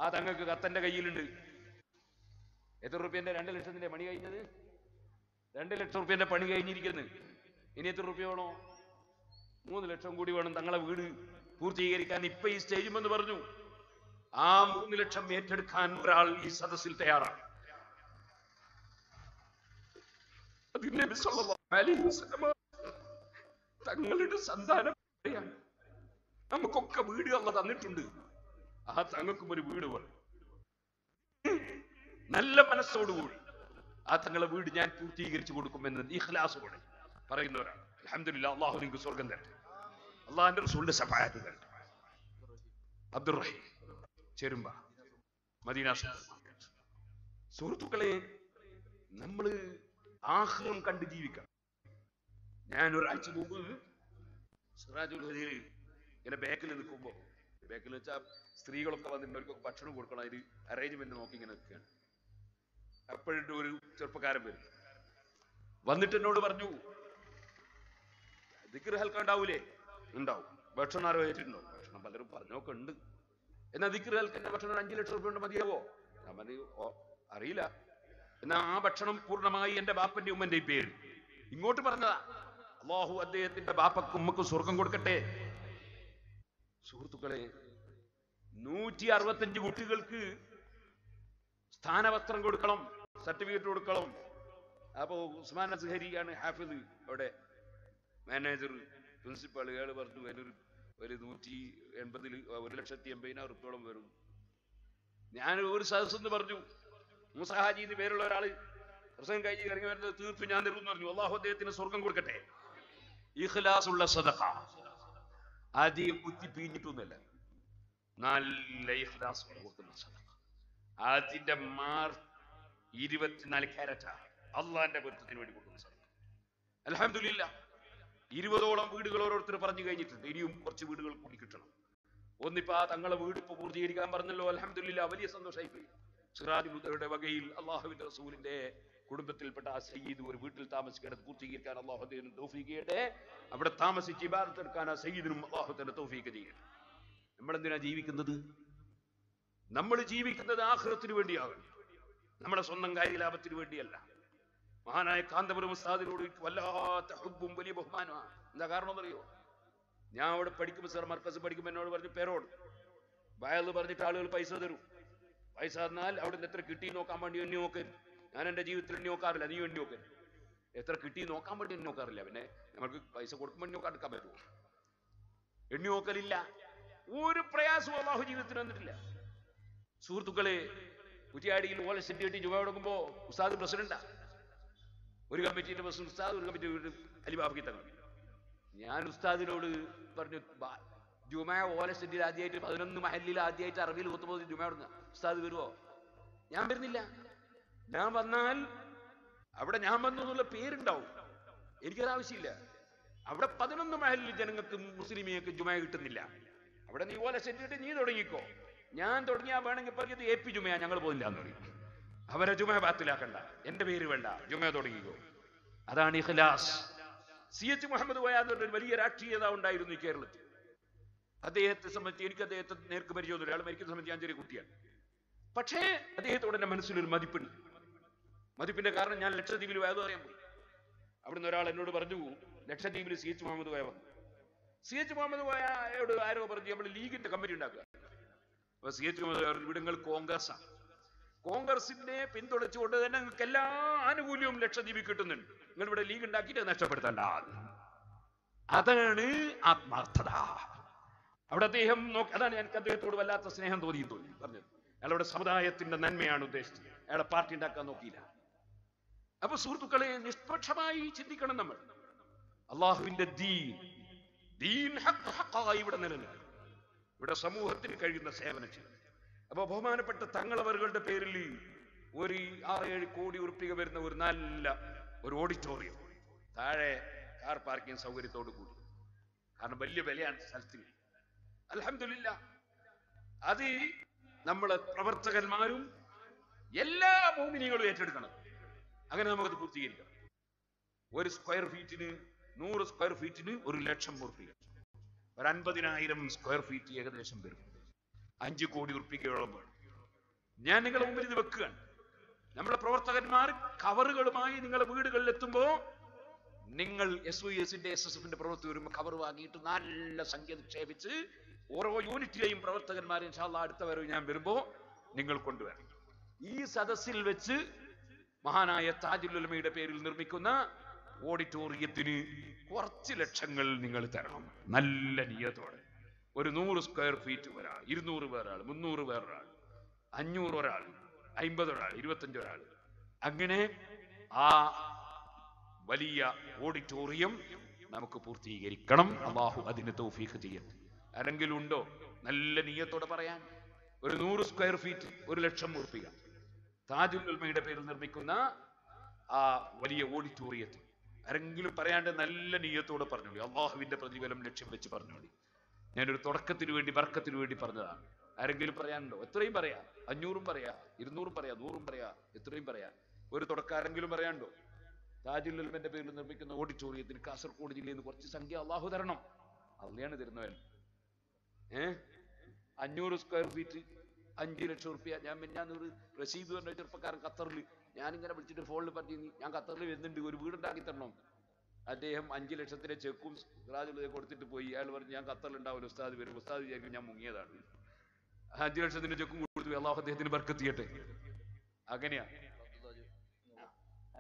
ആ തങ്ങൾക്ക് കത്തന്റെ കയ്യിലുണ്ട്. എത്ര റുപ്യന്റെ രണ്ട് ലക്ഷത്തിന്റെ പണി കഴിഞ്ഞത്? രണ്ട് ലക്ഷം റുപ്യന്റെ പണി കഴിഞ്ഞിരിക്കുന്നു. ഇനി എത്ര റുപ്യ വേണോ? മൂന്ന് ലക്ഷം കൂടി വേണം തങ്ങളെ വീട് പൂർത്തീകരിക്കാൻ. ഇപ്പൊ ഈ സ്റ്റേജും എന്ന് പറഞ്ഞു. ആ മൂന്ന് ലക്ഷം ഏറ്റെടുക്കാൻ ഒരാൾ ഈ സദസ്സിൽ തയ്യാറാണ്. തങ്ങളുടെ സന്താനം. നമുക്കൊക്കെ വീട് അല്ല തന്നിട്ടുണ്ട്. ആ തങ്ങൾക്കും ഒരു വീട് വേണം. നല്ല മനസ്സോടുകൂടി ആ തങ്ങളെ വീട് ഞാൻ പൂർത്തീകരിച്ചു കൊടുക്കുമെന്ന് ഇഖ്ലാസോടെ പറയുന്നവരാണ്. അലഹമില്ല അള്ളാഹു നിങ്ങൾക്ക് സ്വർഗം തരട്ടെ. അള്ളാഹിന്റെ റസൂലിന്റെ സഫായത്ത് തരട്ടെ. അബ്ദുറഹീം ചെരുമ്പ മദീന. സുഹൃത്തുക്കളെ നമ്മൾ ആഹ്ലം കണ്ട് ജീവിക്കണം. ഞാൻ ഒരാഴ്ച മുമ്പ് സിറാജുൽ ഹദീൽ ഇങ്ങനെ ബാക്കിൽ നിൽക്കുമ്പോ ബാക്കിൽ വെച്ചാൽ സ്ത്രീകളൊക്കെ വന്നിട്ട് ഭക്ഷണം കൊടുക്കണം അതിന് അറേഞ്ച്മെന്റ് നോക്കി ഇങ്ങനെ നിൽക്കുകയാണ്. അപ്പോഴും ഒരു ചെറുപ്പക്കാരൻ വരും. വന്നിട്ട് എന്നോട് പറഞ്ഞു ദിക്കർ ഉണ്ടാവൂലേ? ഉണ്ടാവും. ഭക്ഷണം ആരോ ഏറ്റിട്ടുണ്ടോ ഭക്ഷണം പലരും പറഞ്ഞൊക്കെ ഉണ്ട്. എന്നാ ദിക്കർ ഹൽക്കന്റെ ഭക്ഷണം അഞ്ചു ലക്ഷം റുപ്യ മതിയാവോ? ഞാൻ പറഞ്ഞു അറിയില്ല. എന്നാ ആ ഭക്ഷണം പൂർണമായി എന്റെ ബാപ്പന്റെ ഉമ്മന്റെ പേര് ഇങ്ങോട്ട് പറഞ്ഞതാ. അള്ളാഹു അദ്ദേഹത്തിന്റെ ബാപ്പക്കും ഉമ്മക്കും സ്വർഗം കൊടുക്കട്ടെ. സുഹൃത്തുക്കളെ നൂറ്റി അറുപത്തഞ്ച് കുട്ടികൾക്ക് സ്ഥാനവസ്ത്രം കൊടുക്കണം. സർട്ടിഫിക്കറ്റ് കൊടുക്കണം. അപ്പോൾ ഉസ്മാൻ അസ്ഹരിയാണ് ഹാഫിദ് അവിടെ. മാനേജർ പ്രിൻസിപ്പൾ ഇയാൾ പറഞ്ഞു അതിനൊരു ഒരു നൂറ്റി എൺപതിൽ ഒരു ലക്ഷത്തി എൺപതിനായിരം വരും. ഞാൻ ഒരു സദസ് എന്ന് പറഞ്ഞു. മുസഹാജി എന്ന് പേരുള്ള ഒരാൾ പ്രസംഗം കഴിഞ്ഞ് ഇറങ്ങി വരുന്നത് തീർപ്പ് ഞാൻ തരുമെന്ന് പറഞ്ഞു. അള്ളാഹു അദ്ദേഹത്തിന് സ്വർഗം കൊടുക്കട്ടെ. ഇഖ്ലാസ് ഉള്ള സദഖ. ആദ്യം കുത്തി പിഞ്ഞിട്ടൊന്നുമല്ല നല്ല ഇഖ്ലാസ് കൊടുക്കുന്ന സദഖ. അതിന്റെ മാർ ഇരുപത്തിനാല് കാരറ്റ അള്ളാന്റെ പൊരുത്തത്തിന് വേണ്ടി കൊടുക്കുന്ന സ്ഥലം അലഹമില്ല ഇരുപതോളം വീടുകൾ ഓരോരുത്തർ പറഞ്ഞു കഴിഞ്ഞിട്ടുണ്ട്. ഇനിയും കുറച്ച് വീടുകൾ കൂടി കിട്ടണം. ഒന്നിപ്പോ തങ്ങളെ വീട് ഇപ്പൊ പൂർത്തീകരിക്കാൻ പറഞ്ഞല്ലോ. അലഹമില്ല വലിയ സന്തോഷമായി പോയി സിറാജ് വകയിൽ അള്ളാഹുവിന്റെ റസൂലിന്റെ കുടുംബത്തിൽപ്പെട്ട ആ സയ്യിദ് ഒരു വീട്ടിൽ താമസിക്കേണ്ടത് പൂർത്തീകരിക്കാൻ അള്ളാഹു തൗഫീക്ക് ചെയ്യട്ടെ. അവിടെ താമസിച്ച് ഇബാദത്ത് എടുക്കാൻ ആ സയ്യിദിനും അള്ളാഹുത്തിന്റെ തൗഫീഖ് ചെയ്യട്ടെ. നമ്മളെന്തിനാ ജീവിക്കുന്നത്? നമ്മൾ ജീവിക്കുന്നത് ആഹ്റത്തിന് വേണ്ടിയാകണം നമ്മുടെ സ്വന്തം കാര്യലാഭത്തിന് വേണ്ടിയല്ല. മഹാനായ കാന്തപുരം ഉസ്താദിനോട് വല്ലാത്ത ഹുബും വലിയ ബഹുമാനമാണ് എന്താ കാരണം എന്നറിയോ? ഞാൻ അവിടെ പഠിക്കുമ്പോൾ സാർ മർക്കസ് പഠിക്കുമ്പോൾ എന്നോട് പറഞ്ഞു പേരോട്. വയൽ പറഞ്ഞിട്ട് ആളുകൾ പൈസ തരും. പൈസ തന്നാൽ അവിടെ നിന്ന് എത്ര കിട്ടി നോക്കാൻ വേണ്ടി എണ്ണി നോക്കരുത് ഞാൻ എന്റെ ജീവിതത്തിൽ എണ്ണി നോക്കാറില്ല നീ എണ്ണി നോക്കരുത് എത്ര കിട്ടി നോക്കാൻ വേണ്ടി എണ്ണി നോക്കാറില്ല പിന്നെ നമുക്ക് പൈസ കൊടുക്കുമ്പോൾ എന്നെ നോക്കാൻ എടുക്കാൻ പറ്റുമോ? എണ്ണി നോക്കലില്ല ഒരു പ്രയാസവും അള്ളാഹു ജീവിതത്തിൽ വന്നിട്ടില്ല. സുഹൃത്തുക്കളെ കുറ്റിയാടിയിൽ ഓല സെറ്റ് കെട്ടി ചുമ കൊടുക്കുമ്പോ ഉസ്താദ് പ്രസിഡന്റാ. ഒരു കമ്മിറ്റിയുടെ പ്രസിഡന്റ് ഉസ്താദ് ഒരു കമ്മിറ്റി അലിബാബിക്ക് തങ്ങൾ ഞാൻ ഉസ്താദിനോട് പറഞ്ഞു ജുമ ഓല സെറ്റിൽ ആദ്യമായിട്ട് പതിനൊന്ന് മഹലിൽ ആദ്യമായിട്ട് അറബിയിൽ കുത്തുമ്പോൾ ജുമ കൊടുന്ന. ഉസ്താദ് വരുമോ ഞാൻ വരുന്നില്ല. ഞാൻ വന്നാൽ അവിടെ ഞാൻ വന്നു എന്നുള്ള പേരുണ്ടാവും. എനിക്കത് ആവശ്യമില്ല അവിടെ പതിനൊന്ന് മഹലിൽ ജനങ്ങൾക്ക് മുസ്ലിമിയൊക്കെ ജുമ കിട്ടുന്നില്ല. അവിടെ നീ ഓല സെറ്റിട്ട് നീ തുടങ്ങിക്കോ. ഞാൻ തുടങ്ങിയാ വേണമെങ്കിൽ പറഞ്ഞത് എ പി ജുമയാ ഞങ്ങൾ പോയില്ല എന്ന് പറയും. അവരെ ജുമ ബാത്തിലാക്കണ്ട. എന്റെ പേര് വേണ്ട. ജുമ തുടങ്ങിക്കോ. അതാണ് ഇഖ്ലാസ്. സി എച്ച് മുഹമ്മദ് വയാദ് ഒരു വലിയ രാഷ്ട്രീയത ഉണ്ടായിരുന്നു ഈ കേരളത്തിൽ. അദ്ദേഹത്തെ സംബന്ധിച്ച് എനിക്ക് അദ്ദേഹത്തെ നേർക്ക് പരിചയമൊന്നുമില്ല അയാൾ മരിക്കുന്ന സംബന്ധിച്ച് ഞാൻ ചെറിയ കുട്ടിയാണ്. പക്ഷേ അദ്ദേഹത്തോടെ എന്റെ മനസ്സിലൊരു മതിപ്പുണ്ട്. മതിപ്പിന്റെ കാരണം ഞാൻ ലക്ഷദ്വീപിൽ വേദം അറിയാൻ പോയി. അവിടുന്ന് ഒരാൾ എന്നോട് പറഞ്ഞു ലക്ഷദ്വീപിൽ സി എച്ച് മുഹമ്മദ് വയ വന്നു. സി എച്ച് മുഹമ്മദ് കോയയോട് ആരോ പറഞ്ഞു നമ്മൾ ലീഗിന്റെ കമ്മിറ്റി ഉണ്ടാക്കുക അപ്പൊ സി എച്ച് മുഹമ്മദ് പറഞ്ഞു ഇവിടങ്ങൾ കോൺഗ്രസ്സാണ്. കോൺഗ്രസിനെ പിന്തുണച്ചുകൊണ്ട് തന്നെ നിങ്ങൾക്ക് എല്ലാ ആനുകൂല്യവും ലക്ഷദ്വീപിൽ കിട്ടുന്നുണ്ട്. നിങ്ങൾ ഇവിടെ ലീഗ് ഉണ്ടാക്കിയിട്ട് നഷ്ടപ്പെടുത്തണ്ട. അതാണ് ആത്മാർത്ഥത. അവിടെ അദ്ദേഹം നോക്കി അതാണ് എനിക്ക് അദ്ദേഹത്തോട് വല്ലാത്ത സ്നേഹം തോന്നി തോന്നി പറഞ്ഞത്. അയാളുടെ സമുദായത്തിന്റെ നന്മയാണ് ഉദ്ദേശിച്ചത്. അയാളെ പാർട്ടി ഉണ്ടാക്കാൻ നോക്കിയില്ല. അപ്പൊ സുഹൃത്തുക്കളെ നിഷ്പക്ഷമായി ചിന്തിക്കണം നമ്മൾ. അള്ളാഹുവിന്റെ ദീൻ ദീൻ ഹക്ക് ഹക്കായി ഇവിടെ നിലനിൽക്കും. ഇവിടെ സമൂഹത്തിന് കഴിയുന്ന സേവനം ചെയ്യും അപ്പൊ ബഹുമാനപ്പെട്ട തങ്ങളവറുകളുടെ പേരിൽ ഒരു ആറ് ഏഴ് കോടി ഉറുപ്പിക വരുന്ന ഒരു നല്ല ഒരു ഓഡിറ്റോറിയം താഴെ കാർ പാർക്കിംഗ് സൗകര്യത്തോട് കൂടി. കാരണം വലിയ വിലയാണ് സ്ഥലത്തിന്. അലഹമില്ല അത് നമ്മളെ പ്രവർത്തകന്മാരും എല്ലാ മോമിനികളും ഏറ്റെടുക്കണം. അങ്ങനെ നമുക്കത് പൂർത്തീകരിക്കാം. ഒരു സ്ക്വയർ ഫീറ്റിന് നൂറ് സ്ക്വയർ ഫീറ്റിന് ഒരു ലക്ഷം ഉറുപ്പിക. ഒരു അൻപതിനായിരം സ്ക്വയർ ഫീറ്റ് ഏകദേശം വരും. അഞ്ചു കോടി ഉറുപ്പികയോളം വേണം. ഞാൻ നിങ്ങളുടെ മുമ്പിൽ ഇത് വെക്കുകയാണ്. നമ്മുടെ പ്രവർത്തകന്മാർ കവറുകളുമായി നിങ്ങളുടെ വീടുകളിൽ എത്തുമ്പോൾ നിങ്ങൾ എസ് ഒ എസിന്റെ എസ് എസ് എഫിന്റെ പ്രവൃത്തി വരുമ്പോൾ കവർ വാങ്ങിയിട്ട് നല്ല സംഖ്യ നിക്ഷേപിച്ച് ഓരോ യൂണിറ്റിലെയും പ്രവർത്തകന്മാരെ ഇൻഷാല്ലാ അടുത്ത വരവ് ഞാൻ വരുമ്പോൾ നിങ്ങൾ കൊണ്ടുവരണം. ഈ സദസ്സിൽ വെച്ച് മഹാനായ താജുലുലമയുടെ പേരിൽ നിർമ്മിക്കുന്ന ഓഡിറ്റോറിയത്തിന് കുറച്ച് ലക്ഷങ്ങൾ നിങ്ങൾ തരണം. നല്ല നിയത്തോടെ ഒരു നൂറ് സ്ക്വയർ ഫീറ്റ് ഒരാൾ ഇരുന്നൂറ് പേരാൾ മുന്നൂറ് പേരൊരാൾ അഞ്ഞൂറ് ഒരാൾ അമ്പത് ഒരാൾ ഇരുപത്തഞ്ച് ഒരാൾ. അങ്ങനെ ആ വലിയ ഓഡിറ്റോറിയം നമുക്ക് പൂർത്തീകരിക്കണം. അള്ളാഹു അതിന് തൗഫീഖ് ചെയ്യട്ടെ. ആരെങ്കിലും ഉണ്ടോ? നല്ല നീയത്തോടെ പറയാൻ. ഒരു നൂറ് സ്ക്വയർ ഫീറ്റ് ഒരു ലക്ഷം ഉറപ്പിക. താജുൽ ഉൽമയുടെ പേരിൽ നിർമ്മിക്കുന്ന ആ വലിയ ഓഡിറ്റോറിയത്തിൽ ആരെങ്കിലും പറയാണ്ട് നല്ല നീയത്തോടെ പറഞ്ഞോളി അള്ളാഹുവിന്റെ പ്രതിഫലം ലക്ഷ്യം വെച്ച് പറഞ്ഞോളി ഞാനൊരു തുടക്കത്തിന് വേണ്ടി വർക്കത്തിന് വേണ്ടി പറഞ്ഞതാണ്. ആരെങ്കിലും പറയാനുണ്ടോ? എത്രയും പറയാ. അഞ്ഞൂറും പറയാ. ഇരുന്നൂറും പറയാ. നൂറും പറയാ. എത്രയും പറയാ. ഒരു തുടക്കം ആരെങ്കിലും പറയാനുണ്ടോ? താജുൽ ഉൽമന്റെ പേരിൽ നിർമ്മിക്കുന്ന ഓഡിറ്റോറിയത്തിന് കാസർഗോഡ് ജില്ലയിൽ നിന്ന് കുറച്ച് സംഖ്യ അള്ളാഹു തരണം. അള്ളയാണ് തരുന്നവൻ. ഏ? അഞ്ഞൂറ് സ്ക്വയർ ഫീറ്റ് അഞ്ച് ലക്ഷം റുപ്യ. ഞാൻ മിന്നാന്നൊരു റഷീദ് പറഞ്ഞ ചെറുപ്പക്കാരൻ ഖത്തറിൽ ഞാനിങ്ങനെ വിളിച്ചിട്ട് ഫോണിൽ പറഞ്ഞു ഞാൻ ഖത്തറിൽ വരുന്നുണ്ട് ഒരു വീടുണ്ടാക്കി തരണം. അദ്ദേഹം അഞ്ച് ലക്ഷത്തിന്റെ ചെക്കും സിറാജുള്ളത് കൊടുത്തിട്ട് പോയി. അയാൾ പറഞ്ഞു ഞാൻ ഖത്തറിൽ ഉണ്ടാവില്ല ഉസ്താദ് വരും. ഉസ്താദ് വിചാരിക്കും ഞാൻ മുങ്ങിയതാണ്. അഞ്ച് ലക്ഷത്തിന്റെ ചെക്കും കൊടുത്തു അള്ളാഹു അദ്ദേഹത്തിന് ബർക്കെത്തിയട്ടെ അങ്ങനെയാ.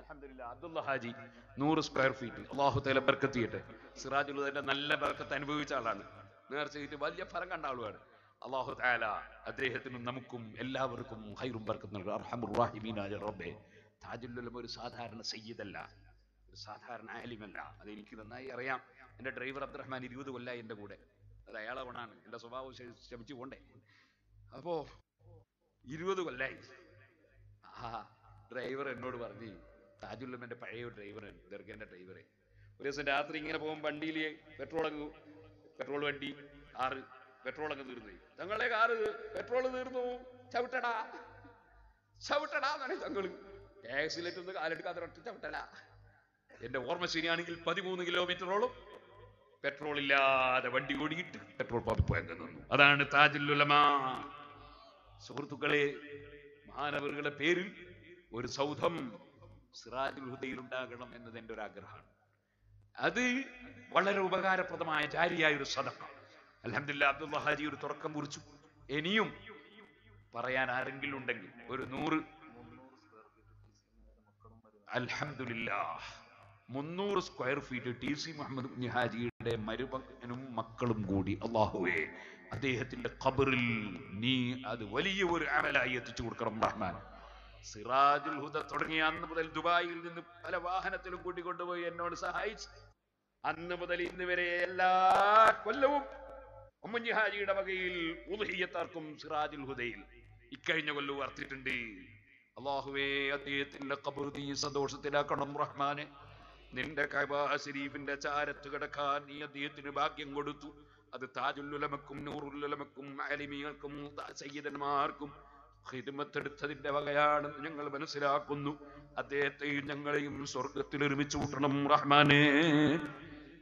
അൽഹംദുലില്ലാ അബ്ദുള്ള ഹാജി നൂറ് സ്ക്വയർ ഫീറ്റ് അള്ളാഹു തല ബർക്കത്ത് ചെയ്യട്ടെ. സിറാജുള്ളതിന്റെ നല്ല ബർക്കത്ത് അനുഭവിച്ച ആളാണ്. നേർച്ചയിട്ട് വലിയ ഫലം കണ്ട ആളുമാണ്. അള്ളാഹു താല അദ്ദേഹത്തിനും നമുക്കും എല്ലാവർക്കും ഹൈറും ബർക്കും നൽകുക അർഹമുർ റബ്ബെ. താജുല്ലുലം ഒരു സാധാരണ സയ്യിദല്ല ഒരു സാധാരണ ആലിമല്ല. അത് എനിക്ക് നന്നായി അറിയാം. എന്റെ ഡ്രൈവർ അബ്ദുറഹ്മാൻ ഇരുപത് കൊല്ലായി എന്റെ കൂടെ. അത് അയാളെ എന്റെ സ്വഭാവം ശ്രമിച്ചു പോണ്ടേ. അപ്പോ ഇരുപത് കൊല്ലായി. ആ ഡ്രൈവർ എന്നോട് പറഞ്ഞു താജുല്ലം എന്റെ പഴയ ഒരു ഡ്രൈവർ ദർഗന്റെ ഡ്രൈവറെ. ഒരു ദിവസം രാത്രി ഇങ്ങനെ പോകും വണ്ടിയിൽ പെട്രോൾ പെട്രോൾ വണ്ടി കാറ്. അങ്ങ് തീർന്നു. തങ്ങളെ കാറ് പെട്രോൾ തീർന്നു. ചവിട്ടടാ. ചവിട്ടടാ എന്നാണ് ആക്സിലേറ്റ് ഒന്ന് കാലെടുക്കാതെ ഒറ്റ ചവിട്ടല. എന്റെ ഓർമ്മ ശരിയാണെങ്കിൽ പതിമൂന്ന് കിലോമീറ്ററോളം പെട്രോൾ ഇല്ലാതെ വണ്ടി ഓടിയിട്ട് പെട്രോൾ പമ്പിൽ പോയി നിന്നു. അതാണ് താജുല്ലുലമാ സുഹൃത്തുക്കളെ മാനവരുടെ പേരിൽ ഒരു സൗധം സിറാജുൽ ഉണ്ടാകണം എന്നത് എന്റെ ഒരു ആഗ്രഹമാണ്. അത് വളരെ ഉപകാരപ്രദമായ ജാരിയായ ഒരു സദക്ക അലഹമില്ല അബ്ദുള്ള ഹാജി ഒരു തുറക്കം കുറിച്ചു. ഇനിയും പറയാൻ ആരെങ്കിലും ഉണ്ടെങ്കിൽ ഒരു നൂറ് അൽഹംദുലില്ല മുന്നൂറ് square feet T C Muhammad Kunhi ഹാജിയുടെ മരുമകനും മക്കളും കൂടി അള്ളാഹുവേ അദ്ദേഹത്തിന്റെ ഖബറിൽ നീ അത് വലിയ ഒരു അമലായി എത്തിച്ചു കൊടുക്കണം റഹ്മാൻ സിറാജുൽ ഹുദ തുടങ്ങിയ അന്ന് മുതൽ ദുബായിൽ നിന്ന് പല വാഹനത്തിലും കൂട്ടിക്കൊണ്ടുപോയി എന്നോട് സഹായിച്ചു അന്ന് മുതൽ ഇന്ന് വരെ എല്ലാ കൊല്ലവും ഉമ്മഞ്ഞി ഹാജിയുടെ വകയിൽ ഉദഹിയത്താർക്കും സിറാജുൽ ഹുദയിൽ. ഇക്കഴിഞ്ഞ കൊല്ലവും അർത്തിട്ടുണ്ട് അള്ളാഹുവേ അദ്ദേഹത്തിന്റെ ഖബർ നീ സന്തോഷത്തിലാക്കണം റഹ്മാനെ. നിന്റെ കബാ ശരീഫിന്റെ ചാരത്ത് കിടക്കാൻ നീ അദ്ദേഹത്തിന് ഭാഗ്യം കൊടുത്തു. അത് താജുല്ലുലമക്കും നൂറുല്ലുലമക്കും അലിമികൾക്കും സയ്യിദന്മാർക്കും ഹിദ്മത്തെടുത്തതിന്റെ വകയാണെന്ന് ഞങ്ങൾ മനസ്സിലാക്കുന്നു. അദ്ദേഹത്തെയും ഞങ്ങളെയും സ്വർഗത്തിൽ ഒരുമിച്ച് കൂട്ടണം റഹ്മാനെ.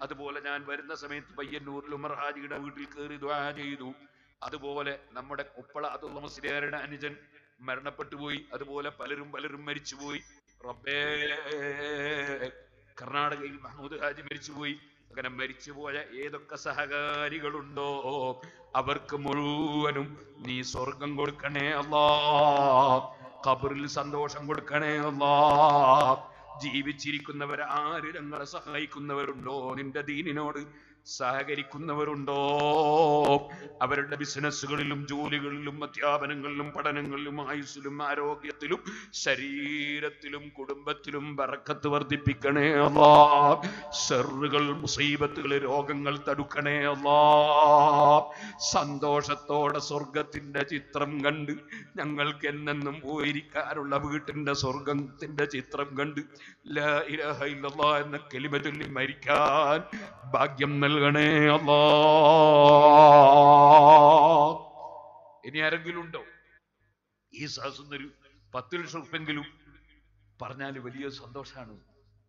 അതുപോലെ ഞാൻ വരുന്ന സമയത്ത് പയ്യന്നൂരിൽ ഉമർ ഹാജിയുടെ വീട്ടിൽ കയറി ദ്വാ ചെയ്തു. അതുപോലെ നമ്മുടെ ഉപ്പള മുസ്ലിയാരുടെ അനുജൻ മരണപ്പെട്ടു പോയി. അതുപോലെ പലരും പലരും മരിച്ചുപോയി റബ്ബേ കർണാടകയിൽ മഹ്മൂദ് ഹാജി മരിച്ചുപോയി അങ്ങനെ മരിച്ചുപോയ ഏതൊക്കെ സഹകാരികളുണ്ടോ അവർക്ക് മുഴുവനും നീ സ്വർഗം കൊടുക്കണേ അല്ലാ ഖബറിൽ സന്തോഷം കൊടുക്കണേ അല്ലാ ജീവിച്ചിരിക്കുന്നവർ ആര് ഞങ്ങളെ സഹായിക്കുന്നവരുണ്ടോ നിന്റെ ദീനിനോട്? സഹകരിക്കുന്നവരുണ്ടോ? അവരുടെ ബിസിനസ്സുകളിലും ജോലികളിലും അധ്യാപനങ്ങളിലും പഠനങ്ങളിലും ആയുസ്സിലും ആരോഗ്യത്തിലും ശരീരത്തിലും കുടുംബത്തിലും വറക്കത്ത് വർദ്ധിപ്പിക്കണേ അല്ലാ. ഷെറുകൾ മുസീബത്തുകൾ രോഗങ്ങൾ തടുക്കണേ അല്ലാ. സന്തോഷത്തോടെ സ്വർഗത്തിന്റെ ചിത്രം കണ്ട് ഞങ്ങൾക്ക് എന്നെന്നും പോയിരിക്കാനുള്ള വീട്ടിന്റെ സ്വർഗത്തിന്റെ ചിത്രം കണ്ട് ലാ ഇലാഹ എന്ന കെലിമ ചൊല്ലി മരിക്കാൻ ഭാഗ്യം നൽകണേ അല്ലാ. ഇനി ആരെങ്കിലും ഉണ്ടോ ഈ സഹസുന്ദര് പത്ത് ലക്ഷം ഉറുപ്പെങ്കിലും പറഞ്ഞാൽ വലിയ സന്തോഷമാണ്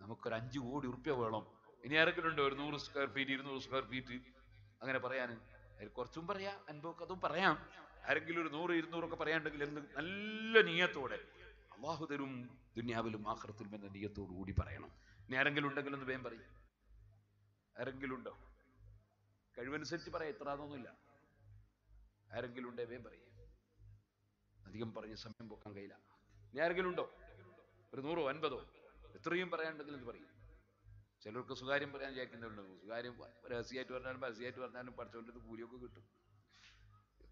നമുക്കൊരു അഞ്ചു കോടി ഉറുപ്പ്യ വേണം. ഇനി ആരെങ്കിലും ഉണ്ടോ ഒരു നൂറ് സ്ക്വയർ ഫീറ്റ് ഇരുന്നൂറ് സ്ക്വയർ ഫീറ്റ് അങ്ങനെ പറയാൻ കുറച്ചും പറയാം അൻപൊക്കെ അതും പറയാം. ആരെങ്കിലും ഒരു നൂറ് ഇരുന്നൂറൊക്കെ പറയാണ്ടെങ്കിൽ എന്ത് നല്ല നീയത്തോടെ അള്ളാഹു ദുന്യാവിലും ആഹ്റത്തിലും എന്ന നീയത്തോടു കൂടി പറയണം. ഇനി ആരെങ്കിലും ഉണ്ടെങ്കിൽ ഒന്ന് വേഗം പറയും. ആരെങ്കിലും ഉണ്ടോ കഴിവനുസരിച്ച് പറയാം ഇത്ര അതൊന്നുമില്ല ആരെങ്കിലും ഉണ്ടേ വേം പറയും. അധികം പറഞ്ഞ് സമയം പോക്കാൻ കഴിയില്ല. ഇനി ആരെങ്കിലും ഉണ്ടോ? ഒരു നൂറോ അൻപതോ? എത്രയും പറയാനുണ്ടെങ്കിൽ എന്ത് പറയും. ചിലർക്ക് സുകാര്യം പറയാൻ വിചാരിക്കുന്നുണ്ട് സുകാര്യം രഹസ്യമായിട്ട് പറഞ്ഞാലും പരസ്യമായിട്ട് പറഞ്ഞാലും പഠിച്ചുകൊണ്ടിരുന്ന കൂലിയൊക്കെ കിട്ടും.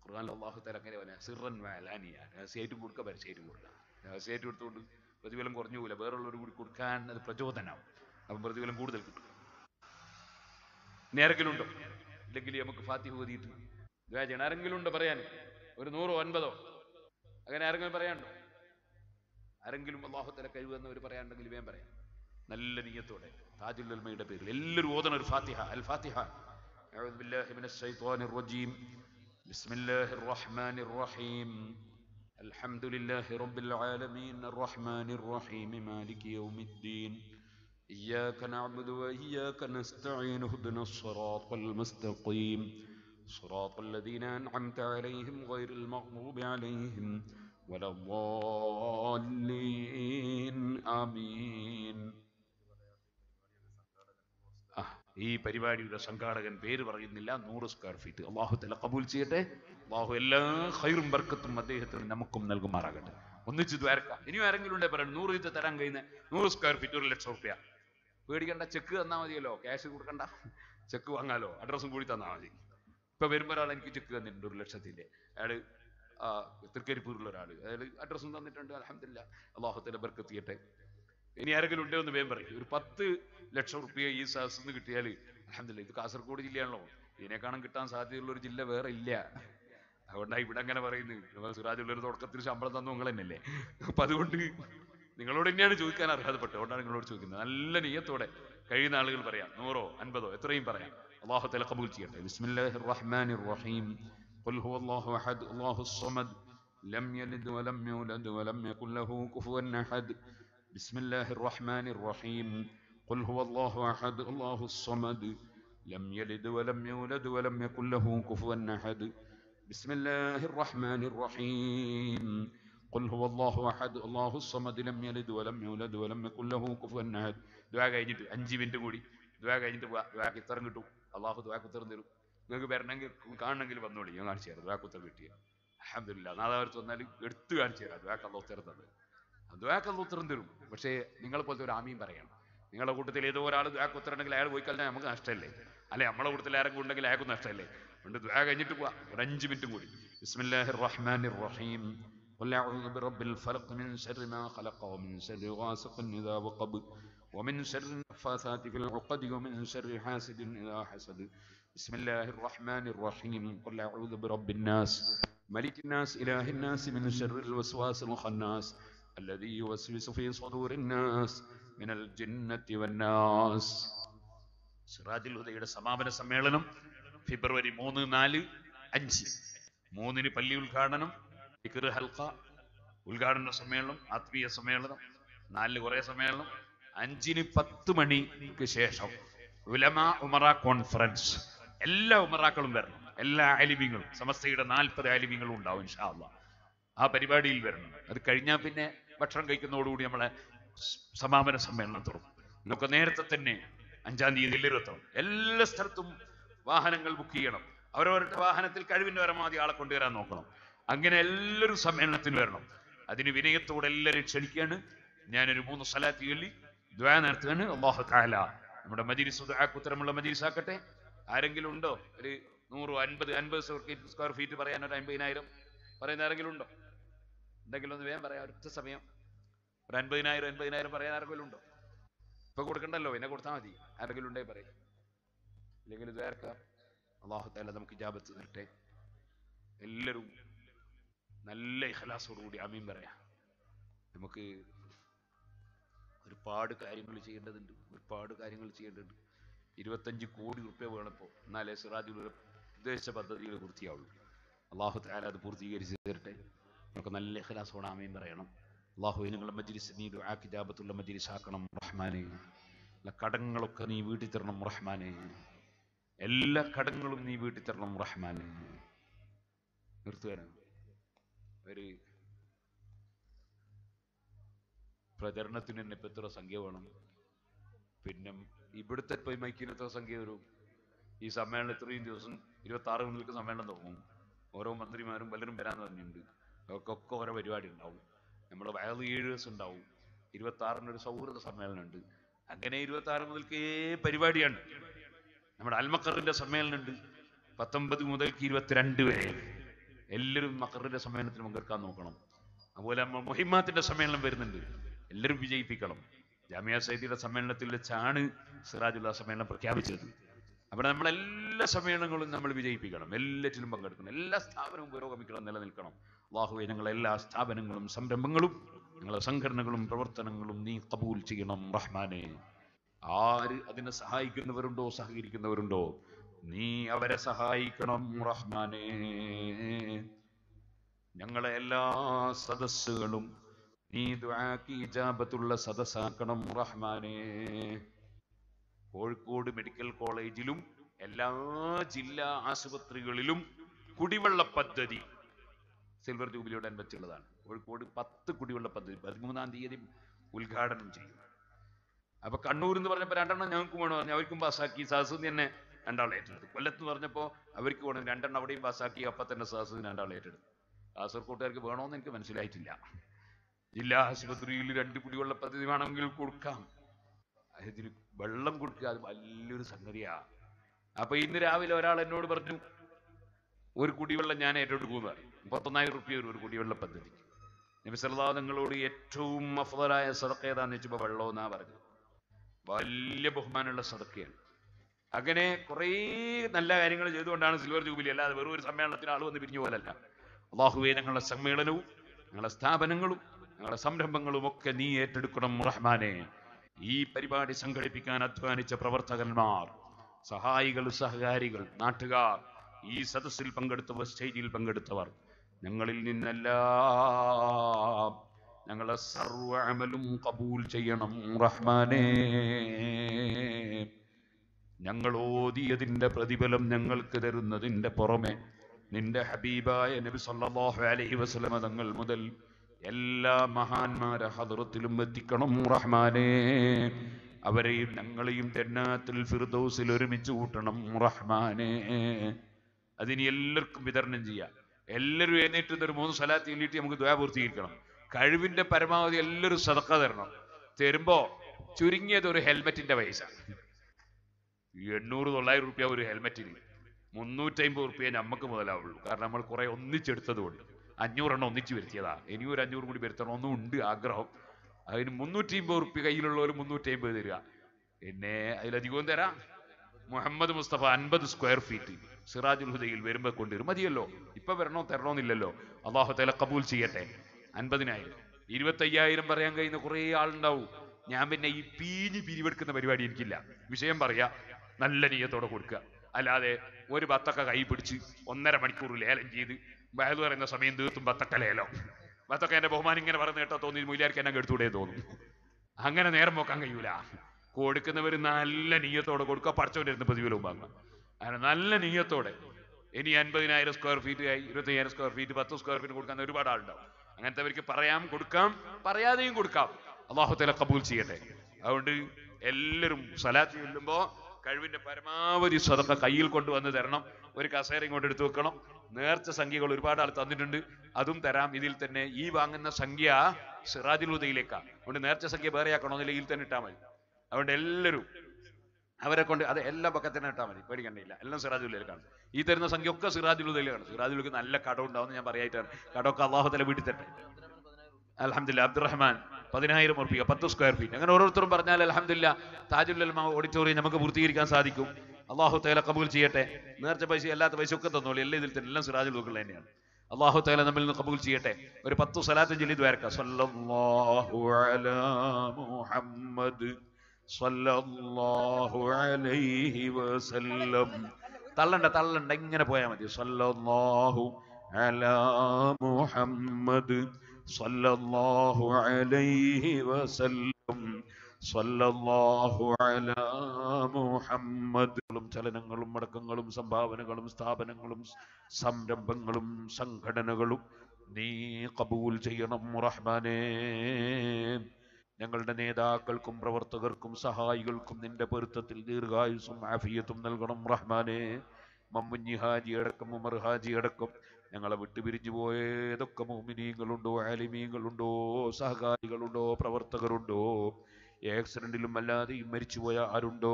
ഖുർആൻ അള്ളാഹു തല അങ്ങനെ പറയാം സിറൻ വാലാനിയ. രഹസ്യമായിട്ടും കൊടുക്കുക പരസ്യമായിട്ടും കൊടുക്കുക രഹസ്യമായിട്ട് കൊടുത്തുകൊണ്ട് പ്രതിഫലം കുറഞ്ഞു പോകില്ല വേറുള്ളവർ കൂടി കൊടുക്കാൻ അത് പ്രചോദനമാവും അപ്പം പ്രതിഫലം കൂടുതൽ കിട്ടും. നേരക്കിലുണ്ടോ ഇല്ലെങ്കിൽ നമുക്ക് ഫാത്തിഹ ഓതിയിട്ട് ദുആ ചെയ്യണം ആരെങ്കിലും ഉണ്ടോ പറയാൻ ഒരു നൂറോ അൻപതോ അങ്ങനെ ആരെങ്കിലും പറയാനുണ്ടോ ആരെങ്കിലും അള്ളാഹുത്തല കഴിവെന്നവർ പറയാനുണ്ടെങ്കിൽ വേഗം പറയാം നല്ല നീയത്തോടെ താജുൽ ഉൽമയുടെ പേരിൽ എല്ലാവരും ഓതണം ഒരു ഫാത്തിഹ അൽ ഫാത്തിഹ أعوذ بالله من الشيطان الرجيم بسم الله الرحمن الرحيم الحمد لله رب العالمين الرحمن الرحيم مالك يوم الدين إياك نعبد وإياك نستعين اهدنا الصراط المستقيم صراط الذين أنعمت عليهم غير المغضوب عليهم ولا الضالين آمين ആ, ഈ പരിപാടിയുടെ സംഘാടകൻ പേര് പറയുന്നില്ല നൂറ് സ്ക്വയർ ഫീറ്റ് അള്ളാഹു തല കബൂൽ ചെയ്യട്ടെ അള്ളാഹു എല്ലാ ഹൈറും ബർക്കത്തും അദ്ദേഹത്തിന് നമുക്കും നൽകുമാറാകട്ടെ ഒന്നിച്ച് ദ്വാരക്ക ഇനിയും ആരെങ്കിലും ഉണ്ടേ പറയണം നൂറ് ഇത് തരാൻ കഴിയുന്ന നൂറ് സ്ക്വയർ ഫീറ്റ് ഒരു ലക്ഷം റുപ്യ പേടിക്കണ്ട ചെക്ക് തന്നാൽ മതിയല്ലോ. ക്യാഷ് കൊടുക്കണ്ട. ചെക്ക് വാങ്ങാലോ. അഡ്രസ്സും കൂടി തന്നാൽ മതി. ഇപ്പൊ വരുമ്പോ ഒരാൾ എനിക്ക് ചെക്ക് തന്നിട്ടുണ്ട് ഒരു ലക്ഷത്തിന്റെ. അയാൾ തൃക്കരിപ്പൂരിലുള്ള ഒരാൾ അയാൾ അഡ്രസ്സും തന്നിട്ടുണ്ട്. അലഹമില്ല അള്ളാഹുത്തിന്റെ ബർക്കത്ത് ചെയ്യട്ടെ ഇനി ആരെങ്കിലും ഉണ്ടോ എന്ന് വേഗം പറയും. ഒരു പത്ത് ലക്ഷം റുപ്യ ഈ സഹസ് നിന്ന് കിട്ടിയാൽ അലഹമില്ല ഇത് കാസർഗോഡ് ജില്ലയാണല്ലോ. ഇതിനേക്കാളും കിട്ടാൻ സാധ്യതയുള്ള ഒരു ജില്ല വേറെ ഇല്ല. അതുകൊണ്ടാണ് ഇവിടെ അങ്ങനെ പറയുന്നത്. സുരാജുള്ള ഒരു തുടക്കത്തിൽ ശമ്പളം തന്നു നിങ്ങൾ തന്നെയല്ലേ. അപ്പൊ അതുകൊണ്ട് നിങ്ങളോട് തന്നെയാണ് ചോദിക്കാൻ അർഹതപ്പെട്ടത് അതുകൊണ്ടാണ് നിങ്ങളോട് ചോദിക്കുന്നത് നല്ല നീയത്തോടെ കഴിയുന്ന ആളുകൾ പറയാം നൂറോ അൻപതോ എത്രയും പറയാം അള്ളാഹു തല കബൂൽ ചെയ്യട്ടെ ബിസ്മില്ലാഹിർ റഹ്മാനിർ റഹീം ഖുൽ ഹുവല്ലാഹു അഹദ് അല്ലാഹുസ് സമദ് ലം യലിദ് വലം യൂലദ് വലം യകുൽ ലഹു കുഫുവൻ അഹദ് بسم الله الرحمن الرحيم قل هو الله أحد الله الصمد لم يلد ولم يولد ولم يكن له كفوا أحد بسم الله الرحمن الرحيم قل هو الله أحد الله الصمد لم يلد ولم يولد ولم يكن له كفوا أحد ദുആ കഴിഞ്ഞിട്ട് അഞ്ച് മിനിറ്റ് കൂടി ദുആ കഴിഞ്ഞിട്ട് പോവാ ദുആക്ക് ഉത്തരം കിട്ടും അള്ളാഹു ദുആക്ക് ഉത്തരം തരും നിങ്ങൾക്ക് വരണമെങ്കിൽ കാണണമെങ്കിൽ വന്നോളി ഞാൻ കാണിച്ചു തരാം ദുആക്ക് ഉത്തരം കിട്ടിയ അഹമ്മദില്ല നാദാവരത്ത് വന്നാൽ എടുത്തു കാണിച്ചു തരാം ദുആക്ക് അള്ളാഹു ഉത്തരം തന്നത് ദ്വാക്ക് അള്ള ഉത്തരം തരും പക്ഷേ നിങ്ങളെ പോലത്തെ ഒരു ആമീൻ പറയണം നിങ്ങളുടെ കൂട്ടത്തിൽ ഏതോ ഒരാൾ ദ്വാക്ക് ഉത്തരം ഉണ്ടെങ്കിൽ അയാൾ പോയി കഴിഞ്ഞാൽ നമുക്ക് നഷ്ടമല്ലേ അല്ലെ നമ്മളെ കൂട്ടത്തിൽ ആരെങ്കിലും ഉണ്ടെങ്കിൽ അയാൾക്ക് നഷ്ടമല്ലേ അതുകൊണ്ട് ദ്വാ കഴിഞ്ഞിട്ട് പോവാ ഒരു അഞ്ച് മിനിറ്റും കൂടി ബിസ്മില്ലാഹിർ റഹ്മാനിർ റഹീം قل أعوذ برب الفلق من شر ما خلق ومن شر غاسق إذا وقب ومن شر النفاثات في العقد ومن شر حاسد إذا حسد بسم الله الرحمن الرحيم قل أعوذ برب الناس ملك الناس إله الناس من شر الوسواس الخناس الذي يوسوس في صدور الناس من الجنة والناس സിറാജുൽ ഹുദയുടെ സമാപന സമ്മേളനം ഫെബ്രുവരി മൂന്ന് നാല് അഞ്ച് മൂന്നിന് പള്ളി ഉദ്ഘാടനം ഇഖ്റ് ഹൽക്ക ഉദ്ഘാടന സമ്മേളനം ആത്മീയ സമ്മേളനം നാലിന് കുറേ സമ്മേളനം അഞ്ചിന് പത്ത് മണിക്ക് ശേഷം ഉലമ ഉമറ കോൺഫറൻസ് എല്ലാ ഉമറാക്കളും വരണം. എല്ലാ ആലിമ്യങ്ങളും സമസ്തയുടെ നാൽപ്പത് ആലിമ്യങ്ങളും ഉണ്ടാവും ഇൻഷാ അള്ളാ ആ പരിപാടിയിൽ വരണം. അത് കഴിഞ്ഞാൽ പിന്നെ ഭക്ഷണം കഴിക്കുന്നതോടുകൂടി നമ്മളെ സമാപന സമ്മേളനം തുറക്കും നമുക്ക് നേരത്തെ തന്നെ അഞ്ചാം തീയതി എല്ലാവരും എത്തണം എല്ലാ സ്ഥലത്തും വാഹനങ്ങൾ ബുക്ക് ചെയ്യണം. അവരവരുടെ വാഹനത്തിൽ കഴിവിന്റെ പരമാവധി ആളെ കൊണ്ടുവരാൻ നോക്കണം. അങ്ങനെ എല്ലാവരും സമ്മേളനത്തിന് വരണം. അതിന് വിനയത്തോടെ എല്ലാവരും ക്ഷണിക്കുകയാണ് ഞാനൊരു മൂന്ന് സ്ഥലത്ത് ചൊല്ലി ദ്വാ നടത്തുകയാണ്. അള്ളാഹു താല നമ്മുടെ മജിരിസ് ഉത്തരമുള്ള മജിരിസ് ആക്കട്ടെ. ആരെങ്കിലും ഉണ്ടോ? ഒരു നൂറ് അൻപത് അൻപത് സ്ക്വയർ ഫീറ്റ് പറയാൻ ഒരു അൻപതിനായിരം. പറയുന്ന ആരെങ്കിലും ഉണ്ടോ? എന്തെങ്കിലും ഒന്ന് വേഗം പറയാം ഒറ്റ സമയം. ഒരു അൻപതിനായിരം അൻപതിനായിരം പറയാൻ ആരെങ്കിലും ഉണ്ടോ? ഇപ്പൊ കൊടുക്കണ്ടല്ലോ എന്നെ കൊടുത്താൽ മതി. ആരെങ്കിലും ഉണ്ടേ പറയും. അല്ലെങ്കിൽ ഇത് ആർക്കാം അള്ളാഹു താല നമുക്ക് ജാബത്ത് തരട്ടെ. എല്ലാവരും നല്ല ഇഖലാസോടുകൂടി അമീൻ പറയാം. നമുക്ക് ഒരുപാട് കാര്യങ്ങൾ ചെയ്യേണ്ടതുണ്ട് ഒരുപാട് കാര്യങ്ങൾ ചെയ്യേണ്ടതുണ്ട്. ഇരുപത്തഞ്ച് കോടി റുപ്യ വേണപ്പോൾ എന്നാലേ സിറാജുൽ ഉദ്ദേശിച്ച പദ്ധതികൾ പൂർത്തിയാവുള്ളൂ. അള്ളാഹു താല അത് പൂർത്തീകരിച്ച് തരട്ടെ. നമുക്ക് നല്ല ഇഖലാസോടെ ആമീൻ പറയണം. അള്ളാഹു നിങ്ങളുടെ മജ്ലിസ് നീ ആ കിതാബത്തുള്ള മജ്ലിസ് ആക്കണം റഹ്മാനെ. കടങ്ങളൊക്കെ നീ വീട്ടിൽ തരണം റഹ്മാനെ. എല്ലാ കടങ്ങളും നീ വീട്ടിൽ തരണം റഹ്മാനെ. നിർത്തുകയാണ്. ഒരു പ്രചരണത്തിന് തന്നെ ഇപ്പൊ എത്ര സംഖ്യ വേണം. പിന്നെ ഇവിടുത്തെ പോയി ഈ മൈക്കിന് എത്ര സംഖ്യ വരും. ഈ സമ്മേളനം ഇത്രയും ദിവസം ഇരുപത്തി ആറ് മുതൽക്ക് സമ്മേളനം തുടങ്ങും. ഓരോ മന്ത്രിമാരും പലരും വരാൻ പറഞ്ഞിട്ടുണ്ട്. അവർക്കൊക്കെ ഓരോ പരിപാടി ഉണ്ടാവും. നമ്മുടെ വയറ് ഏഴ് ദിവസം ഉണ്ടാവും. ഇരുപത്തി ആറിന് ഒരു സൗഹൃദ സമ്മേളനം ഉണ്ട്. അങ്ങനെ ഇരുപത്തി ആറ് മുതൽക്കേ പരിപാടിയാണ്. നമ്മുടെ അൽമക്കറിന്റെ സമ്മേളനം ഉണ്ട്. പത്തൊമ്പത് മുതൽക്ക് ഇരുപത്തിരണ്ട് വരെ. എല്ലാവരും മക്കറിന്റെ സമ്മേളനത്തിൽ പങ്കെടുക്കാൻ നോക്കണം. അതുപോലെ മുഹിമാത്തിന്റെ സമ്മേളനം വരുന്നുണ്ട്. എല്ലാവരും വിജയിപ്പിക്കണം. ജാമിയ സൈദിയുടെ സമ്മേളനത്തിൽ വെച്ചാണ് സിറാജുല്ല സമ്മേളനം പ്രഖ്യാപിച്ചത്. അവിടെ നമ്മളെല്ലാ സമ്മേളനങ്ങളും നമ്മൾ വിജയിപ്പിക്കണം. എല്ലാറ്റിലും പങ്കെടുക്കണം. എല്ലാ സ്ഥാപനവും പുരോഗമിക്കണം നിലനിൽക്കണം. അള്ളാഹുവെ ഞങ്ങളെ എല്ലാ സ്ഥാപനങ്ങളും സംരംഭങ്ങളും ഞങ്ങളെ സംഘടനകളും പ്രവർത്തനങ്ങളും നീ കബൂൽ ചെയ്യണം റഹ്മാനെ. ആര് അതിനെ സഹായിക്കുന്നവരുണ്ടോ സഹകരിക്കുന്നവരുണ്ടോ? നീ അവരെ സഹായിക്കണം റഹ്മാനെ. ഞങ്ങളെ എല്ലാ സദസ്സുകളും നീ ദുആക്ക് ഇജാബത്തുള്ള സദസ്സാക്കണം റഹ്മാനെ. കോഴിക്കോട് മെഡിക്കൽ കോളേജിലും എല്ലാ ജില്ലാ ആശുപത്രികളിലും കുടിവെള്ള പദ്ധതി സിൽവർ ജൂബിലിയോട് അനുബന്ധിച്ചുള്ളതാണ് കോഴിക്കോട് പത്ത് കുടിവെള്ള പദ്ധതി പതിമൂന്നാം തീയതി ഉദ്ഘാടനം ചെയ്യും. അപ്പൊ കണ്ണൂർ എന്ന് പറഞ്ഞപ്പോ രണ്ടെണ്ണം ഞങ്ങൾക്കും വേണം അവർക്കും പാസ്സാക്കി സാസു തന്നെ രണ്ടാളെ ഏറ്റെടുത്തു. കൊല്ലത്ത് എന്ന് പറഞ്ഞപ്പോൾ അവർക്ക് വേണം രണ്ടെണ്ണം അവിടെയും പാസ്സാക്കി അപ്പൊ തന്നെ സഹസ് രണ്ടാൾ ഏറ്റെടുത്തു. കാസർകോട്ടുകാർക്ക് വേണമെന്ന് എനിക്ക് മനസ്സിലായിട്ടില്ല. ജില്ലാ ആശുപത്രിയിൽ രണ്ട് കുടിവെള്ള പദ്ധതി വേണമെങ്കിൽ കൊടുക്കാം. ഇതിൽ വെള്ളം കൊടുക്കുക അത് വലിയൊരു സംഗതിയാ. അപ്പൊ ഇന്ന് രാവിലെ ഒരാൾ എന്നോട് പറഞ്ഞു ഒരു കുടിവെള്ളം ഞാൻ ഏറ്റെടുക്കുന്നു മുപ്പത്തൊന്നായിരം റുപ്യ ഒരു കുടിവെള്ള പദ്ധതി. നബി സല്ലല്ലാഹു നിങ്ങളോട് ഏറ്റവും അഫ്ദലായ സദക്ക ഏതാന്ന് വെച്ചപ്പോ വെള്ളം എന്നാ പറഞ്ഞു വലിയ ബഹുമാനമുള്ള സദക്കയാണ് അങ്ങനെ കുറേ നല്ല കാര്യങ്ങൾ ചെയ്തുകൊണ്ടാണ് സിൽവർ ജൂബിലി അല്ലാതെ വെറും ഒരു സമ്മേളനത്തിന് ആൾ വന്ന് പിരിഞ്ഞു പോലല്ല അള്ളാഹുവേ ഞങ്ങളുടെ സമ്മേളനവും ഞങ്ങളുടെ സ്ഥാപനങ്ങളും ഞങ്ങളുടെ സംരംഭങ്ങളും ഒക്കെ നീ ഏറ്റെടുക്കണം റഹ്മാനെ. ഈ പരിപാടി സംഘടിപ്പിക്കാൻ അധ്വാനിച്ച പ്രവർത്തകന്മാർ സഹായികൾ സഹകാരികൾ നാട്ടുകാർ ഈ സദസ്സിൽ പങ്കെടുത്തവർ സ്റ്റേജിൽ പങ്കെടുത്തവർ ഞങ്ങളിൽ നിന്നെല്ലാം ഞങ്ങളെ സർവ അമലും കബൂൽ ചെയ്യണം റഹ്മാനേ. ഞങ്ങൾ ഓതിയതിന്റെ പ്രതിഫലം ഞങ്ങൾക്ക് തരുന്നതിന്റെ പുറമെ നിന്റെ ഹബീബായ നബി സല്ലല്ലാഹു അലൈഹി വസല്ലമ തങ്ങൾ മുതൽ എല്ലാ മഹാന്മാരെ ഹദറത്തിലും എത്തിക്കണം റഹ്മാനേ. അവരെയും ഞങ്ങളെയും തെന്നാത്തിൽ ഫിർദൗസിൽ ഒരുമിച്ച് കൂട്ടണം റഹ്മാനേ. അതിനി എല്ലാവർക്കും വിതരണം ചെയ്യാം. എല്ലാവരും എഴുന്നേറ്റ് ഒരു മൂന്ന് സ്ഥലത്ത് എണ്ണീട്ട് നമുക്ക് ദ്വാ പൂർത്തീകരിക്കണം. കഴിവിന്റെ പരമാവധി എല്ലാവരും സതക്ക തരണം. തരുമ്പോ ചുരുങ്ങിയത് ഒരു ഹെൽമെറ്റിന്റെ പൈസ. എണ്ണൂറ് തൊള്ളായിരം റുപ്യ ഒരു ഹെൽമെറ്റിന്. മുന്നൂറ്റമ്പത് റുപ്യ നമുക്ക് മുതലാവുള്ളൂ. കാരണം നമ്മൾ കുറെ ഒന്നിച്ചെടുത്തത് കൊണ്ട്. അഞ്ഞൂറെണ്ണം ഒന്നിച്ച് വരുത്തിയതാ. ഇനിയും ഒരു അഞ്ഞൂറ് കൂടി വരുത്തണമെന്നും ഉണ്ട് ആഗ്രഹം. അതിന് മുന്നൂറ്റി അമ്പത് റുപ്യ കയ്യിലുള്ളവർ മുന്നൂറ്റി അമ്പത് തരിക പിന്നെ അതിലധികവും തരാം. മുഹമ്മദ് മുസ്തഫ അൻപത് സ്ക്വയർ ഫീറ്റ് സിറാജുൽ ഹുദയിൽ വരുമ്പോ കൊണ്ടുവരും. മതിയല്ലോ. ഇപ്പൊ വരണോ തരണോന്നില്ലല്ലോ. അള്ളാഹു തല കബൂൽ ചെയ്യട്ടെ. അൻപതിനായിരം. ഇരുപത്തയ്യായിരം പറയാൻ കഴിയുന്ന കുറേ ആളുണ്ടാവും. ഞാൻ പിന്നെ ഈ പീഞ്ഞ് പിരിവെടുക്കുന്ന പരിപാടി എനിക്കില്ല. വിഷയം പറയാ. നല്ല നീയത്തോടെ കൊടുക്കുക. അല്ലാതെ ഒരു ബത്തക്ക കൈ പിടിച്ച് ഒന്നര മണിക്കൂർ ലേലം ചെയ്ത് വയത് പറയുന്ന സമയം തീർത്തും ബത്തക്ക ലേലം. ബത്തക്ക എന്റെ ബഹുമാനം ഇങ്ങനെ പറഞ്ഞു കേട്ടോ തോന്നി മൂല്യാർക്ക് എന്നെ എടുത്തൂടെ തോന്നും. അങ്ങനെ നേരം നോക്കാൻ കഴിയൂല. കൊടുക്കുന്നവർ നല്ല നീയത്തോടെ കൊടുക്കുക പഠിച്ചവന്റെ പ്രതിഫലവും വാങ്ങുക. അങ്ങനെ നല്ല നീയത്തോടെ. ഇനി അൻപതിനായിരം സ്ക്വയർ ഫീറ്റ് ആയി ഇരുപത്തയ്യായിരം സ്ക്വയർ ഫീറ്റ് പത്ത് സ്ക്വയർ ഫീറ്റ് കൊടുക്കാൻ ഒരുപാട് ആളുണ്ടാവും. അങ്ങനത്തെ അവർക്ക് പറയാം കൊടുക്കാം പറയാതെയും കൊടുക്കാം. അള്ളാഹു തല കബൂൽ ചെയ്യട്ടെ. അതുകൊണ്ട് എല്ലാവരും സലാത്ത് ചൊല്ലുമ്പോ കഴിവിന്റെ പരമാവധി സ്വതക്ക കയ്യിൽ കൊണ്ടുവന്ന് തരണം. ഒരു കസേര ഇങ്ങോട്ട് എടുത്തു വെക്കണം. നേർച്ച സംഖ്യകൾ ഒരുപാട് ആൾ തന്നിട്ടുണ്ട്. അതും തരാം. ഇതിൽ തന്നെ ഈ വാങ്ങുന്ന സംഖ്യ സിറാജുൽ ഉദയിലേക്കാണ് അതുകൊണ്ട് നേർച്ച സംഖ്യ വേറെ ആക്കണമെന്നില്ല ഇതിൽ തന്നെ ഇട്ടാൽ മതി. അതുകൊണ്ട് എല്ലാവരും അവരെ കൊണ്ട് അത് എല്ലാ പക്കത്തിനും ഇട്ടാൽ മതി. പേടിക്കണ്ടില്ല എല്ലാം സിറാജുല്ലേക്കാണ് ഈ തരുന്ന സംഖ്യ ഒക്കെ സിറാജുലുദ്ദയിലാണ് സിറാജുലുക്ക് നല്ല കടം ഉണ്ടാവും ഞാൻ പറയായിട്ടാണ്. കടമൊക്കെ അള്ളാഹുത്തല വീട്ടിൽ തന്നെ അലഹമില്ല അബ്ദുറഹ്മാൻ പതിനായിരം ഉറപ്പിക പത്ത് സ്ക്വയർ ഫീറ്റ് അങ്ങനെ ഓരോരുത്തരും പറഞ്ഞാൽ അലഹമില്ല താജുല്ലൽമ ഓഡിറ്റോറിയം നമുക്ക് പൂർത്തീകരിക്കാൻ സാധിക്കും. അള്ളാഹു തേല കബൂൽ ചെയ്യട്ടെ. നേർച്ച പൈസ അല്ലാത്ത പൈസ ഒക്കെ തന്നോളൂ. എല്ലാ ഇതിൽ തന്നെ എല്ലാം സിറാജുൽ ഉകൾ തന്നെയാണ്. അള്ളാഹു തേല നമ്മിൽ നിന്ന് കബൂൽ ചെയ്യട്ടെ. ഒരു പത്ത് സലാത്ത് ചൊല്ലി ദ്വാരക്ക സല്ലല്ലാഹു അലാ മുഹമ്മദ് സല്ലല്ലാഹു അലൈഹി വസല്ലം. തള്ളണ്ട തള്ളണ്ട. ഇങ്ങനെ പോയാൽ മതി. സല്ലല്ലാഹു അലാ മുഹമ്മദ് സല്ലല്ലാഹു അലൈഹി വസല്ലം. സല്ലല്ലാഹു അലാ മുഹമ്മദും. ചലനങ്ങളും മടക്കങ്ങളും സംഭാവനകളും സ്ഥാപനങ്ങളും സംരംഭങ്ങളും സംഘടനകളും നീ കബൂൽ ചെയ്യണം റഹ്മാനേ. ഞങ്ങളുടെ നേതാക്കൾക്കും പ്രവർത്തകർക്കും സഹായികൾക്കും നിന്റെ പൊരുത്തത്തിൽ ദീർഘായുസും ആഫിയത്തും നൽകണം റഹ്മാനെ. മമ്മുഞ്ഞി ഹാജി അടക്കം ഉമർ ഹാജി അടക്കം ഞങ്ങളെ വിട്ടുപിരിഞ്ഞു പോയതൊക്കെ മോമിനീങ്ങളുണ്ടോ ആലിമീങ്ങളുണ്ടോ സഹകാരികളുണ്ടോ പ്രവർത്തകരുണ്ടോ ആക്സിഡന്റിലും അല്ലാതെയും മരിച്ചുപോയ ആരുണ്ടോ?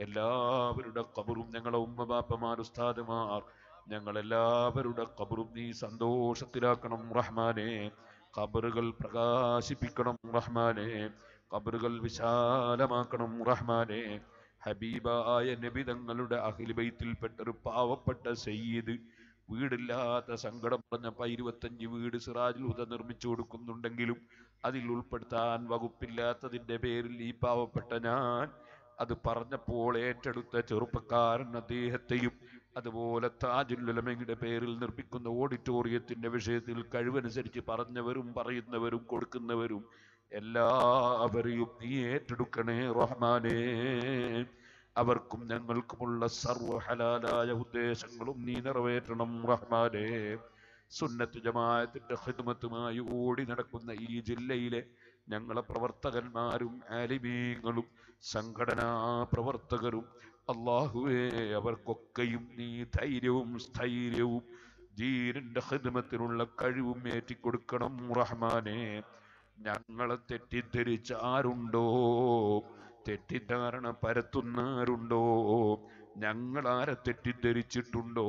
എല്ലാവരുടെ കബറും ഞങ്ങളെ ഉമ്മബാപ്പമാർ ഉസ്താദുമാർ ഞങ്ങളെല്ലാവരുടെ കബറും നീ സന്തോഷത്തിലാക്കണം റഹ്മാനെ. കബറുകൾ പ്രകാശിപ്പിക്കണം റഹ്മാനെ. കബറുകൾ വിശാലമാക്കണം റഹ്മാനെ. ഹബീബായ നബി തങ്ങളുടെ അഖിൽ ബൈത്തിൽപ്പെട്ട ഒരു പാവപ്പെട്ട സയ്യിദ് വീടില്ലാത്ത സങ്കടം പറഞ്ഞപ്പോൾ ഇരുപത്തഞ്ച് വീട് സിറാജുൽ ഹുദ നിർമ്മിച്ചു കൊടുക്കുന്നുണ്ടെങ്കിലും അതിൽ ഉൾപ്പെടുത്താൻ വകുപ്പില്ലാത്തതിന്റെ പേരിൽ ഈ പാവപ്പെട്ട ഞാൻ അത് പറഞ്ഞപ്പോൾ ഏറ്റെടുത്ത ചെറുപ്പക്കാരൻ അദ്ദേഹത്തെയും അതുപോലെ താജുല്ലുലമയുടെ പേരിൽ നിർമ്മിക്കുന്ന ഓഡിറ്റോറിയത്തിന്റെ വിഷയത്തിൽ കഴിവനുസരിച്ച് പറഞ്ഞവരും പറയുന്നവരും കൊടുക്കുന്നവരും എല്ലാവരെയും നീ ഏറ്റെടുക്കണേ റഹ്മാനേ. അവർക്കും ഞങ്ങൾക്കുമുള്ള സർവ ഹലാലായ ഉദ്ദേശങ്ങളും നീ നിറവേറ്റണം റഹ്മാനെ. സുന്നത്ത് ജമാഅത്തിന്റെ ഹിദ്മത്തുമായി ഓടി നടക്കുന്ന ഈ ജില്ലയിലെ ഞങ്ങളെ പ്രവർത്തകന്മാരും ആലിമീങ്ങളും സംഘടനാ പ്രവർത്തകരും അള്ളാഹുവേ അവർക്കൊക്കെയും നീ ധൈര്യവും സ്ഥൈര്യവും ദീനിന്റെ ഹിദ്മത്തിനുള്ള കഴിവും ഏറ്റിക്കൊടുക്കണം റഹ്മാനെ. ഞങ്ങളെ തെറ്റിദ്ധരിച്ച ആരുണ്ടോ? തെറ്റിദ്ധാരണ പരത്തുന്നാരുണ്ടോ? ഞങ്ങളാരെ തെറ്റിദ്ധരിച്ചിട്ടുണ്ടോ?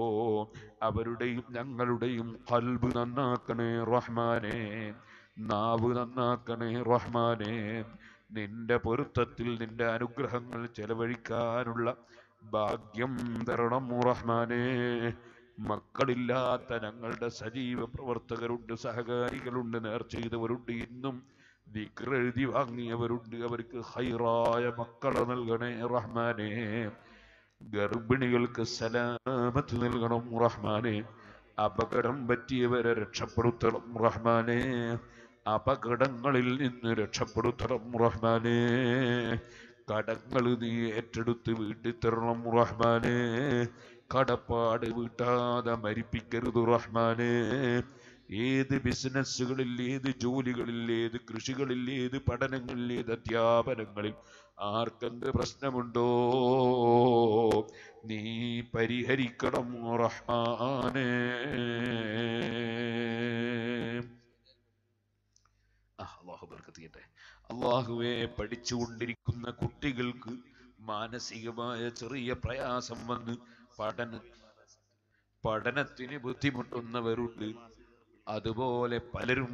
അവരുടെയും ഞങ്ങളുടെയും കൽബ് നന്നാക്കണേ റഹ്മാനെ. നാവ് നന്നാക്കണേ റഹ്മാനെ. നിന്റെ പൊരുത്തത്തിൽ നിന്റെ അനുഗ്രഹങ്ങൾ ചെലവഴിക്കാനുള്ള ഭാഗ്യം തരണം റഹ്മാനെ. മക്കളില്ലാത്ത ഞങ്ങളുടെ സജീവ പ്രവർത്തകരുണ്ട് സഹകാരികളുണ്ട് നേർച്ചെയ്തവരുണ്ട്. ഇന്നും ദിക്ർ എഴുതി വാങ്ങിയവരുണ്ട്. അവർക്ക് ഹൈറായ മക്കളെ നൽകണേ റഹ്മാനെ. ഗർഭിണികൾക്ക് സലാമത്ത് നൽകണം റഹ്മാനെ. അപകടം പറ്റിയവരെ രക്ഷപ്പെടുത്തണം റഹ്മാനെ. അപകടങ്ങളിൽ നിന്ന് രക്ഷപ്പെടുത്തണം റഹ്മാനെ. കടങ്ങൾ നീ ഏറ്റെടുത്ത് വീട്ടിൽ തരണം റഹ്മാനെ. കടപ്പാട് വീട്ടാതെ മരിപ്പിക്കരുത് റഹ്മാനെ. ഏത് ബിസിനസ്സുകളിൽ ഏത് ജോലികളിൽ ഏത് കൃഷികളിൽ ഏത് പഠനങ്ങളിൽ ഏത് അധ്യാപനങ്ങളിൽ ആർക്കെന്ത് പ്രശ്നമുണ്ടോ നീ പരിഹരിക്കണം റഹ്മാനേ. അള്ളാഹുവേ പഠിച്ചുകൊണ്ടിരിക്കുന്ന കുട്ടികൾക്ക് മാനസികമായ ചെറിയ പ്രയാസം വന്ന് പഠന പഠനത്തിന് ബുദ്ധിമുട്ടുന്നവരുണ്ട്. അതുപോലെ പലരും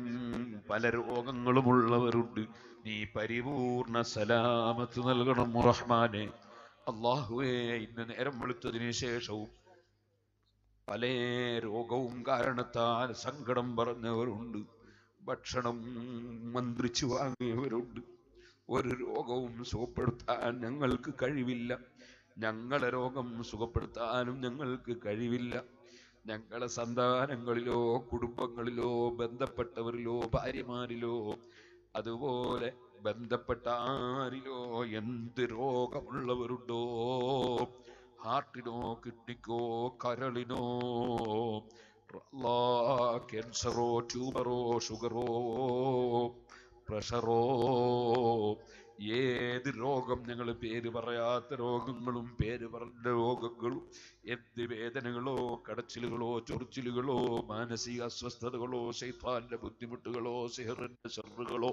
പല രോഗങ്ങളുമുള്ളവരുണ്ട്. നീ പരിപൂർണ സലാമത്ത് നൽകണം റഹ്മാനെ. അള്ളാഹുവേ ഇന്ന് നേരം വെളുത്തതിന് ശേഷവും പല രോഗവും കാരണത്താൽ സങ്കടം പറഞ്ഞവരുണ്ട്. ഭക്ഷണം മന്ത്രിച്ചു വാങ്ങിയവരുണ്ട്. ഒരു രോഗവും സുഖപ്പെടുത്താൻ ഞങ്ങൾക്ക് കഴിവില്ല. ഞങ്ങളെ രോഗം സുഖപ്പെടുത്താനും ഞങ്ങൾക്ക് കഴിവില്ല. ഞങ്ങളെ സന്താനങ്ങളിലോ കുടുംബങ്ങളിലോ ബന്ധപ്പെട്ടവരിലോ ഭാര്യമാരിലോ അതുപോലെ ബന്ധപ്പെട്ട ആരിലോ എന്ത് രോഗമുള്ളവരുണ്ടോ? ഹാർട്ടിനോ കിഡ്നിക്കോ കരളിനോ ക്യാൻസറോ ട്യൂമറോ ഷുഗറോ പ്രഷറോ ഏത് രോഗം ഞങ്ങൾ പേര് പറയാത്ത രോഗങ്ങളും പേര് പറഞ്ഞ രോഗങ്ങളും എന്ത് വേദനകളോ കടച്ചിലുകളോ ചൊറിച്ചിലുകളോ മാനസിക അസ്വസ്ഥതകളോ ശൈത്താന്റെ ബുദ്ധിമുട്ടുകളോ സെഹറിന്റെ ഷെറുകളോ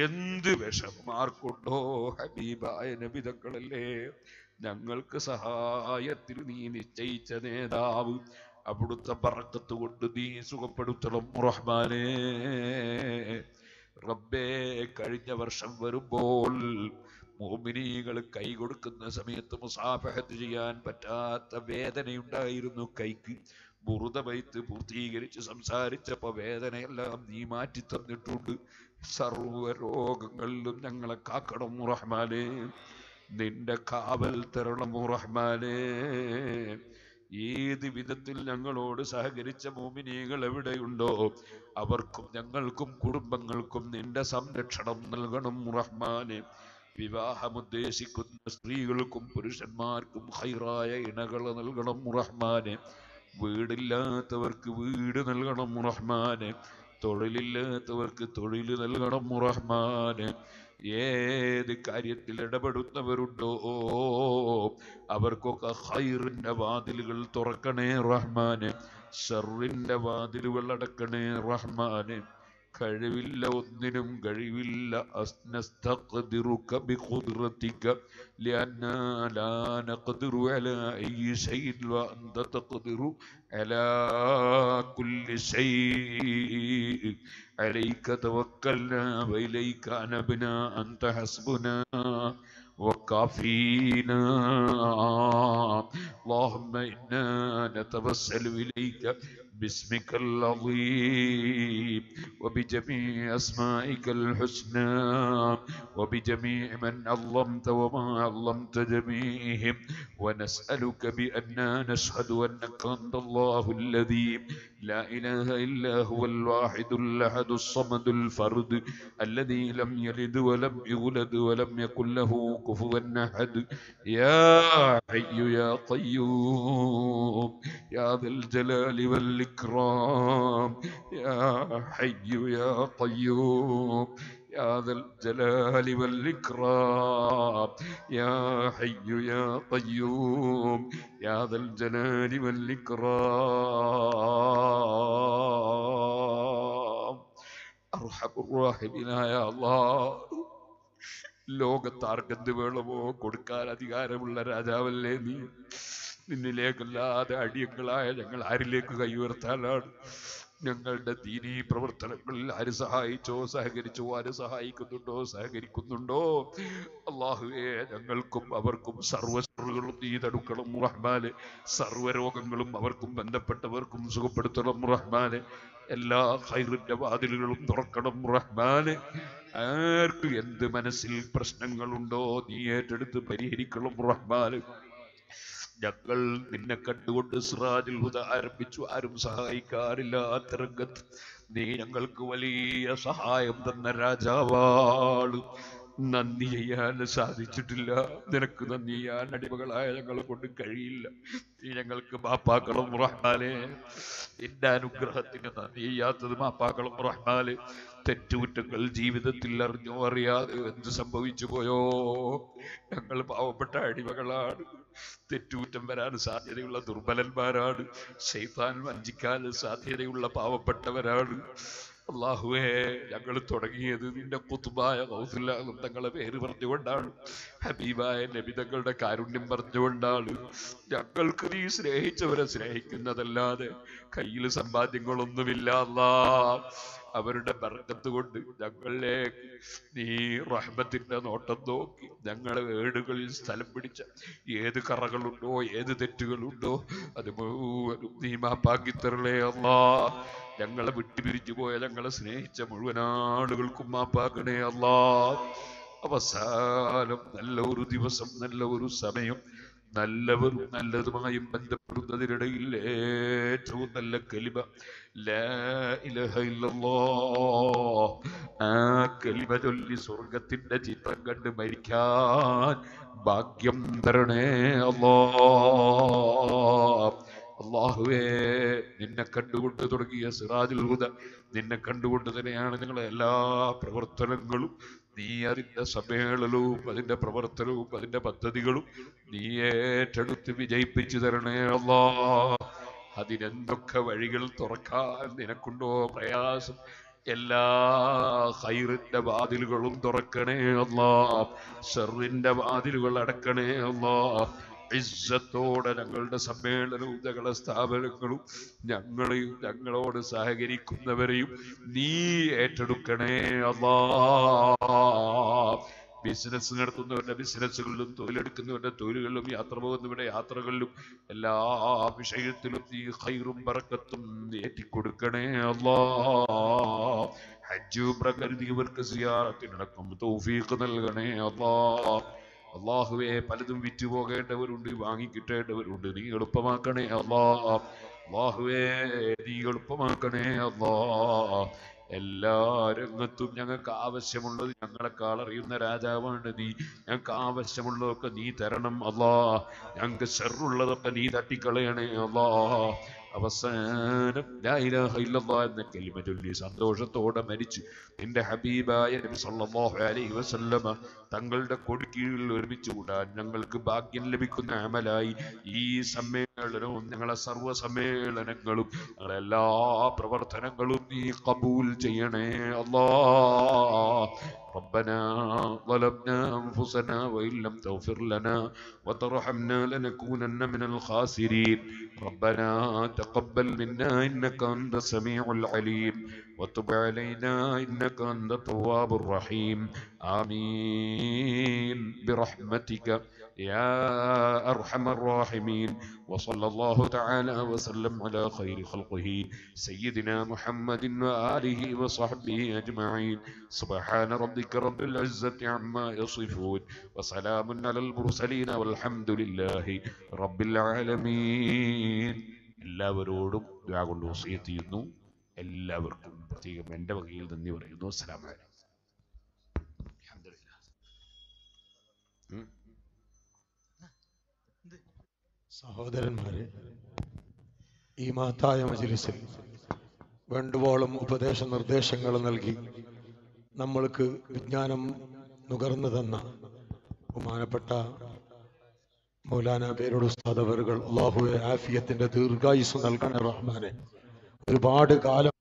എന്ത് വിഷമാർക്കുണ്ടോ ഹബീബായ നബിതങ്ങളല്ലേ ഞങ്ങൾക്ക് സഹായത്തിൽ നീ നിശ്ചയിച്ച നേതാവ് അവിടുത്തെ പറക്കത്ത് കൊണ്ട് നീ സുഖപ്പെടുത്തണം റഹ്മാനേ. റബ്ബേ കഴിഞ്ഞ വർഷം വരുമ്പോൾ മോമിനികൾ കൈ കൊടുക്കുന്ന സമയത്ത് മുസാഫഹത്ത് ചെയ്യാൻ പറ്റാത്ത വേദനയുണ്ടായിരുന്നു കൈക്ക്. ബുറുത വൈത്ത് പൂർത്തീകരിച്ച് സംസാരിച്ചപ്പോ വേദനയെല്ലാം നീ മാറ്റി തന്നിട്ടുണ്ട്. സർവ രോഗങ്ങളിലും ഞങ്ങളെ കാക്കണം റഹ്മാനെ. നിന്റെ കാവൽ തരണം റഹ്മാനെ. ഏത് വിധത്തിൽ ഞങ്ങളോട് സഹകരിച്ച മോമിനികൾ എവിടെയുണ്ടോ അവർക്കും ഞങ്ങൾക്കും കുടുംബങ്ങൾക്കും നിന്റെ സംരക്ഷണം നൽകണം റഹ്മാനെ. വിവാഹമുദ്ദേശിക്കുന്ന സ്ത്രീകൾക്കും പുരുഷന്മാർക്കും ഹൈറായ ഇണകൾ നൽകണം റഹ്മാനെ. വീടില്ലാത്തവർക്ക് വീട് നൽകണം റഹ്മാനെ. തൊഴിലില്ലാത്തവർക്ക് തൊഴിൽ നൽകണം റഹ്മാനെ. ഏത് കാര്യത്തിൽ ഇടപെടുന്നവരുണ്ടോ? അവർക്കൊക്കെ ഹൈറിന്റെ വാതിലുകൾ തുറക്കണേ റഹ്മാനെ. ഷെറിന്റെ വാതിലുകൾ അടക്കണേ റഹ്മാനെ. കഴിവില്ല ഒന്നിനും കഴിവില്ല അസ്നസ്തഖ്ദിറുക ബിഖുദ്റതിക لأننا لا نقدر على أي شيء وأنت تقدر على كل شيء عليك توكلنا وإليك أنبنا أنت حسبنا وكافينا اللهم إنا نتوسل إليك باسمك العظيم وبجميع أسمائك الحسنى وبجميع من علمت وما علمت جميعهم. ونسألك بأننا نشهد أنك أنت الله الذي لا إله إلا هو الواحد الأحد الصمد الفرد الذي لم يلد ولم يولد ولم يكن له كفوا أحد. يا حي يا قيوم يا ذا الجلال والإكرام يا حي يا قيوم يا ذا الجلال والإكرام يا حي يا قيوم يا ذا الجلال والإكرام أرحم الراحمين يا الله ലോകത്ത് ആർക്കെന്ത് വേണമോ കൊടുക്കാൻ അധികാരമുള്ള രാജാവല്ലേ നീ നിന്നിലേക്കല്ലാതെ അടിയങ്ങളായ ഞങ്ങൾ ആരിലേക്ക് കൈയുയർത്താനാണ് ഞങ്ങളുടെ ദീനീ പ്രവർത്തനങ്ങളിൽ ആര് സഹായിച്ചോ സഹകരിച്ചോ ആര് സഹായിക്കുന്നുണ്ടോ സഹകരിക്കുന്നുണ്ടോ? അള്ളാഹുവേ ഞങ്ങൾക്കും അവർക്കും സർവസറുകളും നീ തടുക്കണം റഹ്മാന്. സർവരോഗങ്ങളും അവർക്കും ബന്ധപ്പെട്ടവർക്കും സുഖപ്പെടുത്തണം റഹ്മാന്. എല്ലാ ഹൈറിന്റെ വാതിലുകളും തുറക്കണം റഹ്മാന്. ആർക്ക് എന്ത് മനസ്സിൽ പ്രശ്നങ്ങളുണ്ടോ നീ ഏറ്റെടുത്ത് പരിഹരിക്കണം റഹ്മാന്. ഞങ്ങൾ നിന്നെ കണ്ടുകൊണ്ട് സിറാജിൽ ഹുദ ആരംഭിച്ചു. ആരും സഹായിക്കാറില്ലാത്ത രംഗത്ത് നീ ഞങ്ങൾക്ക് വലിയ സഹായം തന്ന രാജാവാണ്. നന്ദി ചെയ്യാൻ സാധിച്ചിട്ടില്ല. നിനക്ക് നന്ദി ചെയ്യാൻ അടിമകളായ ഞങ്ങളെ കൊണ്ട് കഴിയില്ല. ഞങ്ങൾക്ക് മാപ്പാക്കളും റഹ്മാലെ. എന്റെ അനുഗ്രഹത്തിന് നന്ദി ചെയ്യാത്തത് മാപ്പാക്കളും റഹ്മാലെ. തെറ്റുകുറ്റങ്ങൾ ജീവിതത്തിൽ അറിഞ്ഞോ അറിയാതെ എന്ത് സംഭവിച്ചു പോയോ? ഞങ്ങൾ പാവപ്പെട്ട അടിമകളാണ്. തെറ്റുകുറ്റം വരാൻ സാധ്യതയുള്ള ദുർബലന്മാരാണ്. ശൈത്താൻ വഞ്ചിക്കാൻ സാധ്യതയുള്ള പാവപ്പെട്ടവരാണ്. അള്ളാഹുവേ ഞങ്ങൾ തുടങ്ങിയത് നിന്റെ കുത്തുബായ കൗസുല്ലാഹും തങ്ങളെ പേര് പറഞ്ഞുകൊണ്ടാണ്. ഹബീബായ നബിതങ്ങളുടെ കാരുണ്യം പറഞ്ഞുകൊണ്ടാണ്. ഞങ്ങൾക്ക് നീ സ്നേഹിച്ചവരെ സ്നേഹിക്കുന്നതല്ലാതെ കയ്യിൽ സമ്പാദ്യങ്ങളൊന്നുമില്ല അവരുടെ ബർക്കത്ത് കൊണ്ട് ഞങ്ങളെ നീ റഹ്മത്തിന്റെ നോട്ടം നോക്കി ഞങ്ങളെ ഏടുകളിൽ സ്ഥലം പിടിച്ച ഏത് കറകളുണ്ടോ ഏത് തെറ്റുകളുണ്ടോ അത് മുഴുവനും നീ മാപ്പാക്കി തരലേ അല്ലാ. ഞങ്ങളെ വിട്ടുപിരിഞ്ഞു പോയ ഞങ്ങളെ സ്നേഹിച്ച മുഴുവൻ ആളുകൾക്കും മാപ്പാക്കണേ അല്ലാ അവസാനം നല്ല ഒരു ദിവസം നല്ല ഒരു സമയം നല്ലവരും നല്ലതുമായും ബന്ധപ്പെടുന്നതിനിടയിൽ ഏറ്റവും നല്ല കലിമ. ആ കലിമ ചൊല്ലി സ്വർഗത്തിന്റെ ചിത്രം കണ്ട് മരിക്കാൻ ഭാഗ്യം തരണേ അല്ലാ അള്ളാഹുവേ നിന്നെ കണ്ടുകൊണ്ട് തുടങ്ങിയ സിറാജുൽ ഹുദ നിന്നെ കണ്ടുകൊണ്ട് തന്നെയാണ് നിങ്ങളെ എല്ലാ പ്രവർത്തനങ്ങളും നീ അതിന്റെ സമ്മേളനവും അതിന്റെ പ്രവർത്തനവും അതിന്റെ പദ്ധതികളും നീ ഏറ്റെടുത്ത് വിജയിപ്പിച്ചു തരണേ അള്ളാ. അതിനെന്തൊക്കെ വഴികൾ തുറക്കാൻ നിനക്കുണ്ടോ പ്രയാസം? എല്ലാ ഹൈറിന്റെ വാതിലുകളും തുറക്കണേ അള്ളാ. ഷെറിന്റെ വാതിലുകൾ അടക്കണേ അല്ലാ ഇസ്സത്തോടെ ഞങ്ങളുടെ സമ്മേളനവും ഞങ്ങളുടെ സ്ഥാപനങ്ങളും ഞങ്ങളെയും ഞങ്ങളോട് സഹകരിക്കുന്നവരെയും നീ ഏറ്റെടുക്കണേ അല്ലാ. ബിസിനസ് നടത്തുന്നവരുടെ ബിസിനസ്സുകളിലും തൊഴിലെടുക്കുന്നവരുടെ തൊഴിലുകളിലും യാത്ര പോകുന്നവരുടെ യാത്രകളിലും എല്ലാ വിഷയത്തിലും നീ ഹൈറും പറക്കത്തും ഏറ്റിക്കൊടുക്കണേ അല്ലാ. ഹജ്ജ് ഇവർക്ക് സിയാറത്തിനടക്കം തൗഫീഖ് നൽകണേ അല്ലാ. അള്ളാഹുവെ പലതും വിറ്റു പോകേണ്ടവരുണ്ട് വാങ്ങിക്കിട്ടേണ്ടവരുണ്ട്. നീ എളുപ്പമാക്കണേ അള്ളാ. അള്ളാഹുവേ നീ എളുപ്പമാക്കണേ അള്ളാ. എല്ലാ രംഗത്തും ഞങ്ങൾക്ക് ആവശ്യമുള്ളത് ഞങ്ങളെക്കാൾ അറിയുന്ന രാജാവാണ് നീ. ഞങ്ങൾക്ക് ആവശ്യമുള്ളതൊക്കെ നീ തരണം അല്ലാ ഞങ്ങൾക്ക് ഷെറുള്ളതൊക്കെ നീ തട്ടിക്കളയണേ അല്ലാ അവസാനം എന്ന കെലിമ ചൊല്ലി സന്തോഷത്തോടെ മരിച്ചു. നിന്റെ ഹബീബായ നബി സല്ലല്ലാഹു അലൈഹി വസല്ലമ തങ്ങളുടെ കൊടുക്കീഴിൽ ഒരുമിച്ച് കൂടാൻ ഞങ്ങൾക്ക് ഭാഗ്യം ലഭിക്കുന്ന അമലായി ഈ സമ്മേളനവും ഞങ്ങളെ സർവ്വ സമ്മേളനങ്ങളും ഞങ്ങളെ എല്ലാ പ്രവർത്തനങ്ങളും നീ കബൂൽ ചെയ്യണേ അല്ലാ ربنا ظلمنا أنفسنا وإن لم تغفر لنا وترحمنا لنكونن من الخاسرين ربنا تقبل منا إنك أنت السميع العليم وتب علينا إنك أنت التواب الرحيم آمين برحمتك يا أرحم الراحمين وصلى الله تعالى وسلم على خير خلقه سيدنا محمد وآله وصحبه أجمعين سبحان ربك رب العزة عما يصفون وسلام على المرسلين والحمد لله رب العالمين എല്ലാവരോടും ദുആ കൊണ്ട് വസിയത്ത് ചെയ്യുന്നു എല്ലാവർക്കും പ്രത്യേകം എന്റെ വകയിൽ നന്ദി പറയുന്നു അൽഹംദുലില്ലാ. സഹോദരന്മാരെ ഈ മഹത്തായ മജിലിസിൽ വേണ്ടുവോളം ഉപദേശ നിർദ്ദേശങ്ങൾ നൽകി നമ്മൾക്ക് വിജ്ഞാനം നുകർന്നു തന്ന ബഹുമാനപ്പെട്ട മൗലാന പേരോട് ഉസ്താദ് അവറുകൾ ആഫിയത്തിന്റെ ദീർഘായുസ് നൽകണേ റഹ്മാനെ ഒരുപാട് കാലം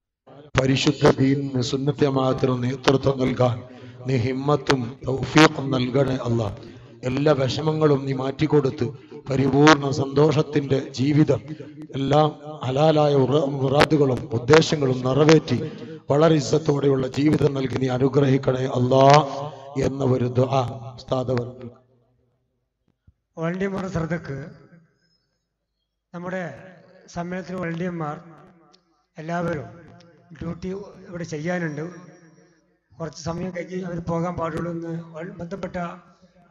പരിശുദ്ധ ദീനിന് സുന്നത്യമാത്തിന് നേതൃത്വം നൽകാൻ നീ ഹിമ്മത്തും തൗഫീഖും നൽകണേ അല്ല. എല്ലാ വിഷമങ്ങളും നീ മാറ്റിക്കൊടുത്ത് പരിപൂർണ സന്തോഷത്തിന്റെ ജീവിതം എല്ലാം ഹലാലായ മുറാദുകളും ഉദ്ദേശങ്ങളും നിറവേറ്റി വളരെ ഇസ്സത്തോടെയുള്ള ജീവിതം നൽകി നീ അനുഗ്രഹിക്കണേ അല്ലാ എന്ന ഒരു വോളണ്ടിയർമാർ ശ്രദ്ധക്ക് നമ്മുടെ സമ്മേളനത്തിൽ വോളണ്ടിയർമാർ എല്ലാവരും ഡ്യൂട്ടി ഇവിടെ ചെയ്യാനുണ്ട്. കുറച്ച് സമയം കഴിഞ്ഞ് അവർ പോകാൻ പാടുള്ളൂ എന്ന് ബന്ധപ്പെട്ട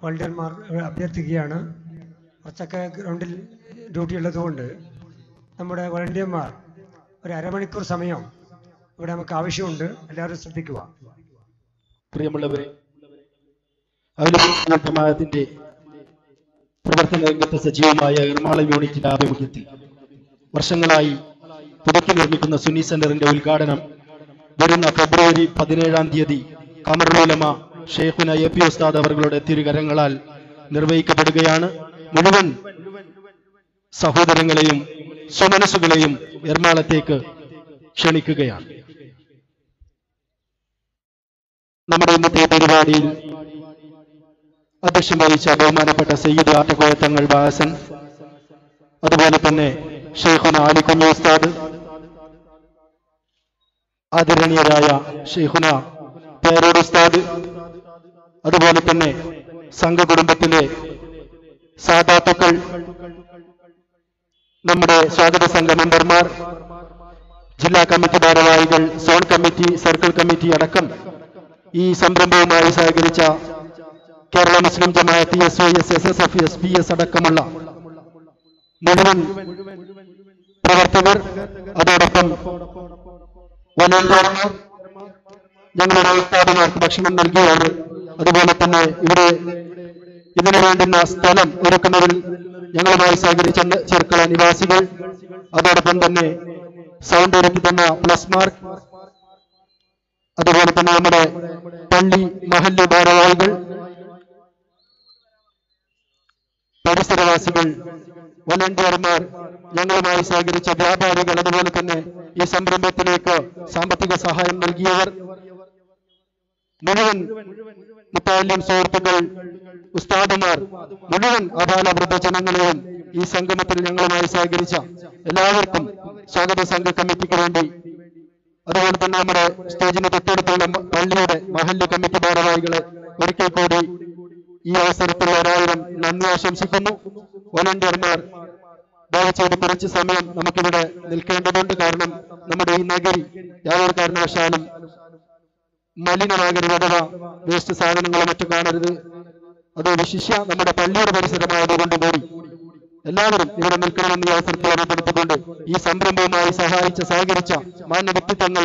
വോളണ്ടിയർമാർ അഭ്യർത്ഥിക്കുകയാണ്. കുറച്ചൊക്കെ ഗ്രൗണ്ടിൽ ഡ്യൂട്ടി ഉള്ളതുകൊണ്ട് നമ്മുടെ വോളണ്ടിയർമാർ ഒരു അരമണിക്കൂർ സമയം ഇവിടെ നമുക്ക് ആവശ്യമുണ്ട്. എല്ലാവരും ശ്രദ്ധിക്കുക. പ്രിയമുള്ളവരെ ജമാഅത്തിന്റെ പ്രവർത്തന രംഗത്ത് സജീവമായ എറണാകുളം യൂണിറ്റിന്റെ ആഭിമുഖ്യത്തിൽ വർഷങ്ങളായി പുതുക്കി നിർമ്മിക്കുന്ന സുനി സെന്ററിന്റെ ഉദ്ഘാടനം വരുന്ന ഫെബ്രുവരി പതിനേഴാം തീയതി കമറുലമ ഷെയ്ഖുന എ പി ഉസ്താദ് അവരുടെ തിരുകരങ്ങളാൽ നിർവഹിക്കപ്പെടുകയാണ്. മുഴുവൻ സഹോദരങ്ങളെയും സ്വമനസ്സുകളെയും എറണാകുളത്തേക്ക് ക്ഷണിക്കുകയാണ്. നമ്മുടെ ഇന്നത്തെ പരിപാടിയിൽ അധ്യക്ഷം വഹിച്ച ബഹുമാനപ്പെട്ട സയ്യിദ് ആട്ടക്കോയത്തങ്ങൾ ബാസൻ അതുപോലെ തന്നെ ഷെയ്ഖുന അലിക്കുഞ്ഞു ഉസ്താദ് ആദരണീയരായ ഷെയ്ഖുന പേരോടുസ്താദ് അതുപോലെ തന്നെ സംഘകുടുംബത്തിലെ സാധാത്തക്കൾ നമ്മുടെ സ്വാഗത സംഘ മെമ്പർമാർ ജില്ലാ കമ്മിറ്റി ഭാരവാഹികൾ സോൺ കമ്മിറ്റി സർക്കിൾ കമ്മിറ്റി അടക്കം ഈ സംരംഭവുമായി സഹകരിച്ച Kerala Muslim Jamaath S O S S S F S P S അടക്കമുള്ള മുഴുവൻ പ്രവർത്തകർ അതോടൊപ്പം വനന്മാർ ഞങ്ങളുടെ ഉസ്താദുമാർക്ക് ഭക്ഷണം നൽകിയാണ് അതുപോലെ തന്നെ ഇവിടെ ഇതിനു വേണ്ടുന്ന സ്ഥലം ഒരുക്കുന്നതിൽ ഞങ്ങളുമായി സഹകരിച്ച ചെറുക്കള നിവാസികൾ അതോടൊപ്പം തന്നെ സൗണ്ട് ഒരുക്കി തന്ന പ്ലസ് മാർക്ക് അതുപോലെ തന്നെ നമ്മുടെ പള്ളി മഹല്ല് ഭാരവാഹികൾ പരിസരവാസികൾ വോളണ്ടിയർമാർ ഞങ്ങളുമായി സഹകരിച്ച വ്യാപാരികൾ അതുപോലെ തന്നെ ഈ സംരംഭത്തിലേക്ക് സാമ്പത്തിക സഹായം നൽകിയവർ. മുഴുവൻ മുത്താലിം സുഹൃത്തുക്കൾ ഉസ്താദുമാർ മുഴുവൻ അപാല വൃദ്ധജനങ്ങളെയും ഈ സംഗമത്തിൽ ഞങ്ങളുമായി സഹകരിച്ച എല്ലാവർക്കും സ്വാഗത സംഘ കമ്മിറ്റിക്ക് വേണ്ടി. അതുപോലെ തന്നെ നമ്മുടെ സ്റ്റേജിന് തൊട്ടടുത്തുള്ള പള്ളിയുടെ മഹല്ല് കമ്മിറ്റി ഭാരവാഹികളെ ഒരിക്കൽ കൂടി ഈ അവസരത്തിൽ ഒരായിരം നന്ദി ആശംസിക്കുന്നു. വോളണ്ടിയർമാർ ദയവ് ചെയ്ത് കുറച്ച് സമയം നമുക്കിവിടെ നിൽക്കേണ്ടതുണ്ട്. കാരണം നമ്മുടെ ഈ നഗരി യാതൊരു കാരണവശാലും മലിനമാകരുത് അഥവാ വേസ്റ്റ് സാധനങ്ങളോ മറ്റും കാണരുത്. അത് വിശിഷ്യ നമ്മുടെ പള്ളിയുടെ പരിസരമായതുകൊണ്ട് കൂടി എല്ലാവരും ഇവിടെ നിൽക്കണമെന്ന് ഈ അവസരത്തിൽ ഓർമ്മപ്പെടുത്തിക്കൊണ്ട് ഈ സംരംഭവുമായി സഹായിച്ച സഹകരിച്ച മാന്യ വ്യക്തിത്വങ്ങൾ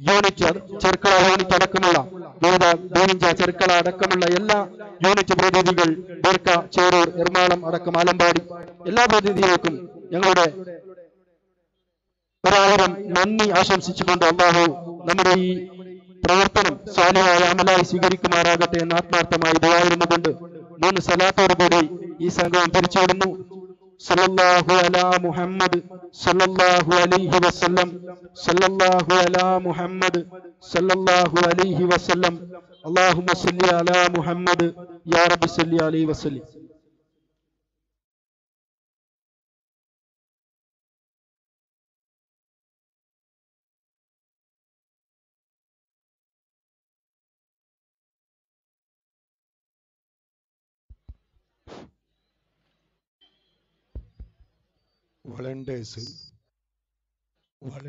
യൂണിറ്റ് ചെറുക്കള യൂണിറ്റ് അടക്കമുള്ള വിവിധ ബീനിഞ്ച ചെറുക്കള അടക്കമുള്ള എല്ലാ യൂണിറ്റ് പ്രതിനിധികൾ ബേർക്ക ചേരൂർ എറണാകുളം അടക്കം ആലമ്പാടി എല്ലാ പ്രതിനിധികൾക്കും ഞങ്ങളുടെ ഒരായിരം നന്ദി ആശംസിച്ചുകൊണ്ട് അള്ളാഹു നമ്മുടെ ഈ പ്രവർത്തനം സ്വാലിയായ അമലായി സ്വീകരിക്കുമാറാകട്ടെ എന്ന് ആത്മാർത്ഥമായി ദയായിരുന്നുകൊണ്ട് മൂന്ന് സലാത്തോടു കൂടി ഈ സംഘം പിരിച്ചുവിടുന്നു സല്ലല്ലാഹു അലാ മുഹമ്മദ് സല്ലല്ലാഹു അലൈഹി വസല്ലം സല്ലല്ലാഹു അലാ മുഹമ്മദ് സല്ലല്ലാഹു അലൈഹി വസല്ലം. അല്ലാഹുമ്മ സല്ലി അലാ മുഹമ്മദ് യാ റബ്ബി സല്ലി അലൈഹി വസല്ലം. വളണ്ടേഴ്സ് വള